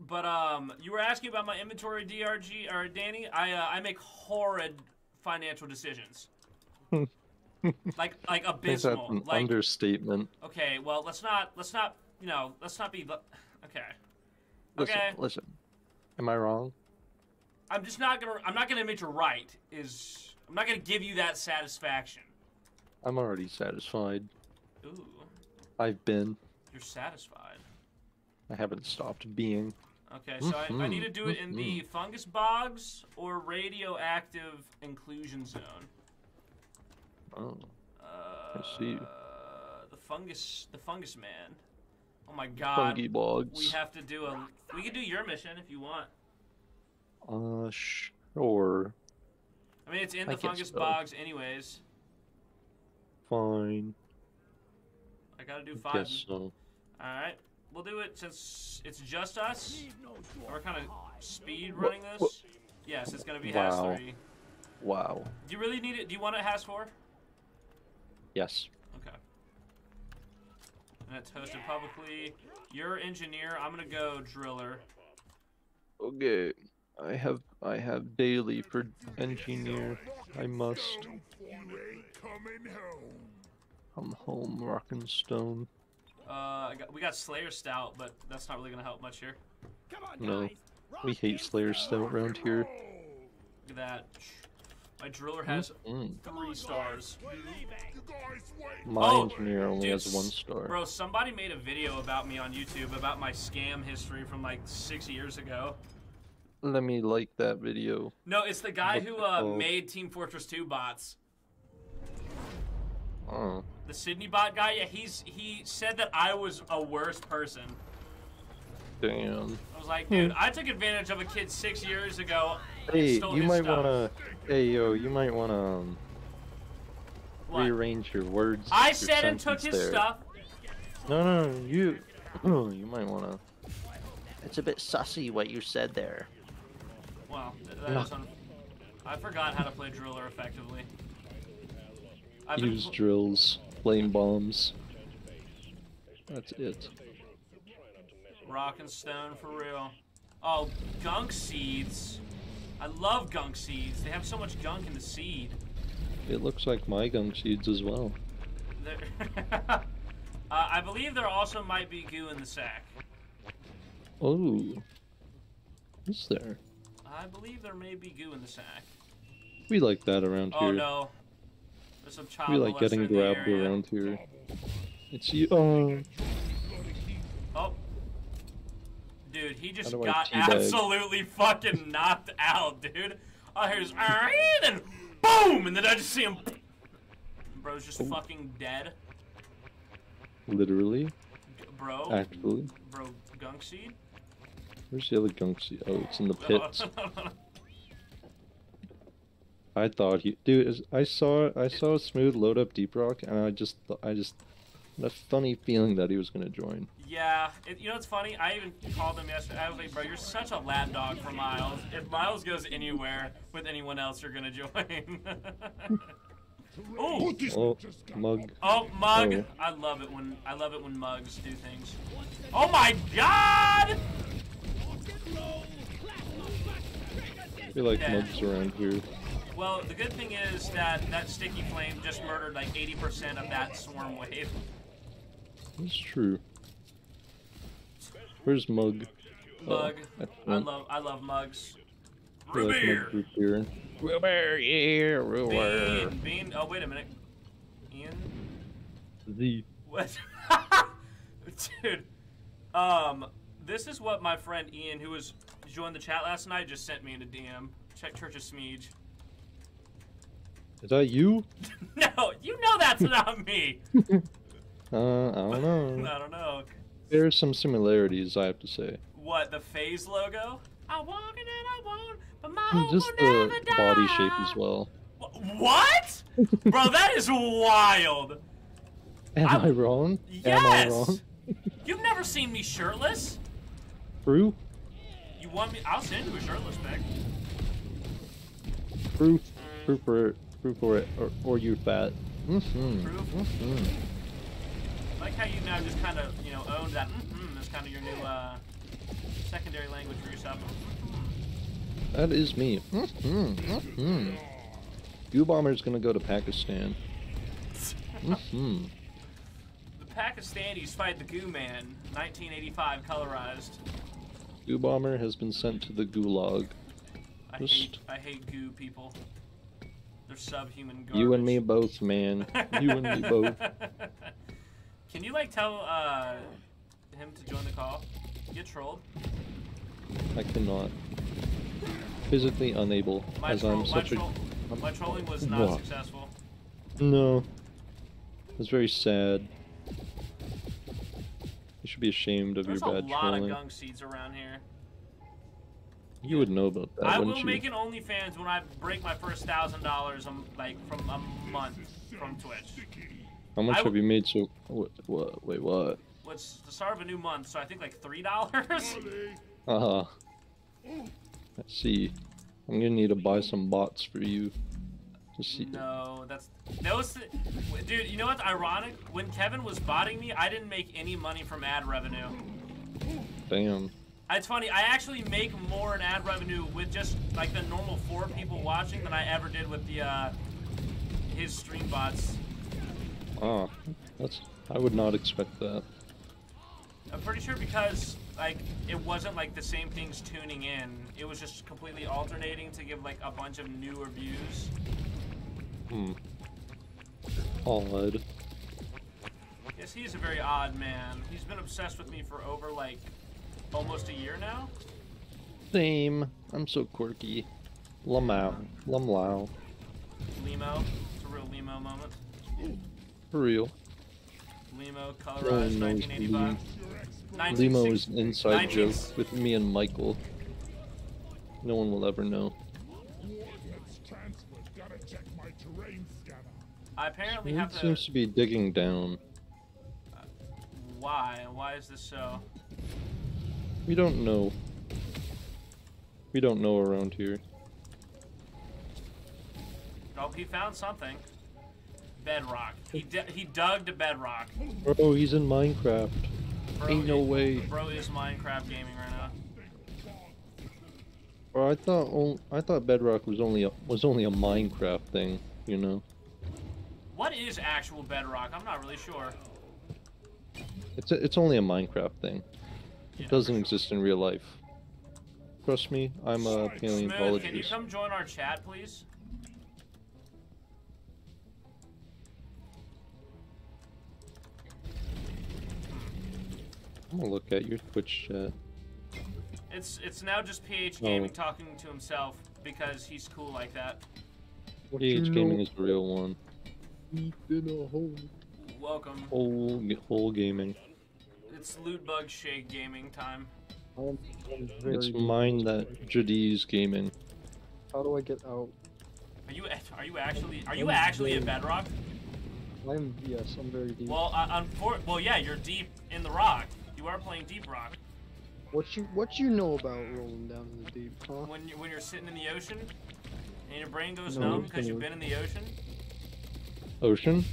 But um, you were asking about my inventory, DRG or Danny. I uh, I make horrid financial decisions. like like think that's abysmal. an Like understatement. okay, well let's not let's not you know let's not be okay. Listen, Okay. listen. Am I wrong? I'm just not gonna I'm not gonna admit you're right. Is I'm not gonna give you that satisfaction. I'm already satisfied. Ooh, I've been. you're satisfied. I haven't stopped being. Okay, so I, I need to do it in the mhm. fungus bogs or radioactive inclusion zone. Oh, Uh, I see. the fungus, the fungus man. Oh my god. Fungi bogs. We have to do a. We can do your mission if you want. Uh, sure. I mean, it's in the guess fungus so. bogs anyways. Fine. I gotta do I five. guess so. All right, we'll do it since it's just us. And we're kind of speed running this. Yes, it's gonna be Wow. Has three. Wow. Do you really need it? Do you want it Has four? Yes. Okay. And it's hosted publicly. You're engineer. I'm gonna go driller. Okay. I have I have daily for engineer. I must. I'm home, rockin' stone. Uh, I got, we got Slayer Stout, but that's not really gonna help much here. No, we hate Slayer Stout around here. Look at that. My driller has Mm. three stars. My Oh, engineer only dude, has one star. Bro, somebody made a video about me on YouTube about my scam history from like six years ago. Let me like that video. No, it's the guy who uh, made Team Fortress 2 bots. Oh, The Sydney bot guy. Yeah, he's he said that I was a worse person. damn. I was like, dude, I took advantage of a kid six years ago. And Hey, you might stuff. wanna. Hey, yo, you might wanna um, rearrange your words. I your said and took his there. stuff. No, no, no, you. You might wanna. It's a bit sussy what you said there. Well, th- that No. is un- I forgot how to play driller effectively. I've been Use pl- drills, flame bombs. That's it. rock and stone for real. Oh, gunk seeds. I love gunk seeds. They have so much gunk in the seed. It looks like my gunk seeds as well. Uh, I believe there also might be goo in the sack. Oh. Is there? I believe there may be goo in the sack. We like that around Oh here. Oh no. There's some child We like getting molester in the grabbed around here. It's you. Oh. Dude, he just got teabag? absolutely fucking knocked out, dude. I hear his then boom, and then I just see him. Bro's just fucking dead. Literally. Bro. Actually. Bro, gunk seed? Where's the other gunk seed? Oh, it's in the pits. I thought he, dude. is- I saw, I saw a Smooth load up Deep Rock, and I just, I just, had a funny feeling that he was gonna join. Yeah, it, you know what's funny? I even called him yesterday. I was like, bro, you're such a lap dog for Miles. If Miles goes anywhere with anyone else, you're gonna join. Ooh. Oh, mug. Oh, mug! Oh. I love it when I love it when mugs do things. Oh my god! I feel like Yeah. mugs around here. Well, the good thing is that that sticky flame just murdered like 80% of that swarm wave. That's true. Where's mug? Mug. Oh, I excellent. love I love mugs. I feel like Rubeer. mug root beer. Rubeer, yeah, Rubeer. Bean, bean. Oh wait a minute. Ian. The What? Dude. Um. This is what my friend Ian, who was joined the chat last night, just sent me in a DM. Check Church of Smeege. is that you? No, you know that's not me. Uh, I don't know. I don't know. There are some similarities, I have to say. What the phase logo? I want it and I want, but my hope Just will the never die. body shape as well. What? Bro, that is wild. Am I, wrong? Am I Yes. wrong? You've never seen me shirtless. True. You want me? I'll send you a shirtless pic. Proof. Proof for it. Proof for it. Or, or you fat. Mm-hmm. Proof? Mm-hmm. I like how you now just kind of, you know, owned that. Mm-hmm, as kind of your new uh, secondary language for yourself. That is me. Mm-hmm. Mm-hmm. Goo Bomber's gonna go to Pakistan. Mm-hmm. The Pakistanis fight the Goo Man, 1985 colorized. Goo Bomber has been sent to the Gulag. I Just- hate, I hate Goo people. They're subhuman garbage. You and me both, man. You and me both. Can you like tell uh, him to join the call? Get trolled. I cannot. Physically unable, My, as I'm my, such troll, a. my trolling was not What? successful. No. It's very sad. You should be ashamed of There's a your bad lot trolling. of gunk seeds around here. You would know about that, I will you? make an OnlyFans when I break my first thousand dollars, like from a month from Twitch. How much I have you made so? What? What? Wait, what? What's the start of a new month? So I think like three dollars. Uh huh. Let's see. I'm gonna need to buy some bots for you. To see. No, that's those. Dude, you know what's ironic? When Kevin was botting me, I didn't make any money from ad revenue. Damn. It's funny. I actually make more in ad revenue with just like the normal four people watching than I ever did with the uh, his stream bots. Ah, that's. I would not expect that. I'm pretty sure because like it wasn't like the same things tuning in. It was just completely alternating to give like a bunch of newer views. Hmm. Odd. Yes, he's a very odd man. He's been obsessed with me for over like almost a year now. Same. I'm so quirky. Lamau. Lumlau. Limo. It's a real Limo moment. For real. Limo, No colorized, 1985. Limo is an inside 19 joke with me and Michael. No one will ever know. Coordinates transferred. Gotta check my terrain scanner. I apparently have to. seems to be digging down. Uh, why? Why is this so? We don't know. We don't know around here. Oh, he found something. Bedrock. He d- he dug to bedrock. Oh, he's in Minecraft. Bro, Ain't no is- way. Bro is Minecraft gaming right now. Bro, I thought on- I thought Bedrock was only a, was only a Minecraft thing. You know. What is actual bedrock? I'm not really sure. It's a, it's only a Minecraft thing. It doesn't exist in real life. Trust me, I'm a Smooth, can you come join our chat, please? I'm gonna look at your Twitch chat. It's it's now just PH Oh. Gaming talking to himself because he's cool like that. PH Gaming is the real one. Deep in a hole. Welcome. Whole whole gaming. It's loot bug shake gaming time. I'm, I'm It's mine that Jadis gaming. How do I get out? Are you are you actually are you I'm actually at very- bedrock? I'm yes, I'm very deep. Well, uh, unfor- well, yeah, you're deep in the rock. You are playing deep rock. What you what you know about rolling down in the deep, huh? When you when you're sitting in the ocean and your brain goes No, numb because you've been in the ocean. Ocean?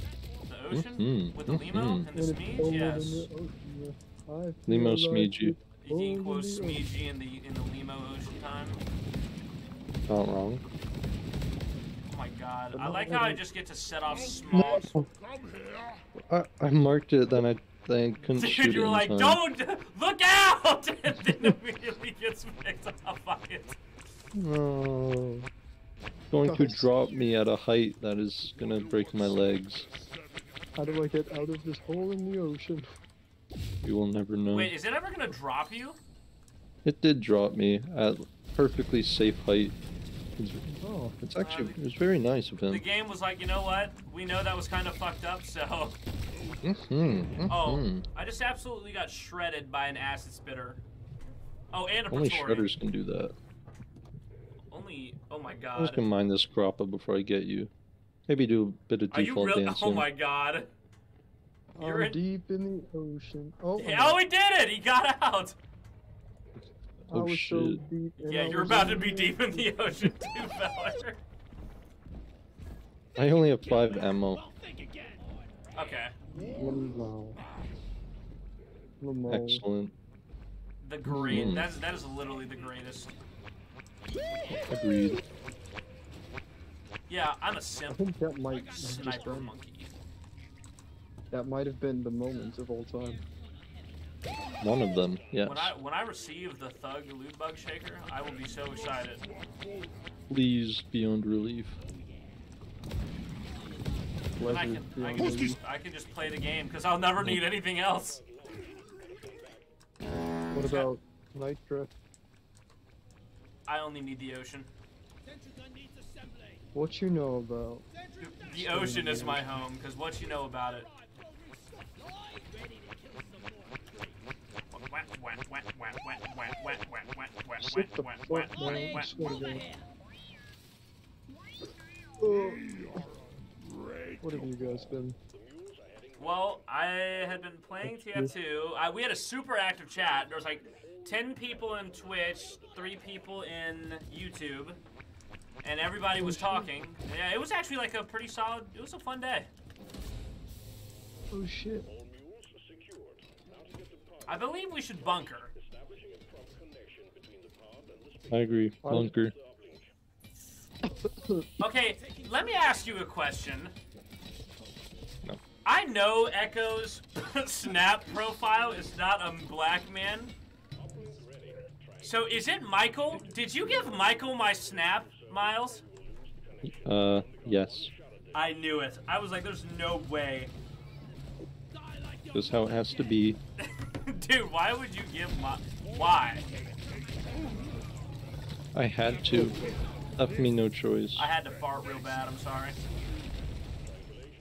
The ocean Mhm, with the limo mhm. and the Smeege, yes. Limo Smeegee. You can quote Smeegee in the in the limo ocean time. Not wrong. Oh my god, I like how I just get to set off small. I, I marked it, then I then I couldn't Dude, it you're like, time. don't look out, and then immediately gets picked up oh, by it. No. Going to drop me at a height that is gonna break my legs. How do I get out of this hole in the ocean? You will never know. Wait, is it ever gonna drop you? It did drop me at perfectly safe height. It's, Oh. it's actually it was very nice of him. The game was like, you know what? We know that was kind of fucked up, so. Mm-hmm. Oh, mm-hmm. I just absolutely got shredded by an acid spitter. Oh, and a Only Praetorian. shredders can do that. Only. Oh my I'm just gonna mine this Croppa before I get you. Maybe do a bit of Are you default really? dancing. Oh my god. You're I'm in- deep in the ocean. Oh, I'm Oh, he did it! He got out! I Oh, was so shit. deep. Yeah, I you're about to be deep in the ocean too, fella. I only have five ammo. Okay. Wow. Excellent. The green. Mm. That's that is literally the greatest. Agreed. Yeah, I'm a simp. think that might Sniper monkey. that might have been the moment of all time. One of them, yes. When I when I receive the Thug Loot Bug Shaker, I will be so excited. Please, beyond relief. And I Pleasure can I beyond can just. I can just play the game because I'll never need anything else. What about Nitra? I only need the ocean. What you know about? The ocean is my home because what you know about it. Sit the fuck down, I swear to God. Oh. What have you guys been? Well, I had been playing TF2. I, we had a super active chat. There was like 10 people in Twitch, 3 people in YouTube, and everybody was oh, talking. Yeah, it was actually like a pretty solid, it was a fun day. Oh shit. I believe we should bunker. I agree. Bunker. Okay, let me ask you a question. No. I know Echo's Snap profile is not a black man. So is it Michael? Did you give Michael my Snap, Miles? Uh, yes. I knew it. I was like, there's no way. That's how it has to be. Dude, why would you give my. Why? I had to. Left me no choice. I had to fart real bad, I'm sorry.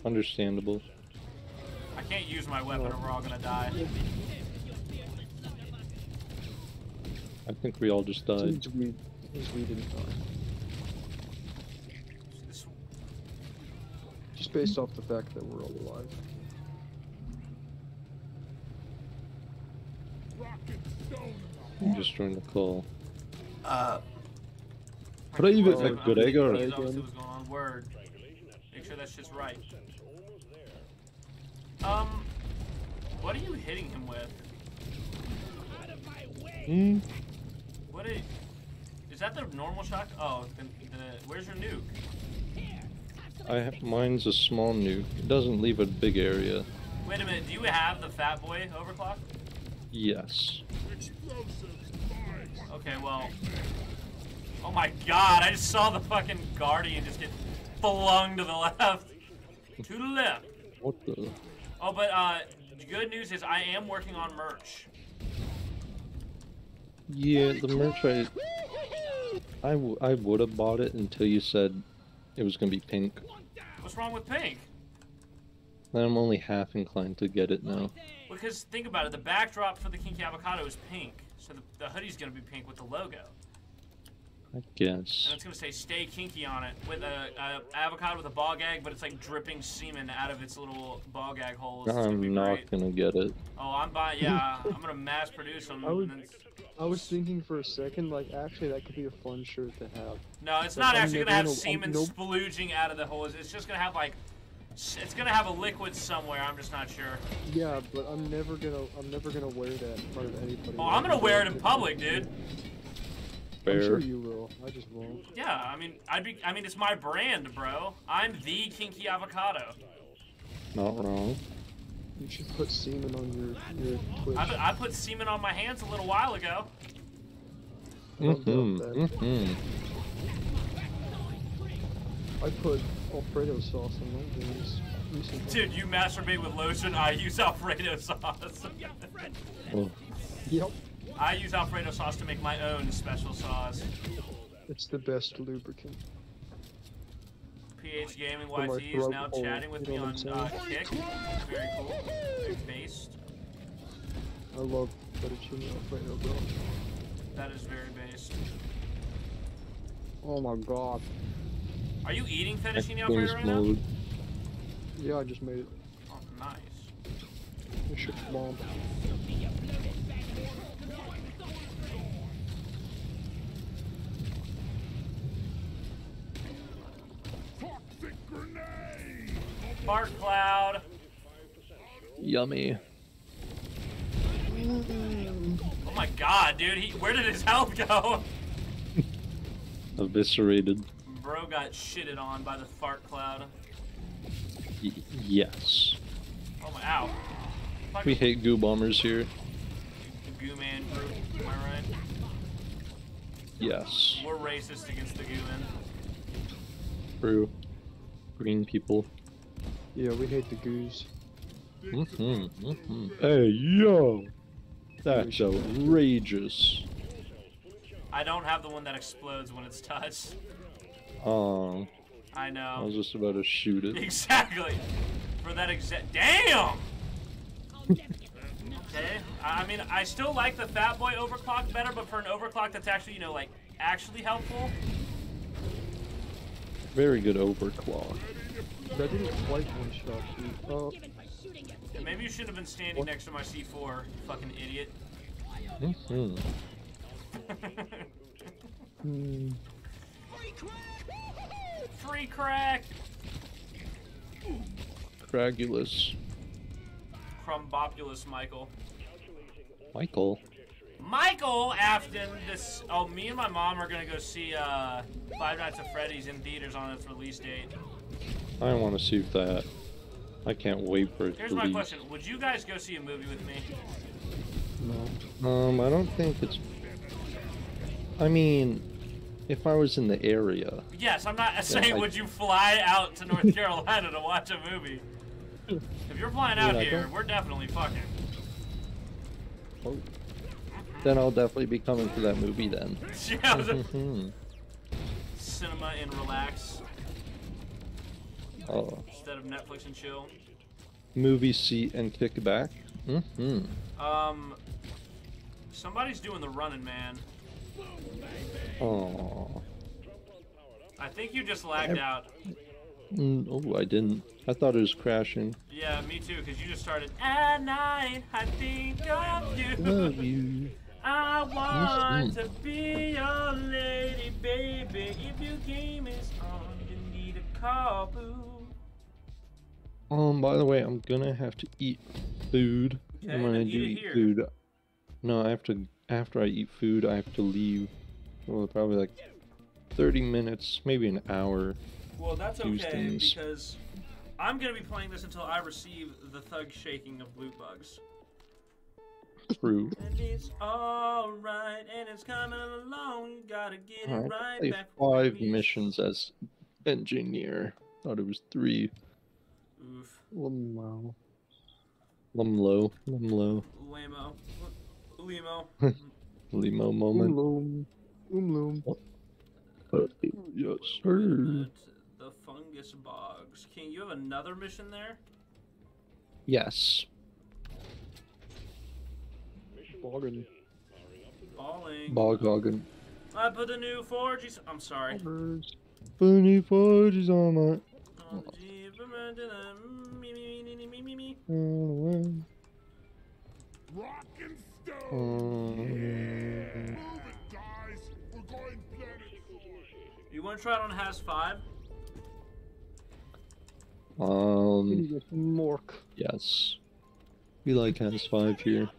Understandable. I can't use my weapon or we're all gonna die. I think we all just died. We, we didn't die. Just based off the fact that we're all alive. I'm just trying to call. Uh. Could I even Well, a good egg or? Please, obviously what's going on. Word. Make sure that shit's right. Um, what are you hitting him with? Hmm. What is? Is that the normal shot? Oh, the, the, where's your nuke? I have, mine's a small nuke. It doesn't leave a big area. Wait a minute. Do you have the Fat Boy overclock? Yes. Okay, well. Oh my God! I just saw the fucking Guardian just get flung to the left. to the left. What the? Oh, but uh, the good news is I am working on merch. Yeah, the merch I. I, w- I would have bought it until you said it was gonna be pink. What's wrong with pink? Then I'm only half inclined to get it now. Because think about it, the backdrop for the Kinky Avocado is pink, so the, the hoodie's gonna be pink with the logo, I guess. and it's gonna say "Stay Kinky" on it with a, a avocado with a ball gag, but it's like dripping semen out of its little ball gag holes. It's gonna I'm not great. gonna get it. Oh, I'm buying. Yeah, I'm gonna mass produce them. I would- and I was thinking for a second, like, actually, that could be a fun shirt to have. No, it's But not I'm actually gonna have I'm- semen nope. splooging out of the holes. It's just gonna have like, s- it's gonna have a liquid somewhere. I'm just not sure. Yeah, but I'm never gonna, I'm never gonna wear that in front of anybody. Oh, I'm gonna wear it in public, dude. I'm sure you will. I just won't. Yeah, I mean, I'd be. I mean, it's my brand, bro. I'm the Kinky Avocado. Not wrong. You should put semen on your your Twitch. I, I put semen on my hands a little while ago. Mm-hmm. Mm-hmm. I put Alfredo sauce on my games recently. Dude, you masturbate with lotion. I use Alfredo sauce. Oh, Yep. I use Alfredo sauce to make my own special sauce. It's the best lubricant. PH Gaming YT is now chatting with me on uh? Kick. Very cool. Very based. I love fettuccine Alfredo, bro. That is very based. Oh my god. Are you eating fettuccine X Alfredo Games right now? Yeah, I just made it. Oh, nice. This shit's bomb. Fart cloud. Yummy. Oh my god, dude. He, where did his health go? Eviscerated. Bro got shitted on by the fart cloud. Y- yes. Oh my, ow. Fuck We hate goo bombers here. the goo man group. Am I right? Yes. We're racist against the goo men. True. Green people. Yeah, we hate the goos. Mm-hmm, mm-hmm. Hey, yo! That's outrageous. I don't have the one that explodes when it's touched. Oh, I know. I was just about to shoot it. Exactly. For that exact. Damn! Okay. I I mean, I still like the Fat Boy overclock better, but for an overclock that's actually, you know, like, actually helpful. Very good overclock. That didn't quite one shot you. Oh, Yeah, maybe you shouldn't have been standing next to my C4, you fucking idiot. Mm-hmm. hmm. Free crack! Cragulous. Crumbopulous Michael. Michael. Michael Afton, this. Oh, me and my mom are gonna go see uh, Five Nights at Freddy's in theaters on its release date. I want to see that. I can't wait for it Here's my question: Would you guys go see a movie with me? No. Um, I don't think it's. I mean, if I was in the area, Yes, I'm not saying I- would you fly out to North Carolina to watch a movie. If you're flying out Yeah, here, we're definitely fucking. oh, then I'll definitely be coming to that movie then. Yeah, Mhm. Cinema and relax oh, instead of Netflix and chill. movie seat and kick back. Mm-hmm. Um, somebody's doing the running, man. Oh. I think you just lagged out. Mm, oh, I didn't. I thought it was crashing. Yeah, me too, because you just started. At night, I think of you. Love you. I want Mm. to be your lady, baby. If your game is on, you need a car, boo. Um, by the way, I'm gonna have to eat food. Okay, and when I do eat eat food, no, I have to. After I eat food, I have to leave. Well, probably like 30 minutes, maybe an hour. Well, that's Use okay because I'm gonna be playing this until I receive the thug shaking of loot bugs. True. And it's alright, and it's coming along. You gotta get I it have right play back. five missions as engineer. Thought it was three. Oof. Wow. Lumlow. Lumlow. Lamo. Limo. Limo moment. Umloom. Umloom. Yes, sir. The fungus bogs. King, you have another mission there? Yes. Boggin. Balling. Boghoggin. I put the new 4G. I'm sorry. Funny forges on my. Rock and stone. Um, guys. Want to try it on Has 5? um. Mork. Yes. We like Has 5 here.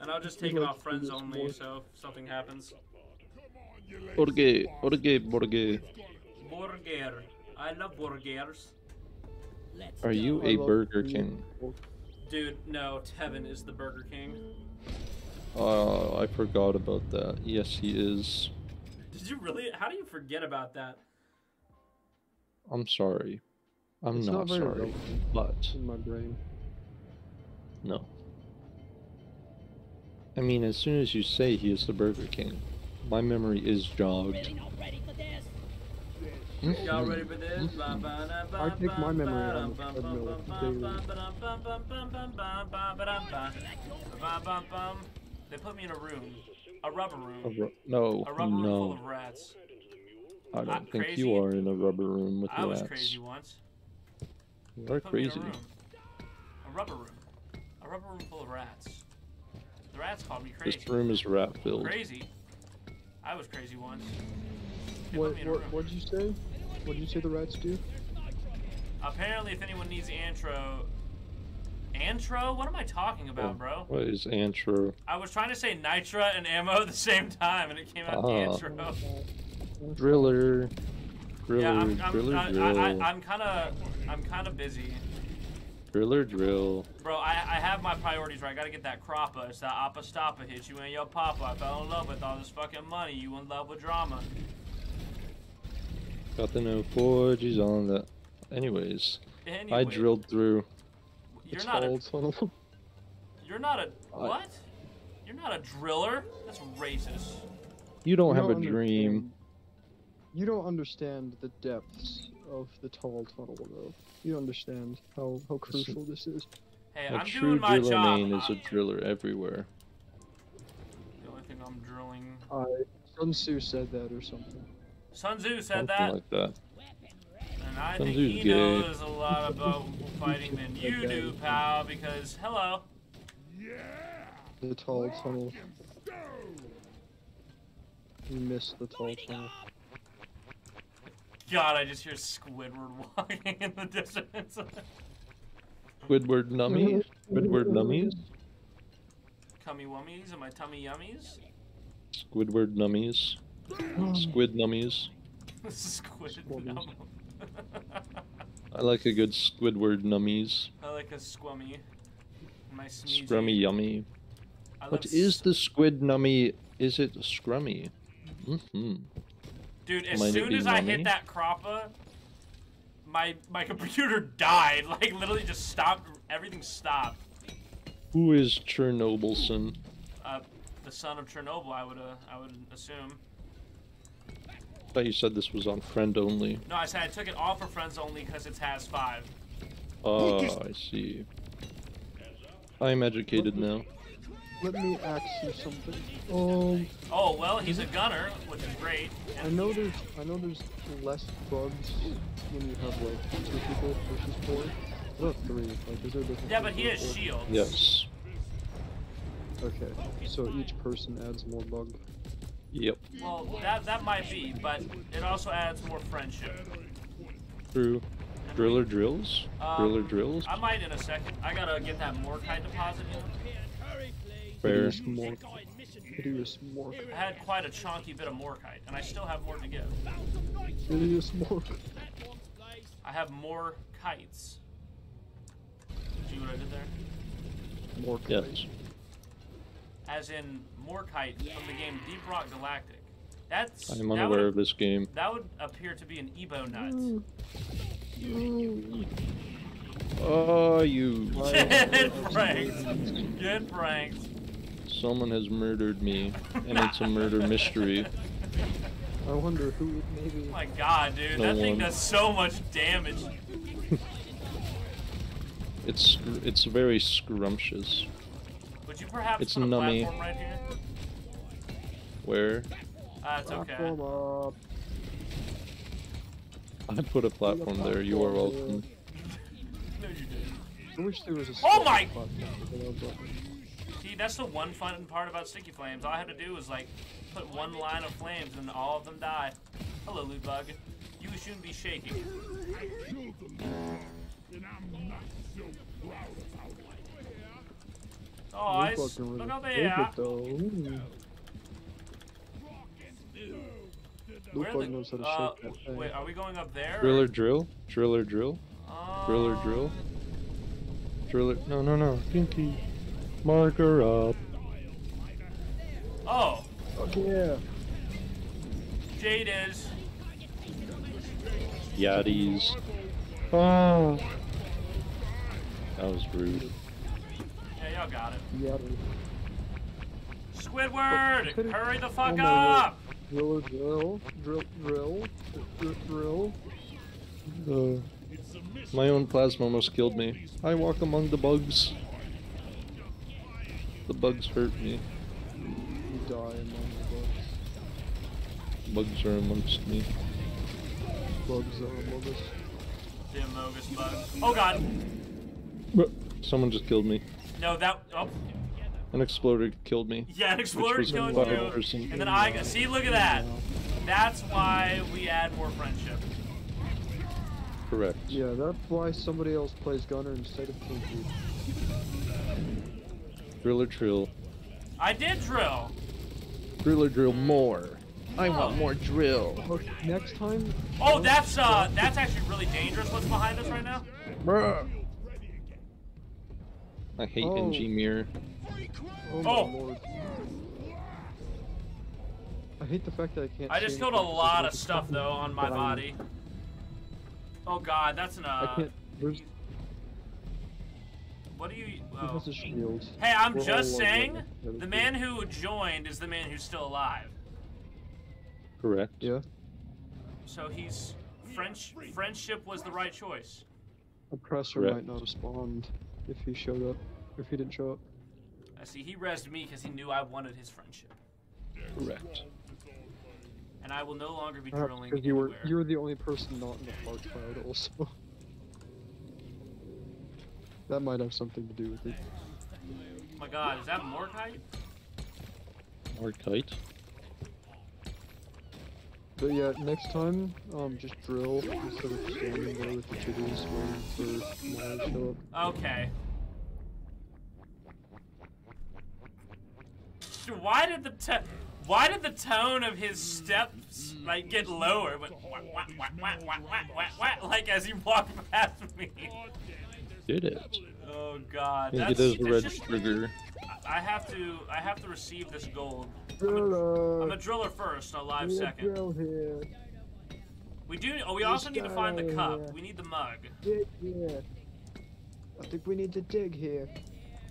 And I'll just take it off friends only, so if something happens. Borge. Borge. Borge. Burger. I love burgers. Are you I a love Burger. King? Dude, no, Tevin is the Burger King. Oh, I forgot about that. Yes, he is. Did you really? How do you forget about that? I'm sorry. I'm it's not, not sorry. But in my brain. No. I mean, as soon as you say he is the Burger King, my memory is jogged. Y'all ready for this? I take my memory out. They put me in a room a rubber A room, ru- no, a rubber room full no. of rats. I don't I'm think crazy. you are in a rubber room with I was rats. crazy once. You are Put me in a crazy. A rubber room. A rubber room full of rats. The rats called me crazy. This room is rat filled. Crazy. I was crazy once. They What, put me in a what, what'd you say? What did you say the rats do? Apparently, if anyone needs the Antro, Antro? What am I talking about, bro? What is Antro? I was trying to say Nitra and ammo at the same time, and it came out Ah. Antro. Driller. Driller, yeah, I'm, I'm, driller, I, drill. I, I, I'm kind of, I'm kind of busy, Driller, drill. bro. I, I have my priorities right. I gotta get that croppa. It's that appa stoppa hit you and your papa. I fell in love with all this fucking money. You in love with drama. Got the no forges on the. Anyways, I drilled through. You're not a- tall tunnel. You're not a I- what? You're not a driller. That's racist. You don't You have a don't dream. You don't understand the depths of the tall tunnel, though. You don't understand how, how crucial this is. Hey, A I'm true doing my driller job. main is a driller everywhere. The only thing I'm drilling. I Sun Tzu said that or something. Sun Tzu said Something that, like that. And I Sun think Tzu's he gay. knows a lot about fighting than you Okay. do, pal. Because hello. Yeah. The tall tunnel. You missed the tall tunnel. God, I just hear Squidward walking in the distance. Squidward nummy. Squidward nummies. Cummy wummies and my tummy yummies. Squidward nummies. Squid nummies. Squid num. I like a good Squidward nummies. I like a squummy. My sneezy. Scrummy yummy. I What the squid nummy? Is it scrummy? Mm-hmm. Dude, as Might soon as I hit that croppa, my my computer died. Like literally just stopped. Everything stopped. Who is Chernobylson? Uh, the son of Chernobyl, I would uh, I would assume. I thought you said this was on friend only. No, I said I took it off for friends only because it's has five. Oh, I see. I'm educated now. Let me ask you something. Um, Oh well, he's a gunner, which is great. I know there's I know there's less bugs when you have like two people versus four. What about three? Like, is there a difference? Yeah, but he has four? shields. Yes. Okay, so each person adds more bug. Yep. Well, that that might be, but it also adds more friendship. True. Driller drills? Um, Driller drills? I might in a second. I gotta get that Morkite deposit in. Fair. Hideous mork. I had quite a chunky bit of Morkite, and I still have more to give. Hideous mork. I have more kites. See what I did there? Mork. Yes. As in Morkite from the game Deep Rock Galactic. That's I am that unaware would, of this game. That would appear to be an Ebonut. Oh, you. Get pranked. Get pranked. Someone has murdered me, and it's a murder mystery. I wonder who would maybe. Oh my god, dude. No that thing does so much damage. It's it's very scrumptious. Would you perhaps It's put a nummy. platform right here? Where Uh, it's okay. Platform up. I put a platform there. You are welcome. No, you didn't. I wish there was a. Oh my- platform for. See, that's the one fun part about Sticky Flames. All I had to do was like put one line of flames and all of them die. Hello, loot bug. You shouldn't be shaking. Oh, Loot I bug s- can look really out take it, though. Ooh. Where Loot the- knows how to uh, shake that thing. Wait, are we going up there? or- Driller drill. Driller drill. Driller drill. Driller. No, no, no. Pinky. Marker up. Oh, Yeah. Jade is. Yaddies. Oh. That was rude. Yeah, y'all got it. Yeah. Squidward, hurry the fuck Oh up! Drill, drill, drill, drill, drill, drill. Uh, my own plasma almost killed me. I walk among the bugs. The bugs hurt me. You die among the bugs. Bugs are amongst me. Bugs are among us. The Amogus bug. Oh god! Someone just killed me. No, that. Oh, An exploder killed me. yeah, an which exploder was a killed five you. person. And then I. See, look at that. That's why we add more friendship. Correct. Yeah, that's why somebody else plays Gunner instead of Kinky. Drill or drill. I did drill. Drill or drill more. I want Oh. more drill. Okay, next time. Oh, that's uh, that's actually really dangerous. What's behind us right now? Bruh. I hate Oh. engie mirror. Oh Oh. lord. I hate the fact that I can't. I just killed a lot of of stuff though on my dying. body. Oh god, that's an I uh. can't. There's. What do you? He Oh. has a shield. Hey, I'm We're just saying, the man who joined is the man who's still alive. Correct. Yeah. So he's French. Friendship was the right choice. Oppressor Correct. might not have spawned if he showed up. If he didn't show up. I see. He rezzed me because he knew I wanted his friendship, Correct. and I will no longer be uh, Perhaps drilling because you were you were the only person not in the fart cloud also. that might have something to do with it. Oh my god, is that more Morkite? Or kite. But yeah, next time, um, just drill instead of standing there with the chitters waiting for Maya to show up. Okay. Why did the to- why did the tone of his steps like get lower? But wah, wah, wah, wah, wah, wah, wah, wah, like as he walked past me. Did it? Oh god, Think that's it is it's red just- trigger. I have to I have to receive this gold. Driller. I'm a driller first, a live Need a second. drill here. We do. Oh, we also need to find the cup. guy. We need the mug. Dig here. I think we need to dig here.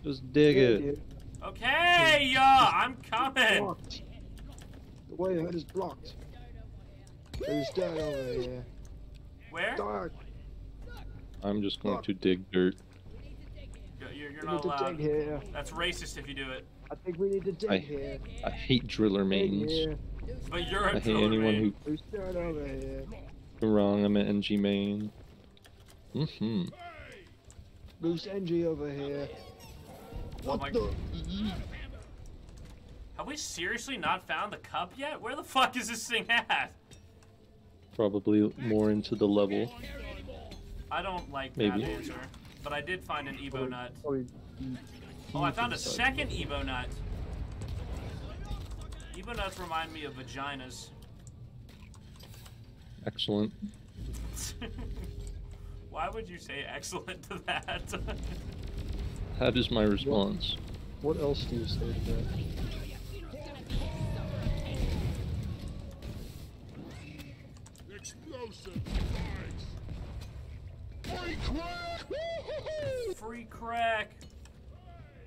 Just dig it. Okay, yeah, I'm coming. The way ahead is blocked. There's dirt over here. Where? Dark. I'm just going to dig dirt. You're, you're, you're not need to allowed. here. That's racist if you do it. I think we need to dig I- here. I hate driller Dig mains. here. But you're a I hate anyone main. who There's dirt over here. wrong. I'm an engie main. Mm-hmm. Loose engie over here. Oh What my- the? Have we seriously not found the cup yet? Where the fuck is this thing at? Probably more into the level. I don't like Maybe. that answer. But I did find an Ebonut. Oh, oh, I found a second Ebonut. Ebo nuts remind me of vaginas. Excellent. Why would you say excellent to that? That is my response. What else do you say to that? Explosive device. Free crack! Free crack.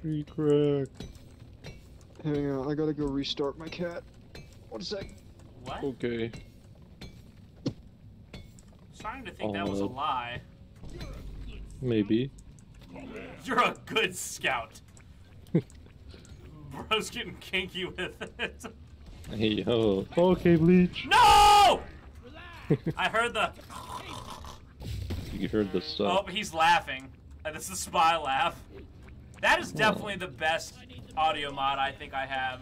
Free crack. Hang on, I gotta go restart my cat. One sec. What? Okay. Starting to think that was a Uh, lie. Maybe. You're a good scout. Bro's getting kinky with it. Hey, oh. Okay, Bleach. No! I heard the. You heard the Oh, he's laughing. Uh, This is a spy laugh. That is definitely the best audio mod I think I have.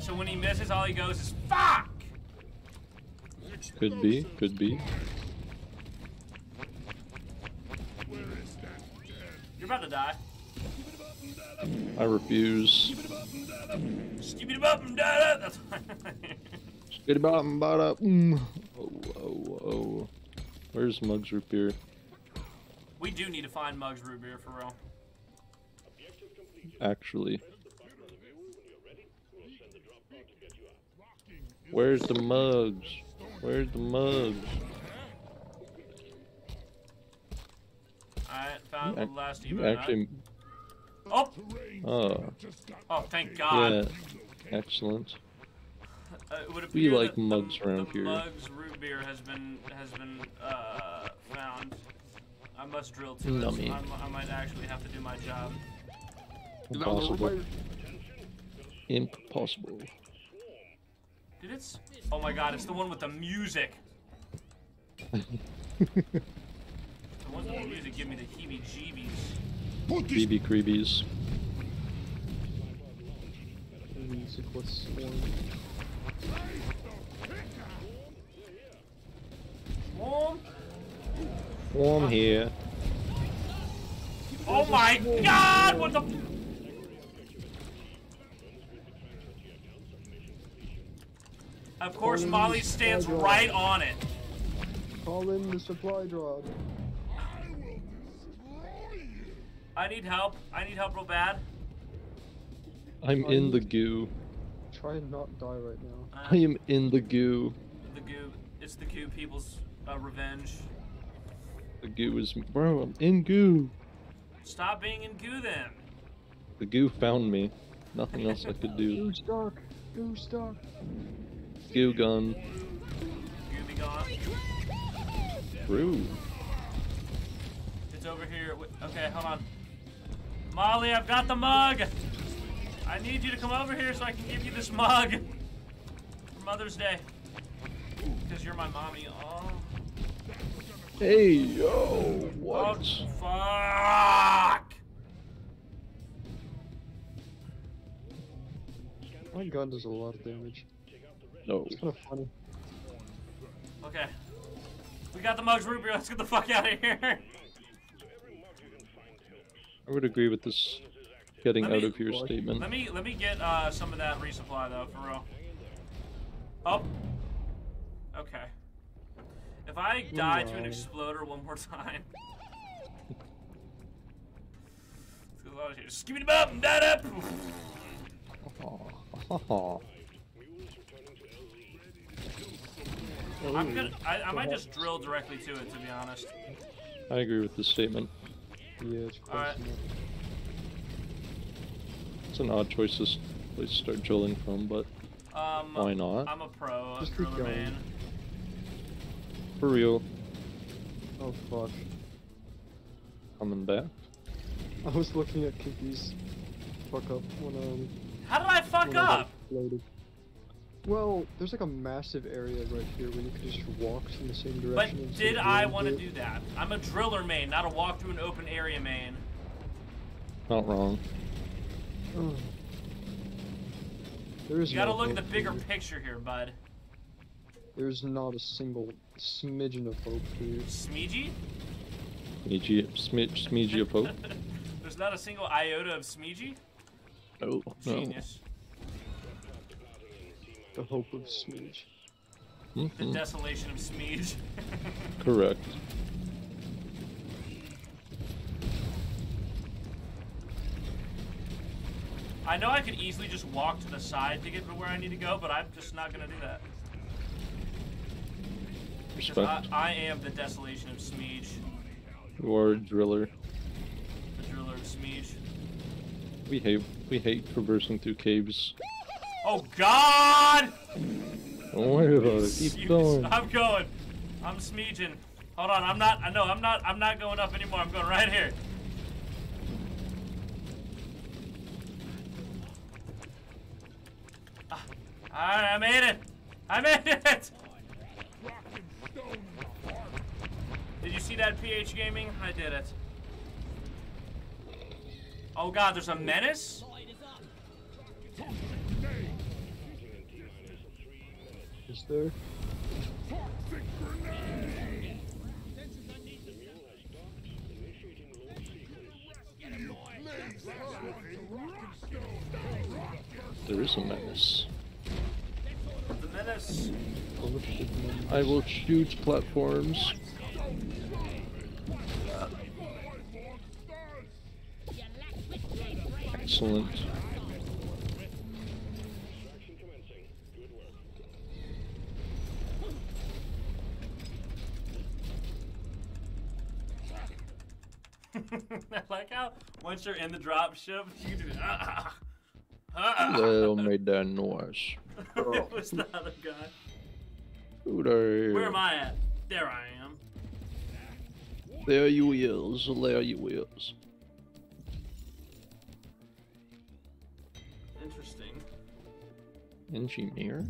So when he misses, all he goes is "fuck." Could be. Could be. You're about to die. I refuse. Skibidi bop da da. That's. Bada. Mm. Oh, oh, oh. Where's Mug's root beer? we do need to find Mug's root beer for real. Actually. Where's the mugs? Where's the mugs? I found the last nut. actually. Oh, Oh. oh, thank God. Yeah. Excellent. Uh, would We like that mugs the, around the here. Mugs root beer has been has been uh, found. I must drill to Nummy. it. I'm, I might actually have to do my job. Impossible. Impossible. Dude, it's oh my God! It's the one with the music. The ones with the music give me the heebie-jeebies. BB Creebies. Music was sworn. Warm. Warm here. Oh my god! What the? Of course, Molly stands right on it. Call in the supply drop. I need help. I need help real bad. I'm in the goo. Try and not die right now. I am in the goo. The goo. It's the goo people's uh, revenge. The goo is bro. I'm in goo. Stop being in goo then. The goo found me. Nothing else I could do. Goo stuck. Goo stuck. Goo gun. Goo be gone. True. It's over here. Wait, Okay, hold on. Molly, I've got the mug. I need you to come over here so I can give you this mug for Mother's Day. Because you're my mommy. Oh. Hey yo, what? Oh, fuck. My gun does a lot of damage. No. It's kind of funny. Okay. We got the mugs, Ruby. Let's get the fuck out of here. I would agree with this getting Let out me- of here statement. Let me let me get uh, some of that resupply though, for real. Oh. Okay. If I die to an exploder one more time. Let's go out of here. Just give me the bum, that up. I'm gonna. I, I might just drill directly to it, to be honest. I agree with this statement. Yeah, it's close Alright. enough. It's an odd choice to place to start drilling from, but Um, Why not? I'm a pro, Just keep driller going. man. for real, Oh fuck. coming back. I was looking at Kinky's fuck up when um. How did I fuck when I up? Well, there's like a massive area right here where you could just walk in the same direction. But did I want to do that? I'm a driller main, not a walk through an open area main. Not wrong. Oh. There is You gotta no look at the bigger here. picture here, bud. There's not a single smidgen of hope here. Smeegee? Smeegee, Sme- Smeegee of Hope? There's not a single iota of Smeegee? No, no. Genius. The hope of Smidge. The Mhm. desolation of Smeege. Correct. I know I could easily just walk to the side to get to where I need to go, but I'm just not gonna do that. Because I. I am the desolation of Smeege, You are a driller. the driller of Smeege. We hate we hate traversing through caves. Oh God! Don't worry about it. You- Keep going. I'm going. I'm Smeeging. Hold on, I'm not. I know I'm not. I'm not going up anymore. I'm going right here. Ah, All right, I made it. I made it. Did you see that PH Gaming? I did it. Oh God, there's a menace. Is there? There is a menace. The menace. I will shoot platforms. Excellent. I like how once you're in the drop ship, you do. Ah, ah, Little made that noise. Oh. it was the other guy. Who there? Where am I at? There I am. There you is. There you is. Interesting. Engineer?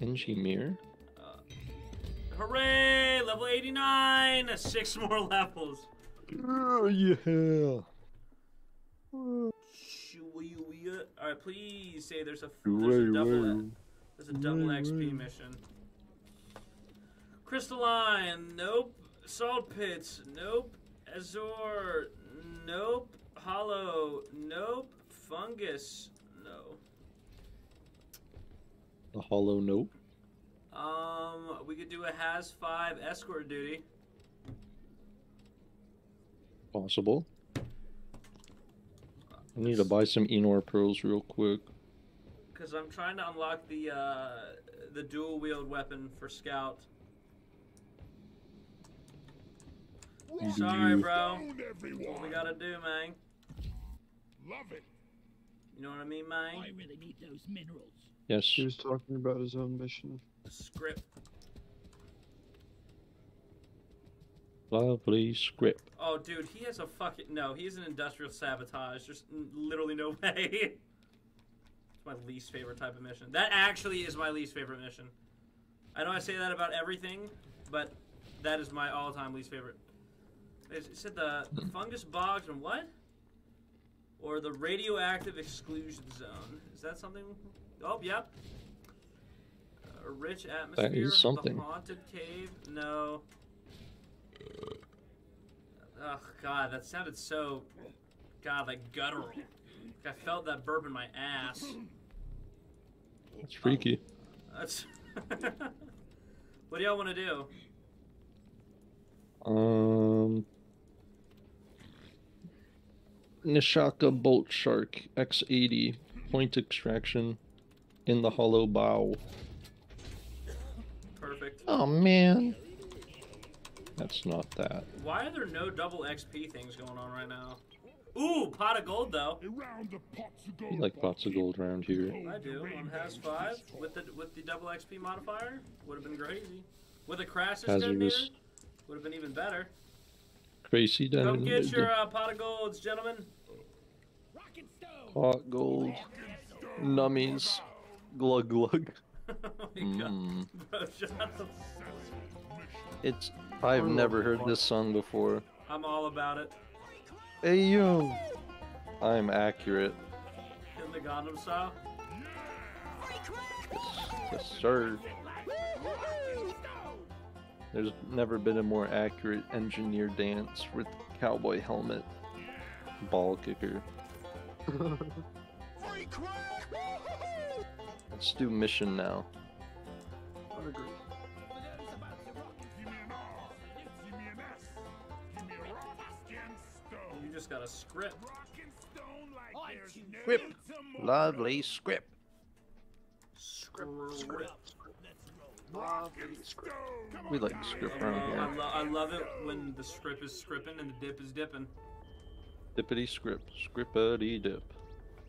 Engineer? Uh, hooray! Level 89! Six more levels. Oh, yeah. Alright, please say there's a there's a double there's a double XP mission. Crystalline, nope. Salt pits, nope. Azor, Nope. Hollow. Nope. Fungus. No. The hollow nope. Um, we could do a Haz five escort duty. Possible. I need to buy some Enor pearls real quick. Cause I'm trying to unlock the uh, the dual wield weapon for scout. You Sorry, bro. What we gotta do, man? Love it. You know what I mean, man? I really need those minerals. Yes. He was talking about his own mission. Script. Lovely script. Oh, dude, he has a fucking no. He's an industrial sabotage. There's literally no way. it's my least favorite type of mission. That actually is my least favorite mission. I know I say that about everything, but that is my all-time least favorite. Is it said the, fungus bogs and what? Or the radioactive exclusion zone. Is that something? Oh, yep. A rich atmosphere. is something. The haunted cave. No. Oh god, that sounded so god like guttural. I felt that burp in my ass. It's freaky. That's What do y'all want to do? Um. Nishanka Bolt Shark X80 point extraction in the Hollow Bough. Perfect. Oh man. That's not that. Why are there no double XP things going on right now? Ooh, pot of gold though. We like pots of gold around here. I do on Haz five with the with the double XP modifier would have been crazy. With a Crassus detonator Hazardous. would have been even better. Crazy Come down get your uh, pot of golds, gentlemen. pot gold. Nummies. Glug glug. Mm. Bro, shut the It's. I've never heard this song before. I'm all about it. Hey yo. I'm accurate. In the Gundam style. Yes, sir. There's never been a more accurate engineer dance with cowboy helmet, ball kicker. Let's do mission now. Just got a script. Script. Lovely script. Script. Script. We like script around I, here. lo- I love it when the script is scripping and the dip is dipping. Dippity script. Scrippity dip.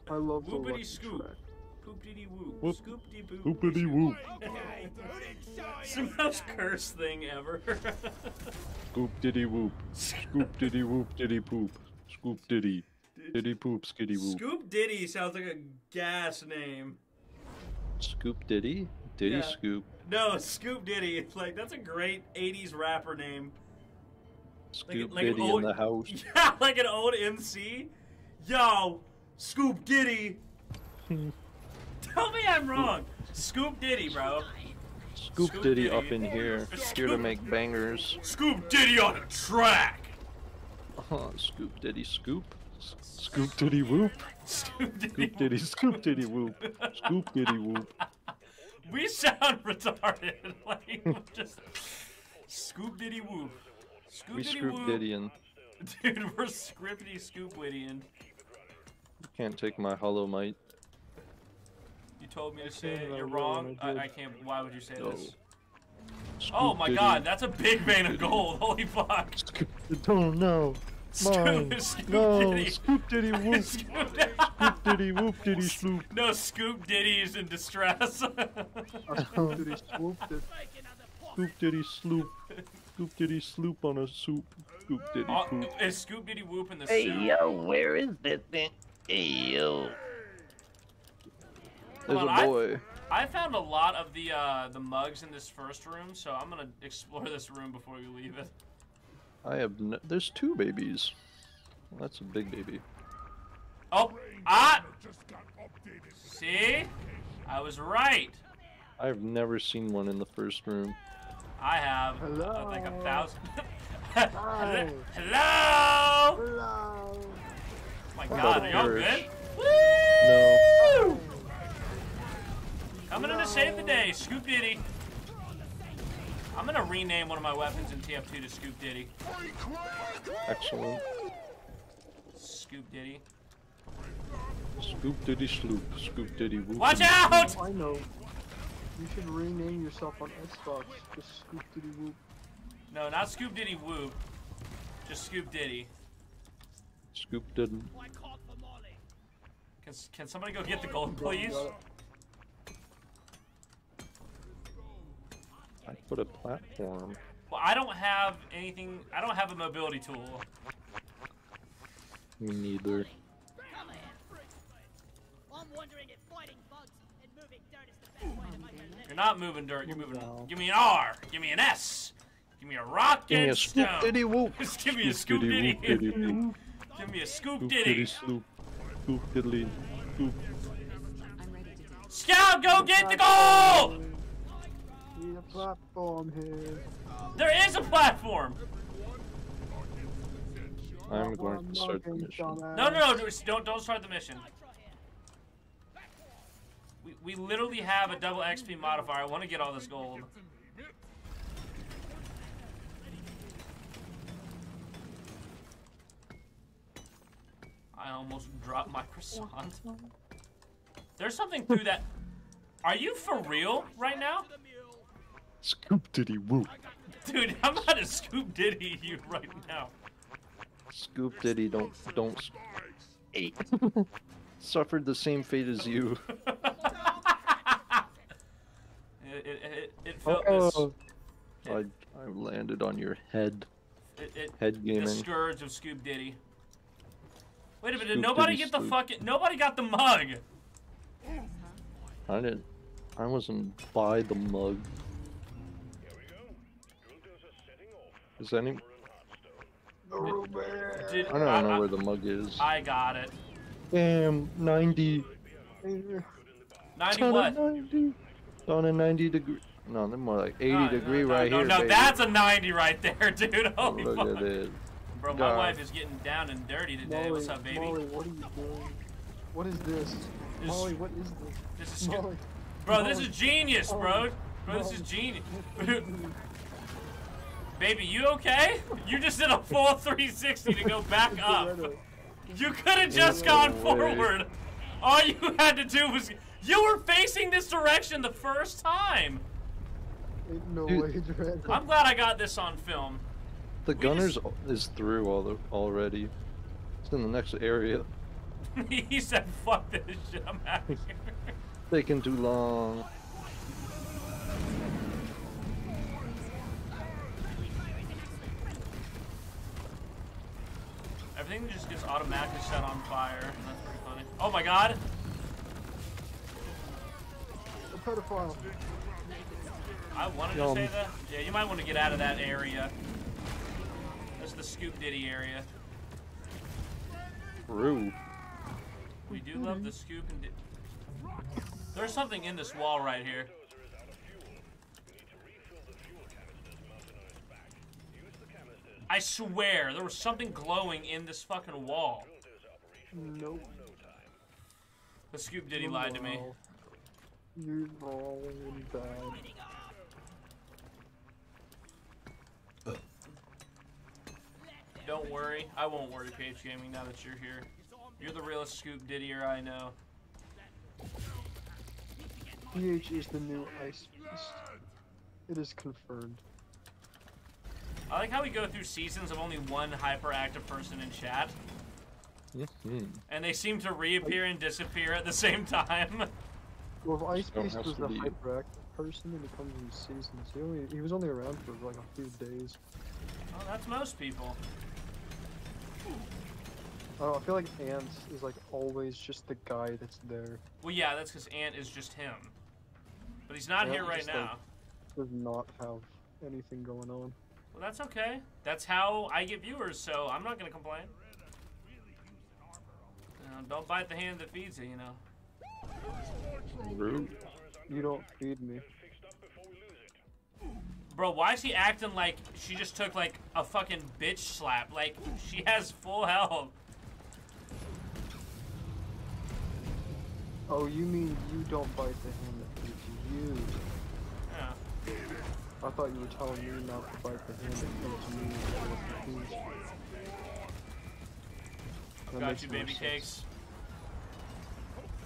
I love the Whoopity lucky scoop. track. Poop diddy whoop. Whoop. Scoop dee boop. Whoopity whoop. It's the most cursed thing ever. Scoop diddy whoop. Scoop diddy whoop diddy poop. Scoop diddy. Diddy poop skiddy whoop. Scoop Diddy sounds like a gas name. Scoop diddy? Diddy Yeah. scoop. No, Scoop Diddy. It's like that's a great '80s rapper name. Scoop like an diddy old- in the house. Yeah, like an old MC. Yo, Scoop Diddy. Tell me I'm wrong. Scoop Diddy, bro. Scoop, Scoop diddy, Diddy. up in here. Here to make bangers. Scoop Diddy on a track. Uh, scoop diddy scoop. S- Scoop diddy whoop. Scoop Scoop diddy scoop diddy whoop. Scoop diddy whoop. We sound retarded. like just Scoop Diddy whoop. Scoop We Diddy scoop whoop. diddy and Dude, we're scripty scoop witty and can't take my hollow might. you told me to say it. You're wrong. I, I. I can't. Why would you say No. this? Scoop Oh my diddy. god, that's a big vein of gold. Holy fuck. Don't know. Mine. Scoop No. diddy. Scoop diddy whoop. Scoop Scoop diddy whoop diddy sloop. No, Scoop Diddy is in distress. Uh-huh. Scoop diddy swooped it. Scoop diddy sloop. Scoop diddy sloop on a soup. Scoop diddy Oh, uh, poop. is Scoop Diddy whoop in the Hey suit? yo, where is this thing? Hey yo. There's Hold on, a I- boy. I found a lot of the uh, the mugs in this first room, so I'm gonna explore this room before we leave it. I have. N- There's two babies. Well, that's a big baby. Oh, ah! See, I was right. I've never seen one in the first room. I have, I think a thousand. Hello. Hello. Oh my How God, are y'all purge? good? No. Woo! Coming in to save the day, Scoop Diddy. I'm gonna rename one of my weapons in TF2 to Scoop Diddy. Excellent. Scoop Diddy. Scoop diddy sloop. Scoop diddy whoop. Watch out! I know. You should rename yourself on Xbox. Just Scoop Diddy Whoop. No, not Scoop Diddy Whoop. Just Scoop Diddy. Scoop didn't. Can, can somebody go get the gold, please? I put a platform. Well, I don't have anything. I don't have a mobility tool. Me neither. I'm wondering if fighting bugs and moving dirt is the best way to make. You're not moving dirt. You're moving. Give me an R. Give me an S. Give me a rock Give me and a scoop diddy whoop. Just give me a scoop diddy diddy. whoop diddy whoop. Give me a scoop Scoop diddy. diddy sloop. Scoop diddly. Scoop. Scout, go get the goal! Need a platform here. There is a platform. I'm going to start the mission. No, no, no, don't- don't don't start the mission. We, we literally have a double XP modifier. I want to get all this gold. I almost dropped my croissant. There's something through that. Are you for real right now? Scoop diddy whoop. Dude, I'm about to scoop diddy you right now. Scoop diddy don't don't. Eight. Suffered the same fate as you. It, it, it, it felt Oh. I I landed on your head. it, it, Head the gaming. scourge of Scoop Diddy. Wait a minute, did Scoop nobody Diddy get the fucking nobody got the mug. I didn't. I wasn't by the mug. Is any? Did, I don't know where the mug is. I got it. Damn, 90. 90 Ton what? 90. On a 90 degree. No, they're more like 80 No, degree no, no, right no, here. No, baby. that's a 90 right there, dude. Oh, Holy Look fuck. at it. Bro, my God. wife is getting down and dirty today. Molly, What's up, baby? Molly, what are you doing? What is this? This- Molly, what is this? This is Molly. Bro, this is genius, bro. Molly. Bro, this is Molly. genius. Baby, you okay? You just did a full 360 to go back up. You could have just gone way. forward. All you had to do was. You were facing this direction the first time. Ain't no way, Dread. I'm glad I got this on film. The gunners is through all the, already. It's in the next area. he said, fuck this shit, I'm out of here. Taking too long. Everything just gets automatically set on fire. and That's pretty funny. Oh my god! A pedophile. I wanted to Yum. say that. Yeah, you might want to get out of that area. That's the Scoop Diddy area. Through. We do love the Scoop and. Di- There's something in this wall right here. I swear, there was something glowing in this fucking wall. Nope. The Scoop Diddy lied to me. You're wrong and bad. Don't worry, I won't worry, Page Gaming, now that you're here. You're the realest Scoop Diddier I know. PH is the new Ice Beast. It is confirmed. I like how we go through seasons of only one hyperactive person in chat, Mhm. and they seem to reappear and disappear at the same time. Well, if Ice Beast was the be- hyperactive person, then he comes in seasons. He only he was only around for like a few days. Well, that's most people. I, don't know, I feel like Ant is like always just the guy that's there. Well, yeah, that's because Ant is just him. But he's not Ant here right just, like, now. Does not have anything going on. Well, that's okay. That's how I get viewers, so I'm not gonna complain. You know, don't bite the hand that feeds you, you know. Through. You don't feed me. Bro, why is he acting like she just took like a fucking bitch slap? Like she has full health. Oh, you mean you don't bite the hand that feeds you? Yeah. I thought you were telling me not to bite the hand that feeds me. I was confused. That Got you, baby sense. cakes.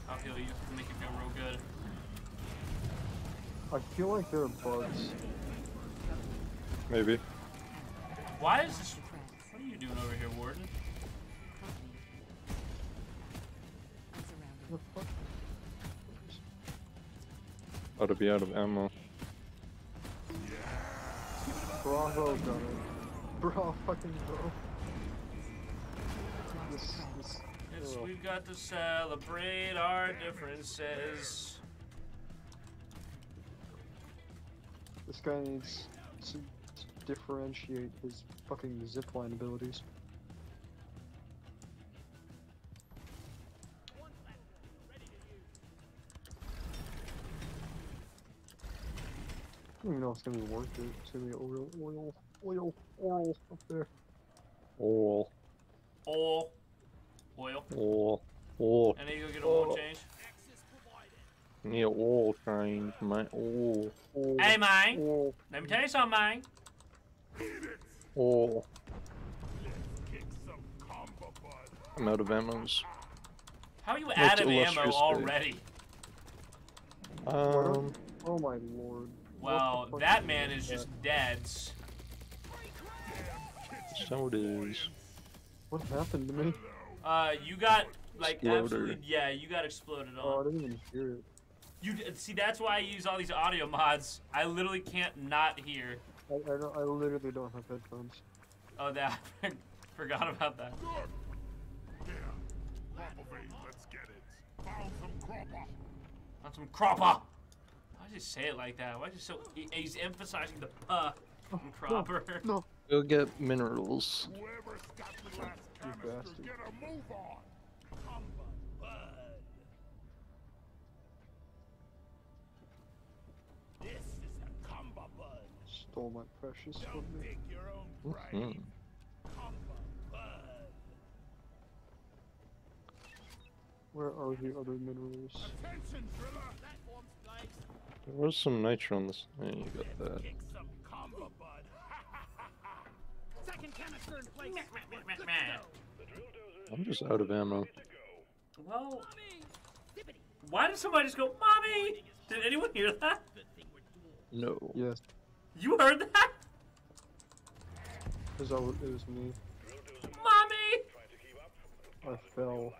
I'll heal you. Make you feel real good. I feel like there are bugs. Maybe. Why is this? What are you doing over here, Warden? The fuck? Ought to be out of ammo. Bravo, Gunner. Bro, fucking bro. This, this, Yes, oh. we've got to celebrate our differences. This guy needs to, to differentiate his fucking zipline abilities. Don't even know if it's gonna be worth it. It's gonna be oil, oil, oil, oil up there. Oil. Oil. Oil. Oil. Oil. And then you go get a oil change. Need an oil change, man. Oil. Hey, man. Let me tell you something, man. Oil. I'm out of ammos. How are you Most out of ammo already? Um, Oh my lord. Well, that man is just dead. so it is. What happened to me? Uh, you got like Exploder. absolutely yeah, you got exploded Oh, I didn't even hear it. You see that's why I use all these audio mods. I literally can't not hear. I, I, don't, I literally don't have headphones. Oh, that I forgot about that. Let's get it. Found some Croppa. On some Croppa. Why does he say it like that? Why is he so? He, he's emphasizing the uh from Croppa. No. Go get minerals. Whoever's got the last You canister, bastard. get a move on. This is the Stole my precious from me. Pick your own price. Mhm. Where are the other minerals? Attention, driller. Platforms. There was some nitro on this. Yeah, you got that. Kick some Kumba Bud. Second canister in place. We're good to meh. go. I'm just out of ammo. Well, why did somebody just go, "Mommy"? Did anyone hear that? No. Yes, You heard that, because it was me. "Mommy"? I fell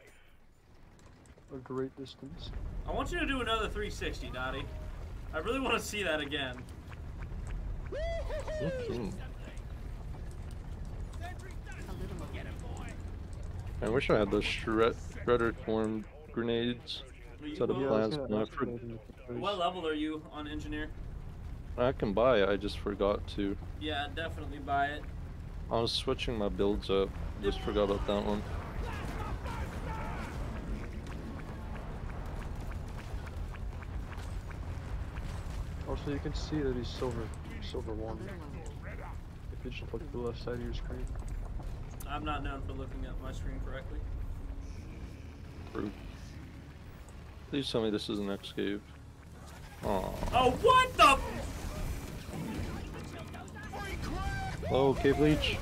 a great distance. I want you to do another 360, Dottie. I really want to see that again. A little more. I wish I had those shred shredder form grenades instead of Yeah, plasma. gonna I, ask for- you guys if there's- What level are you on engineer? I can buy it. I just forgot to. Yeah, definitely buy it. I was switching my builds up. Just forgot about that one. Also, you can see that he's silver, silver one. If you just look at the left side of your screen. I'm not known for looking at my screen correctly. True. Please tell me this is an X cave. Aw. Oh, what the? Oh, cave leech.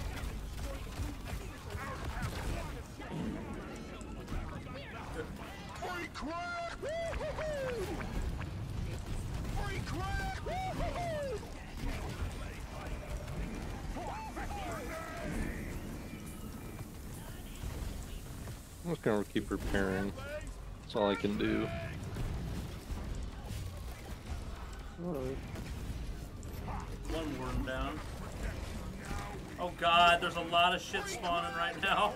Keep repairing. That's all I can do. Alright. One warden down. Oh god, there's a lot of shit spawning right now.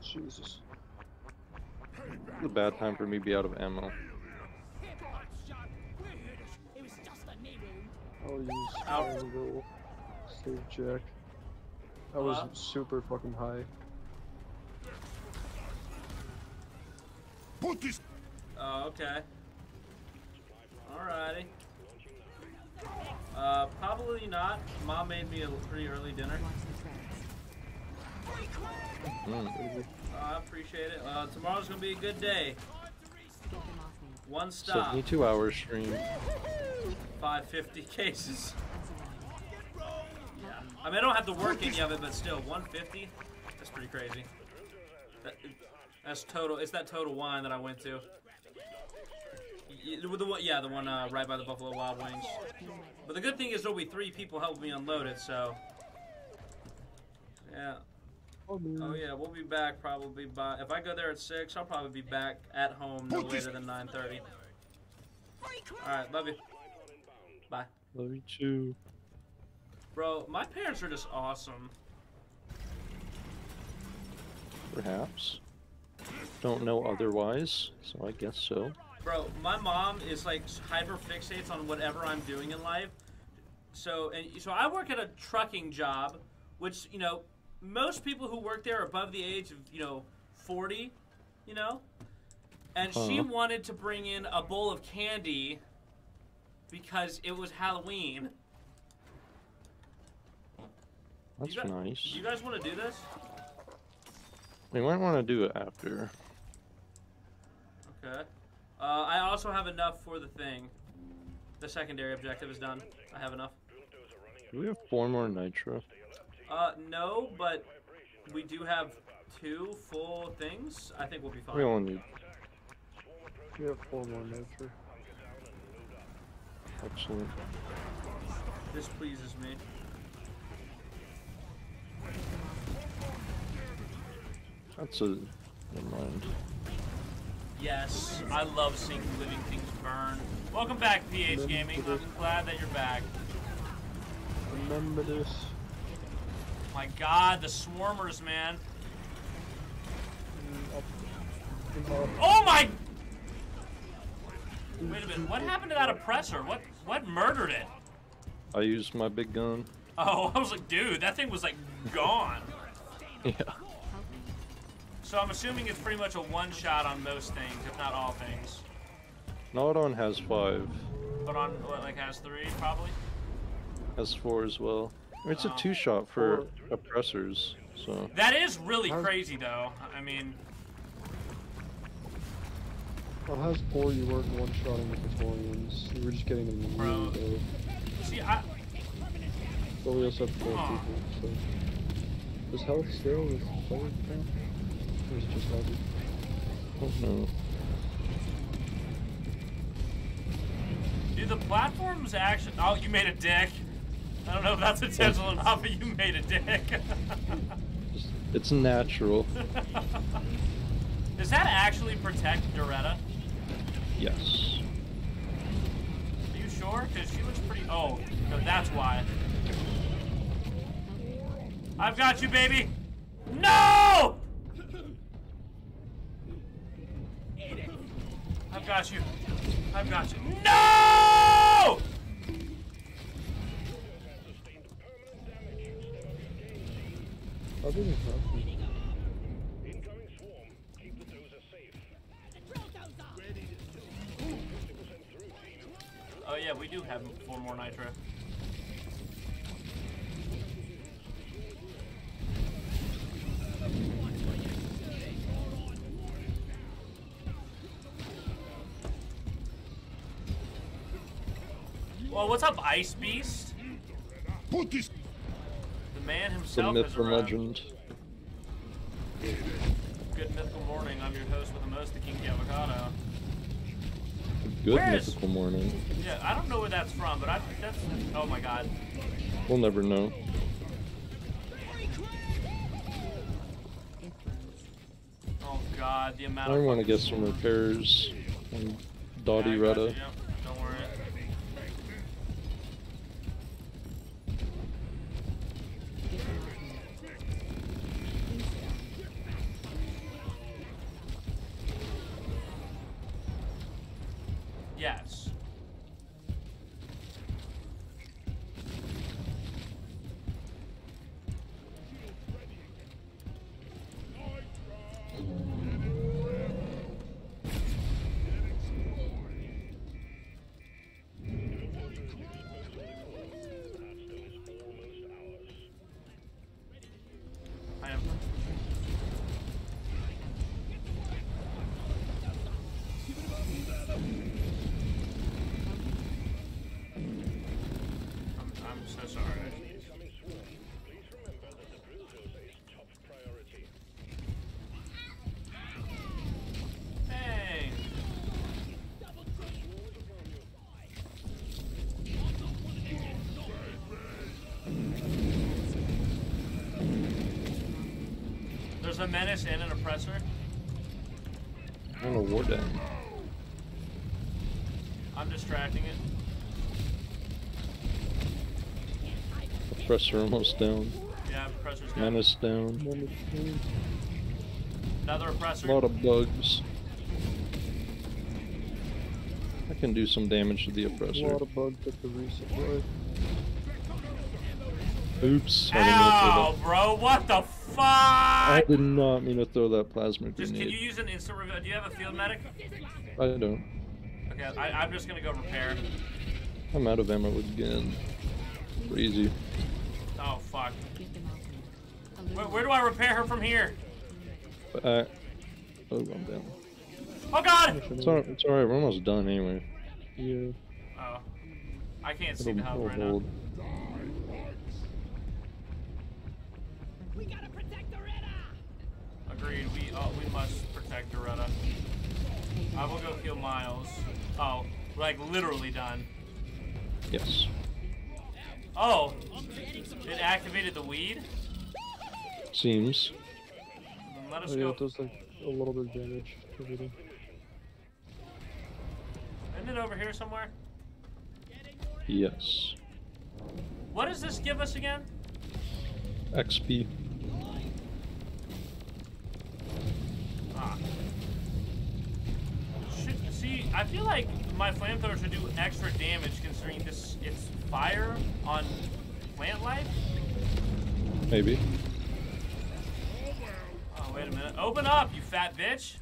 Jesus. It's a bad time for me to be out of ammo. I'll use Out. triangle. Save Jack. I was Hello? super fucking high. Put this. Oh, okay. Alrighty. Uh, probably not. Mom made me a pretty early dinner. Mm. I appreciate it. Uh, tomorrow's gonna be a good day. One stop. 72 hour stream. 550 cases. Yeah. I mean, I don't have to work any of it, but still, 150? That's pretty crazy. That, that's total. It's that total wine that I went to. The one, yeah, the one uh, right by the Buffalo Wild Wings. But the good thing is there'll be three people helping me unload it, so. Yeah. Oh, Oh yeah, we'll be back probably by. If I go there at six, I'll probably be back at home no later than 9:30. All right, love you. Bye. Love you too. Bro, my parents are just awesome. Perhaps. Don't know otherwise, so I guess so. Bro, my mom is like hyper fixates on whatever I'm doing in life. So and so I work at a trucking job, which you know most people who work there are above the age of you know 40, you know. And she Huh. wanted to bring in a bowl of candy because it was Halloween. That's you guys, nice. You guys want to do this? We might want to do it after. Okay. Uh, I also have enough for the thing. The secondary objective is done. I have enough. Do we have four more nitro? Uh, no, but we do have two full things. I think we'll be fine. We only need. We have four more nitro. Excellent. This pleases me. That's a. Never mind. Yes, I love seeing living things burn. Welcome back, PH Gaming. I'm glad that you're back. Remember this. My God, the swarmers, man. Oh my! Wait a minute. What happened to that oppressor? What what murdered it? I used my big gun. Oh, I was like, dude, that thing was like gone. Yeah. So I'm assuming it's pretty much a one shot on most things, if not all things. Nodon Haz five. But on what, like Haz three probably. Haz four as well. It's a two shot for oppressors, so. That is really crazy, though. I mean, Well, it has four you weren't one shotting the Praetorians. You were just getting them really low. see, I But we also have four Aw. people, so. Does health scale with player count? Or is it just healthy? Oh no. dude, the platforms actually. Oh, you made a dick. I don't know if that's intentional or not, but you made a dick. It's natural. Does that actually protect Doretta? Yes. Are you sure? Because she looks pretty. Oh, no, that's why. I've got you, baby. No! I've got you. I've got you. No! To. Oh yeah, we do have four more nitro. Well, what's up, Ice Beast? Put this. The man The himself myth is and legend. Good mythical morning. I'm your host with the most, the Kinky Avocado. Good Where is- mythical morning. Yeah, I don't know where that's from, but I think that's. Oh my God. We'll never know. Oh God, the amount I of. want to get some repairs on Dottie Yeah, Retta. you, yep, Oppressor almost down. Yeah, oppressor's down. Menace down. Another oppressor. A lot of bugs. I can do some damage to the oppressor. A lot of bugs at the reset Oops. I Ow, didn't throw that. bro, what the fuck? I did not mean to throw that plasma Just, grenade. Can you use an instant review? Do you have a field medic? I don't. Okay, I, I'm just gonna go repair. I'm out of ammo again. Crazy. Fuck. Where, where do I repair her from here? But I. Oh, I'm down. Oh god! It's alright. It's alright. We're almost done anyway. Yeah. Oh, I can't see It'll, the help it'll right now. hold. Agreed. We oh, we must protect Doretta. I will go kill Miles. Oh, like literally done. Yes. Oh, it activated the weed. Seems. Let us Oh, yeah, go. it does like a little bit of damage. to everything. Isn't it over here somewhere? Yes. What does this give us again? XP. Ah. Should, see, I feel like my flamethrower should do extra damage considering this it's fire on plant life. Maybe. Oh, wait a minute. Open up, you fat bitch.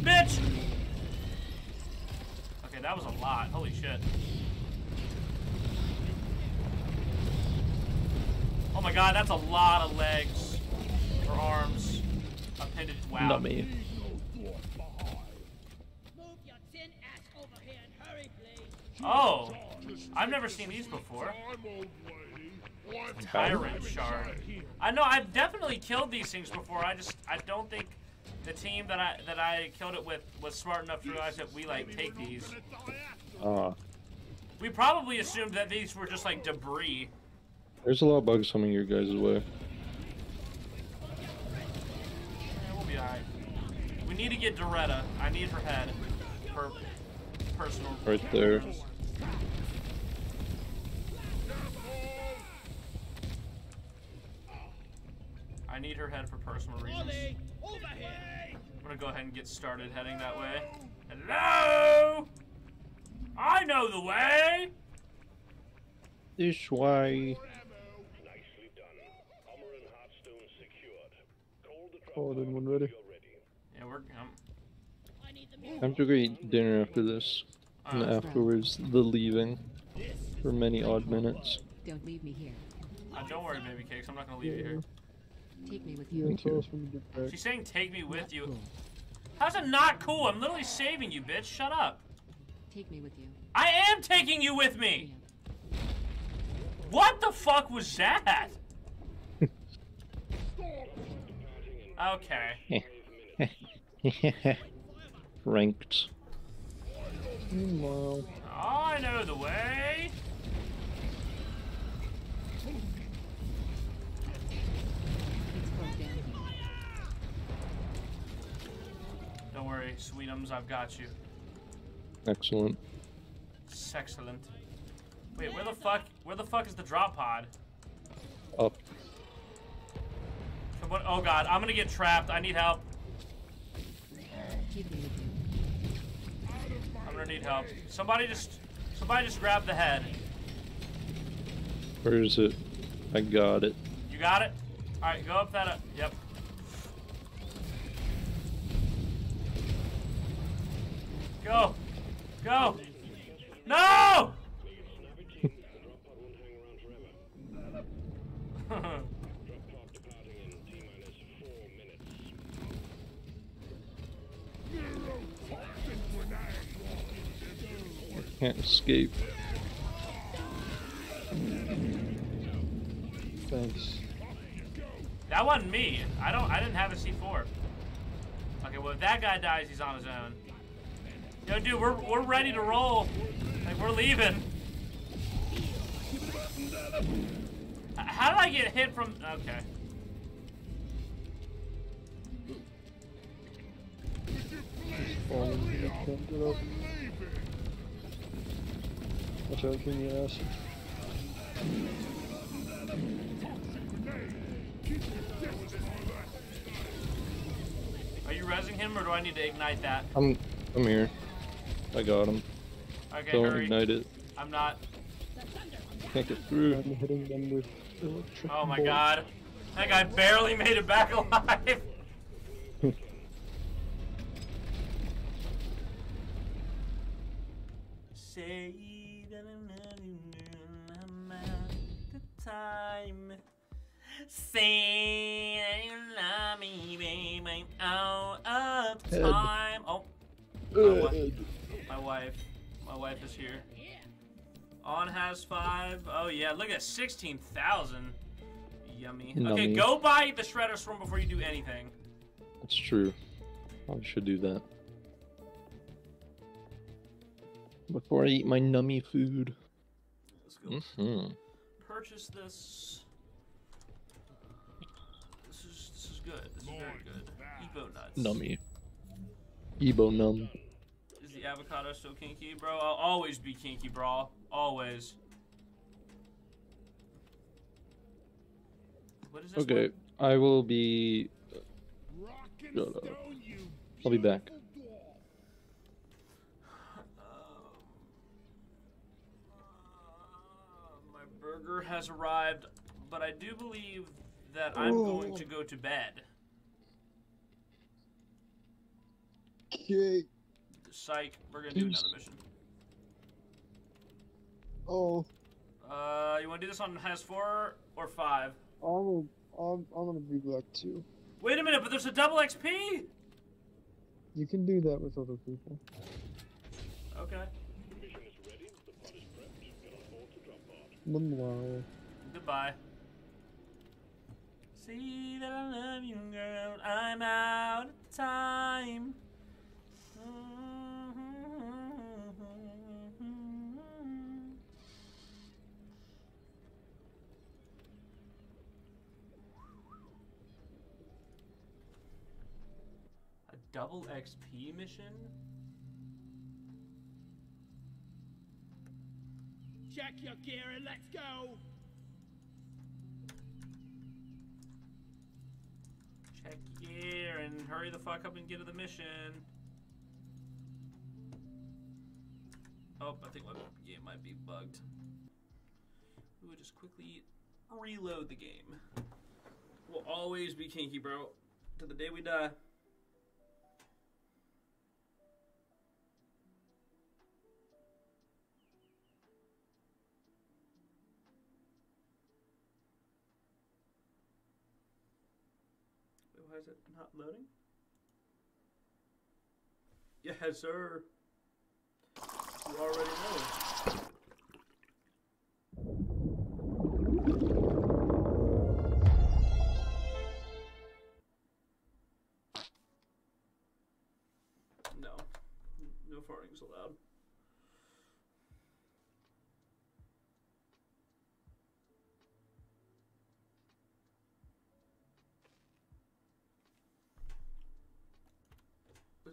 Bitch! Okay, that was a lot. Holy shit. Oh my god, that's a lot of legs. Or arms. Appendage. Wow. Not me. Oh, I've never seen these before. Tyrant shard. I know I've definitely killed these things before. I just I don't think the team that I that I killed it with was smart enough to realize that we like take these. Ah. We probably assumed that these were just like debris. There's a lot of bugs coming your guys' way. Yeah, we'll be alright. We need to get Doretta. I need her head for personal. Right there. I need her head for personal reasons. I'm gonna go ahead and get started heading that way. Hello! I know the way! This way. Oh, then when ready. Yeah, we're. Um, Time to go eat dinner after this. And Uh, afterwards, the leaving. For many odd minutes. Don't leave me here. uh, don't worry, baby cakes. I'm not gonna leave you here. Take me with you. tell you. She's saying take me with you. How's it not cool? I'm literally saving you, bitch. Shut up. Take me with you. I am taking you with me! What the fuck was that? Okay. Ranked. Meanwhile, I know the way. Don't worry, sweetums, I've got you. Excellent. Excellent. Wait, where the fuck? Where the fuck is the drop pod? Up. What- Oh god, I'm gonna get trapped. I need help. Take me with you. I'm gonna need help. Somebody just, somebody just grab the head. Where is it? I got it. You got it? All right, go up that. Up. Yep. Go! Go! No! Can't escape. Thanks. That wasn't me. I don't. I didn't have a C4. Okay, well if that guy dies, he's on his own. Yo, dude, we're we're ready to roll. Like we're leaving. How did I get hit from? Okay. Falling, I can't get up. Watch out, King, your ass. Are you resing him, or do I need to ignite that? I'm I'm here. I got him. Okay, Don't hurry. ignite it. I'm not. Can't get through. I'm hitting them with electric Oh my bolts. god. That guy barely made it back alive. Time. Say that you love me, baby. I'm out of Head. time. Oh, my, wi- my wife. My wife is here. On Haz five. Oh yeah, look at sixteen thousand. Yummy. Okay, go buy the shredder storm before you do anything. That's true. I should do that. Before I eat my nummy food. Let's go. hmm Purchase this. This is this is good. This is very good. Ebonuts. Nummy. Ebo num. Is the avocado so kinky, bro? I'll always be kinky, bro. Always. What is this? Okay, one? I will be. Shut up. I'll be back. My burger has arrived, but I do believe that I'm going to go to bed. Okay. Psych, we're gonna do another mission. Oh, Uh, you want to do this on Haz four or five? I'm, I'm, I'm gonna be back too. Wait a minute, but there's a double XP. You can do that with other people. Okay. Meanwhile, Goodbye. See that I love you, girl. I'm out of time. A double XP mission? Check your gear and let's go. Check gear and hurry the fuck up and get to the mission. Oh, I think my game might be bugged. We will just quickly reload the game. We'll always be kinky, bro. To the day we die. It not loading? Yes, sir. You already know.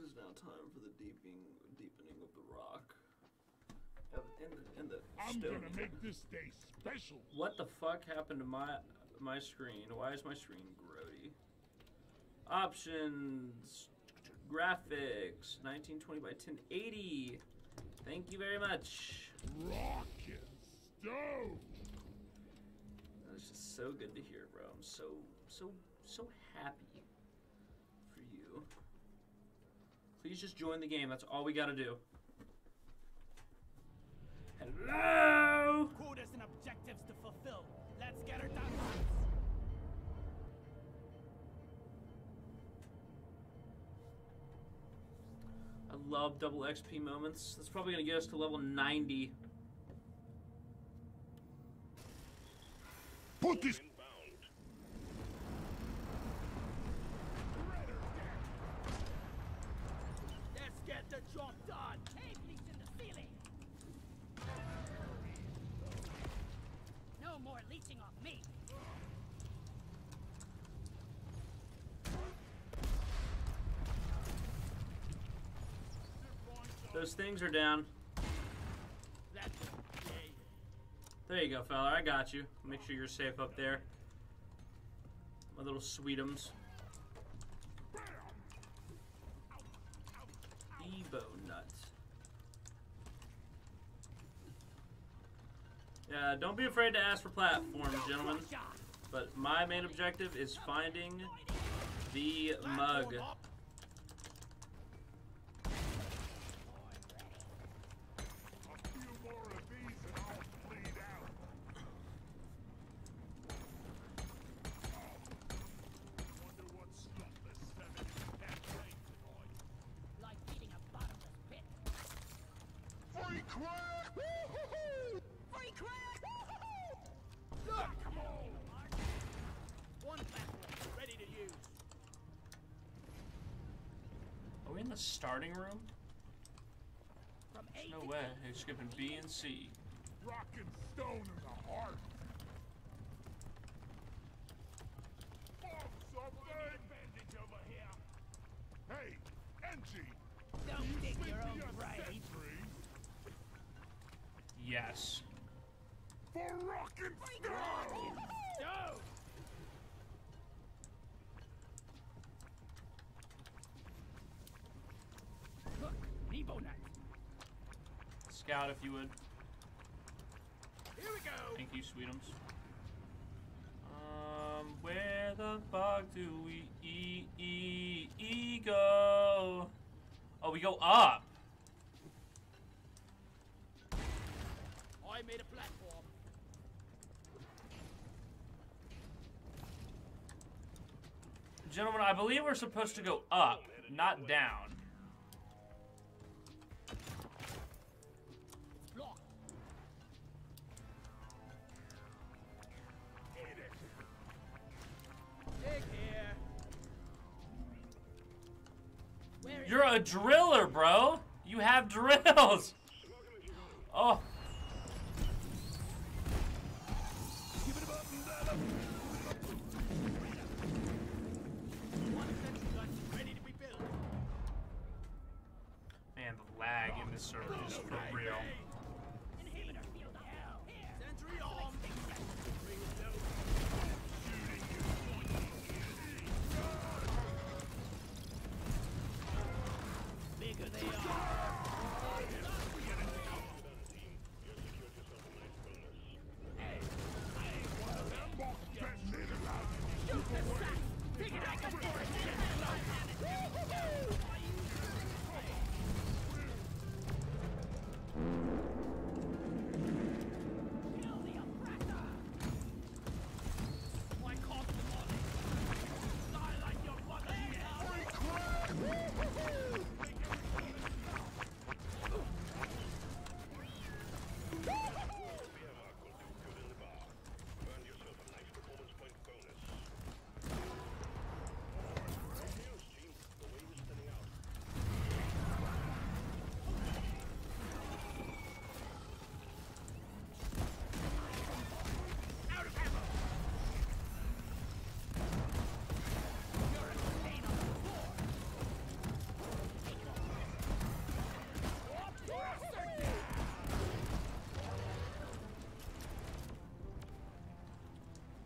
Is now time for the deepening, deepening of the rock. Of- In the, in the I'm stone. gonna make this day special. What the fuck happened to my my screen? Why is my screen grody? Options, graphics, 1920 by 1080. Thank you very much. Rocket stove. That's just so good to hear, bro. I'm so so so happy Please Please just join the game. That's all we gotta do. Hello. Quotas and objectives to fulfill. Let's get her done. I love double XP moments. That's probably gonna get us to level 90. Put this. Let's get the job done. Cables in the ceiling. No more leeching off me. Those things are down. There you go, fella. I got you. Make sure you're safe up there. My little sweetums. Evo nuts. Yeah, don't be afraid to ask for platforms, gentlemen. But my main objective is finding the mug. like eating a bottomless pit. Free crack! Woo-hoo-hoo! Free crack! Woo-hoo-hoo! Look! Come on! One platform ready to use. Are we in the starting room? From A No way. They're skipping B and C. Rock and stone in the heart. Fuck something! Bandage over here. Hey, engie. Don't dig Sleep your to own your Yes. For rock and stone! Stone! Look, Nebo Nut. Scout, if you would. Here we go. Thank you, sweetums. Um, where the fuck do we e e e go? Oh, we go up. I made a platform. Gentlemen, I believe we're supposed to go up, not down. Driller, bro. You have drills. Oh. Man, the lag in this server is for real.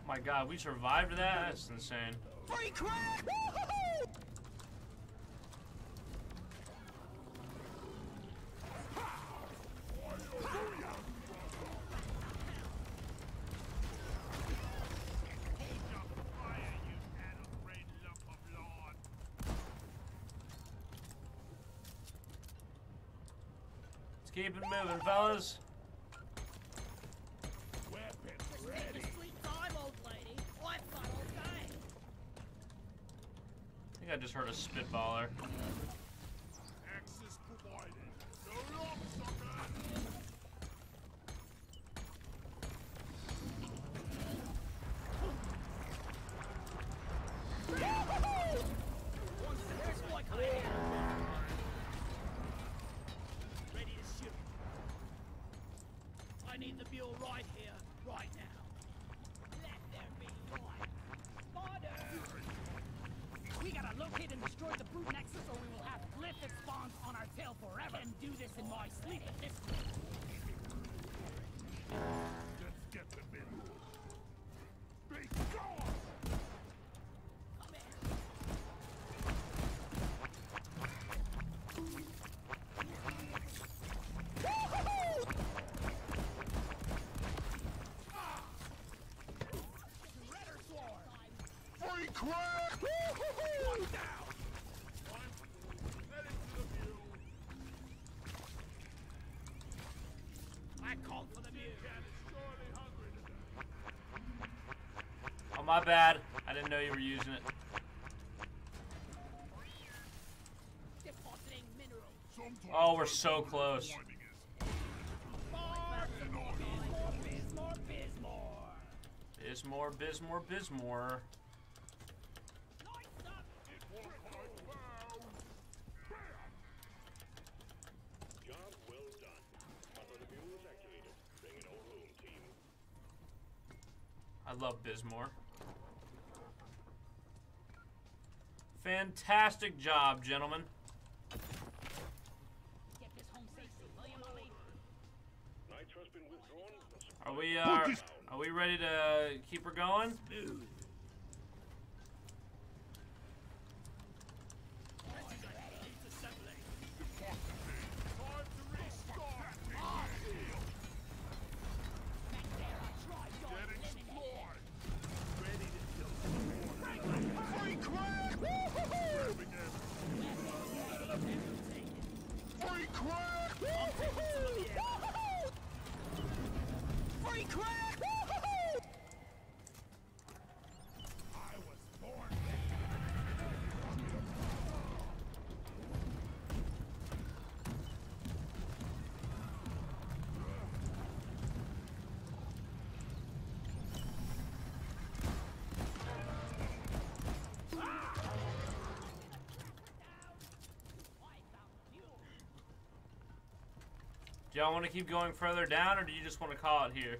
My God, we survived that. That's insane. Free crack! Keep it moving, fellas. I just heard a spitballer. Access provided. So long, sucker! There's one coming in. Ready to shoot. I need the mule right here, right now. Let there be light. Spider! We gotta locate and destroy the brute nexus or we will have Glyphid spawns on our tail forever. And do this in my sleep. This Let's get them in. Be gone! Free crack! One. Oh, my bad. I didn't know you were using it. Oh, we're so close. Bismor, Bismor, Bismor. Bismor, Bismor, Bismor. Job well done. Hunter the mule is activated. Bring it all home, team. I love Bismor. Fantastic job, gentlemen. Do y'all want to keep going further down, or do you just want to call it here?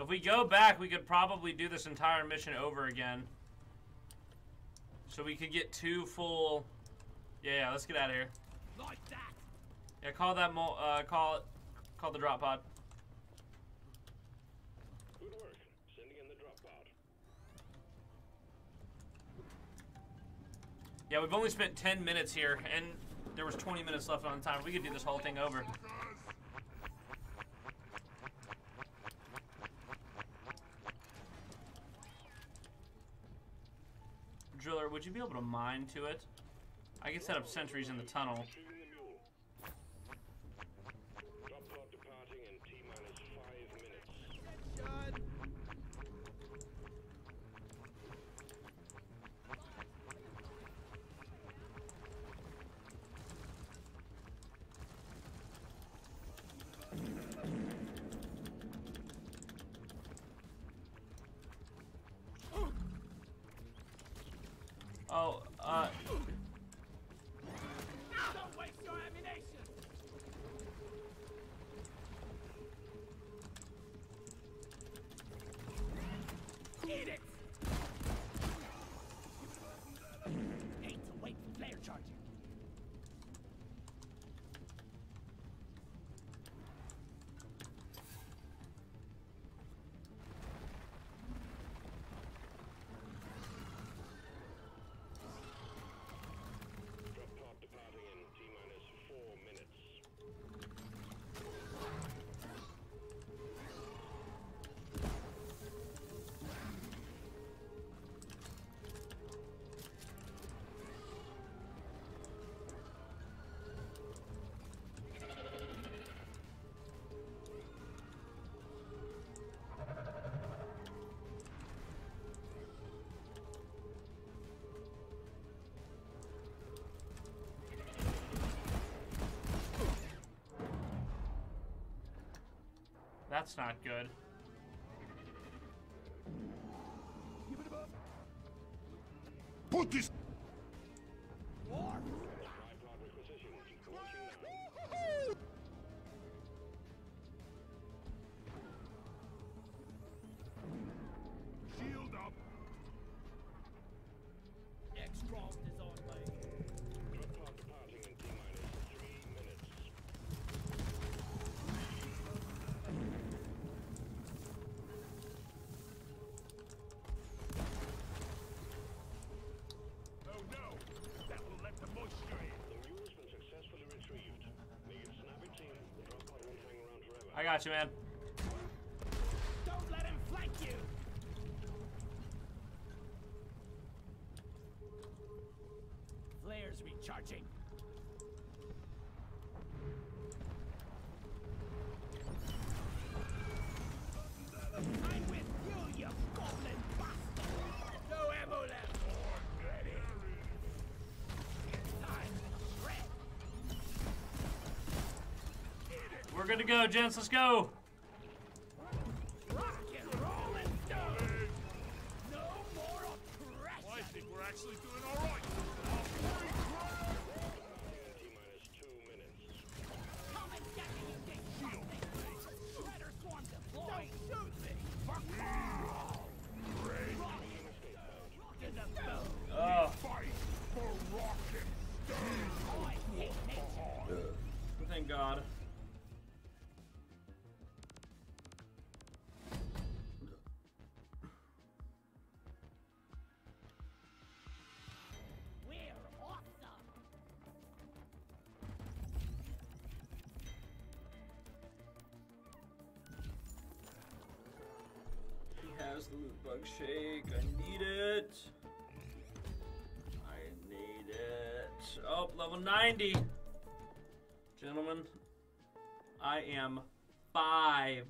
If we go back, we could probably do this entire mission over again. So we could get two full. Yeah, yeah. Let's get out of here. Like that. Yeah, call that. Mo- uh, call it. Call the drop pod. Good work. Sending in the drop pod. Yeah, we've only spent 10 minutes here, and there was 20 minutes left on the timer. We could do this whole thing over. Driller, would you be able to mine to it? I can set up sentries in the tunnel. That's not good. I got you, man. We're good to go, gents. Let's go. The loot bug shake. I need it. I need it. Oh, level 90. Gentlemen, I am five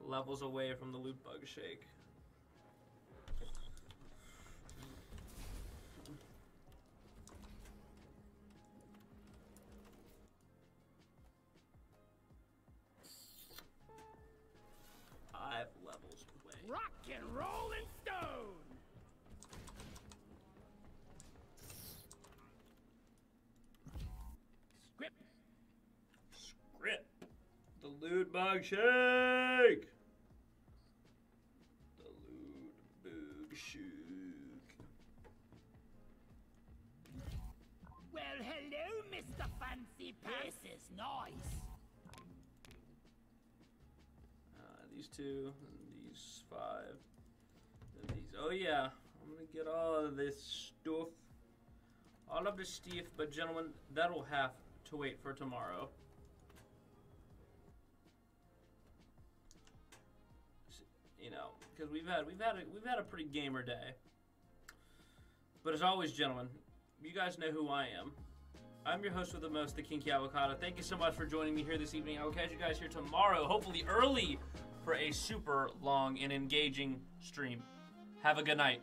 levels away from the loot bug shake. Loot bug shake. The loot bug shake. Well, hello, Mr. Fancy Pants. This is nice. Uh, these two, and these five, and these. Oh yeah, I'm gonna get all of this stuff, all of this stuff. But gentlemen, that'll have to wait for tomorrow. Because we've had we've had a, we've had a pretty gamer day. But as always, gentlemen, you guys know who I am. I'm your host with the most, the Kinky Avocado. Thank you so much for joining me here this evening. I will catch you guys here tomorrow, hopefully early, for a super long and engaging stream. Have a good night.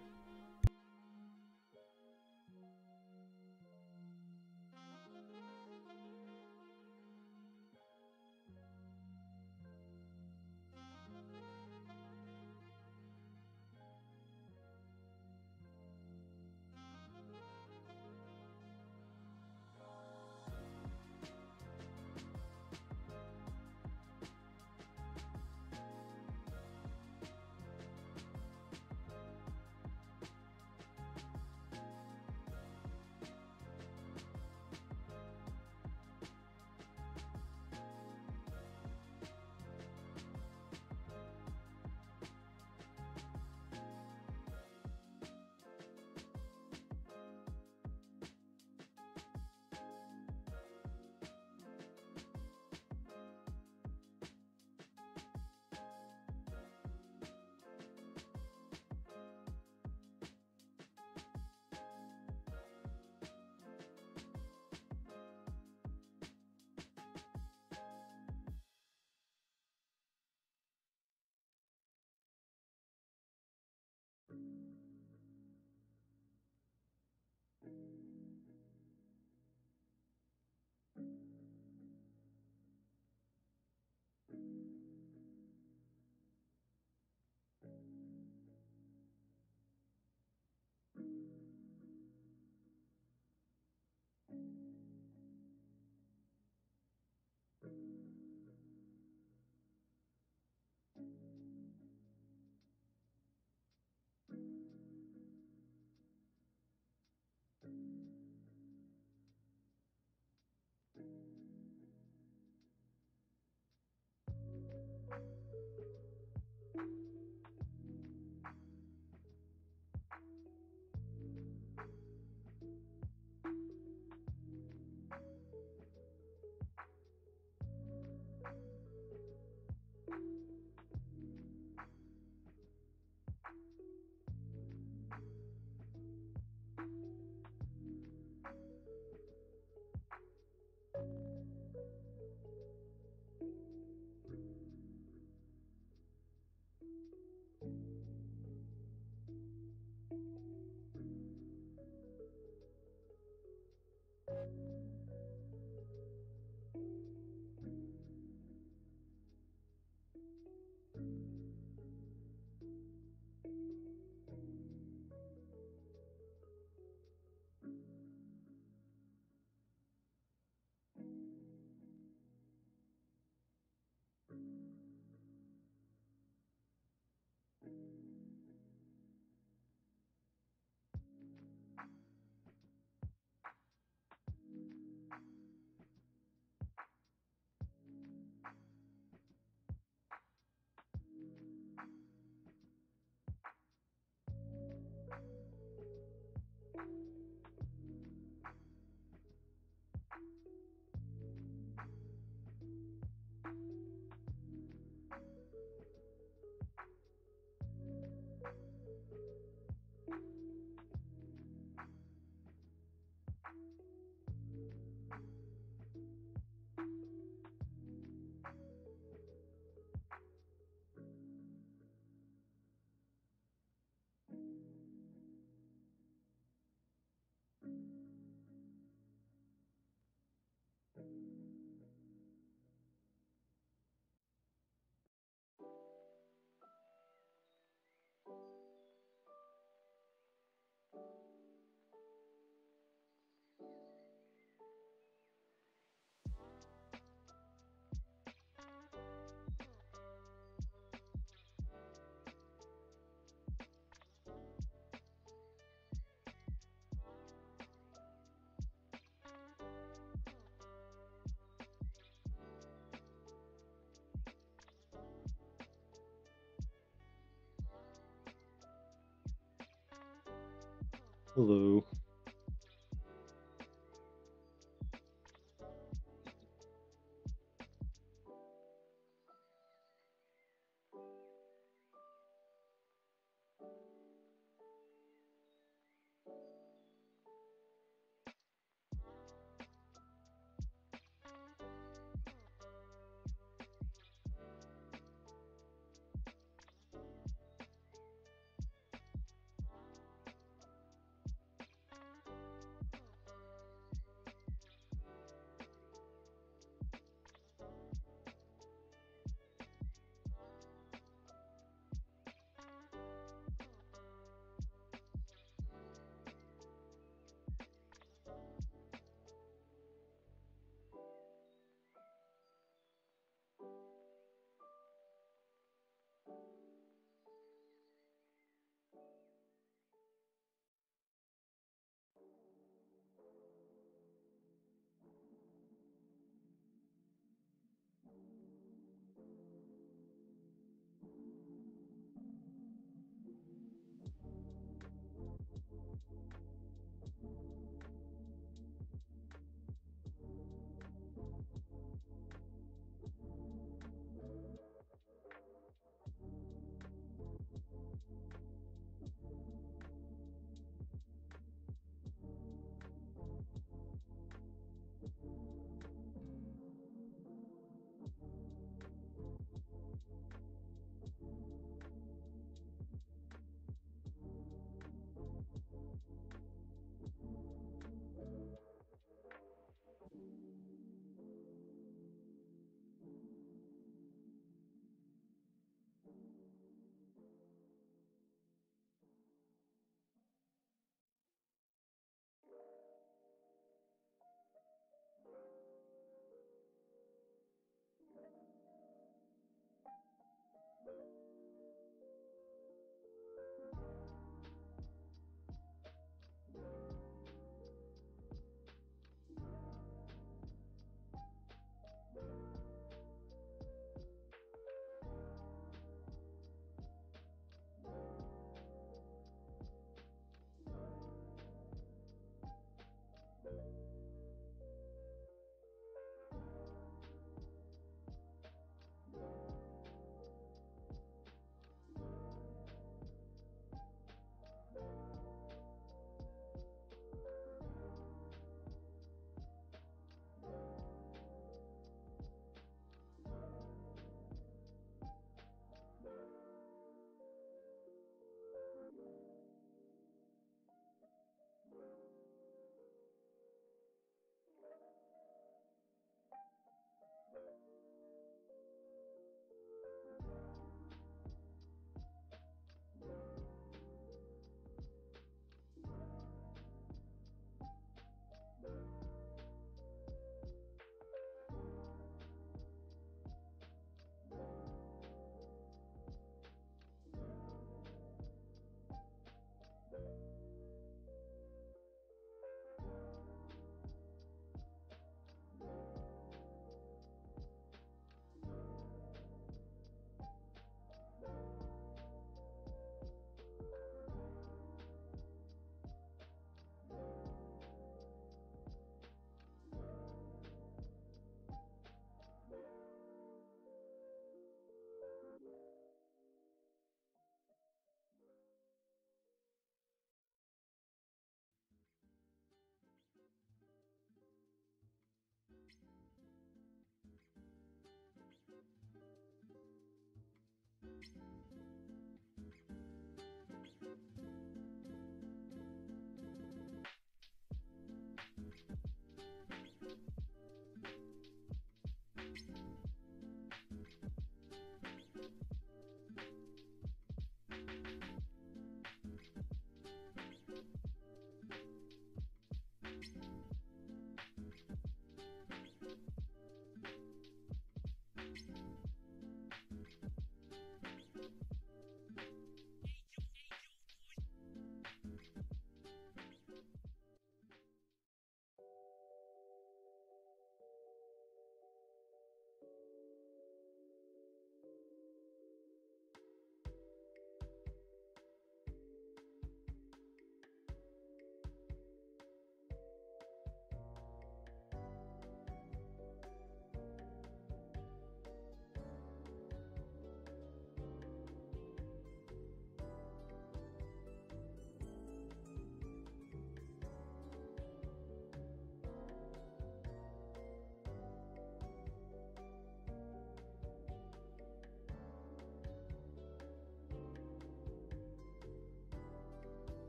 Hello.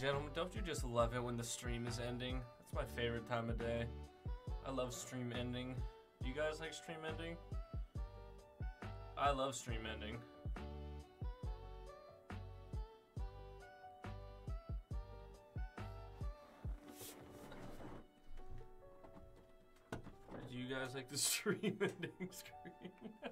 Gentlemen, don't you just love it when the stream is ending? That's my favorite time of day. I love stream ending. Do you guys like stream ending? I love stream ending. Do you guys like the stream ending screen?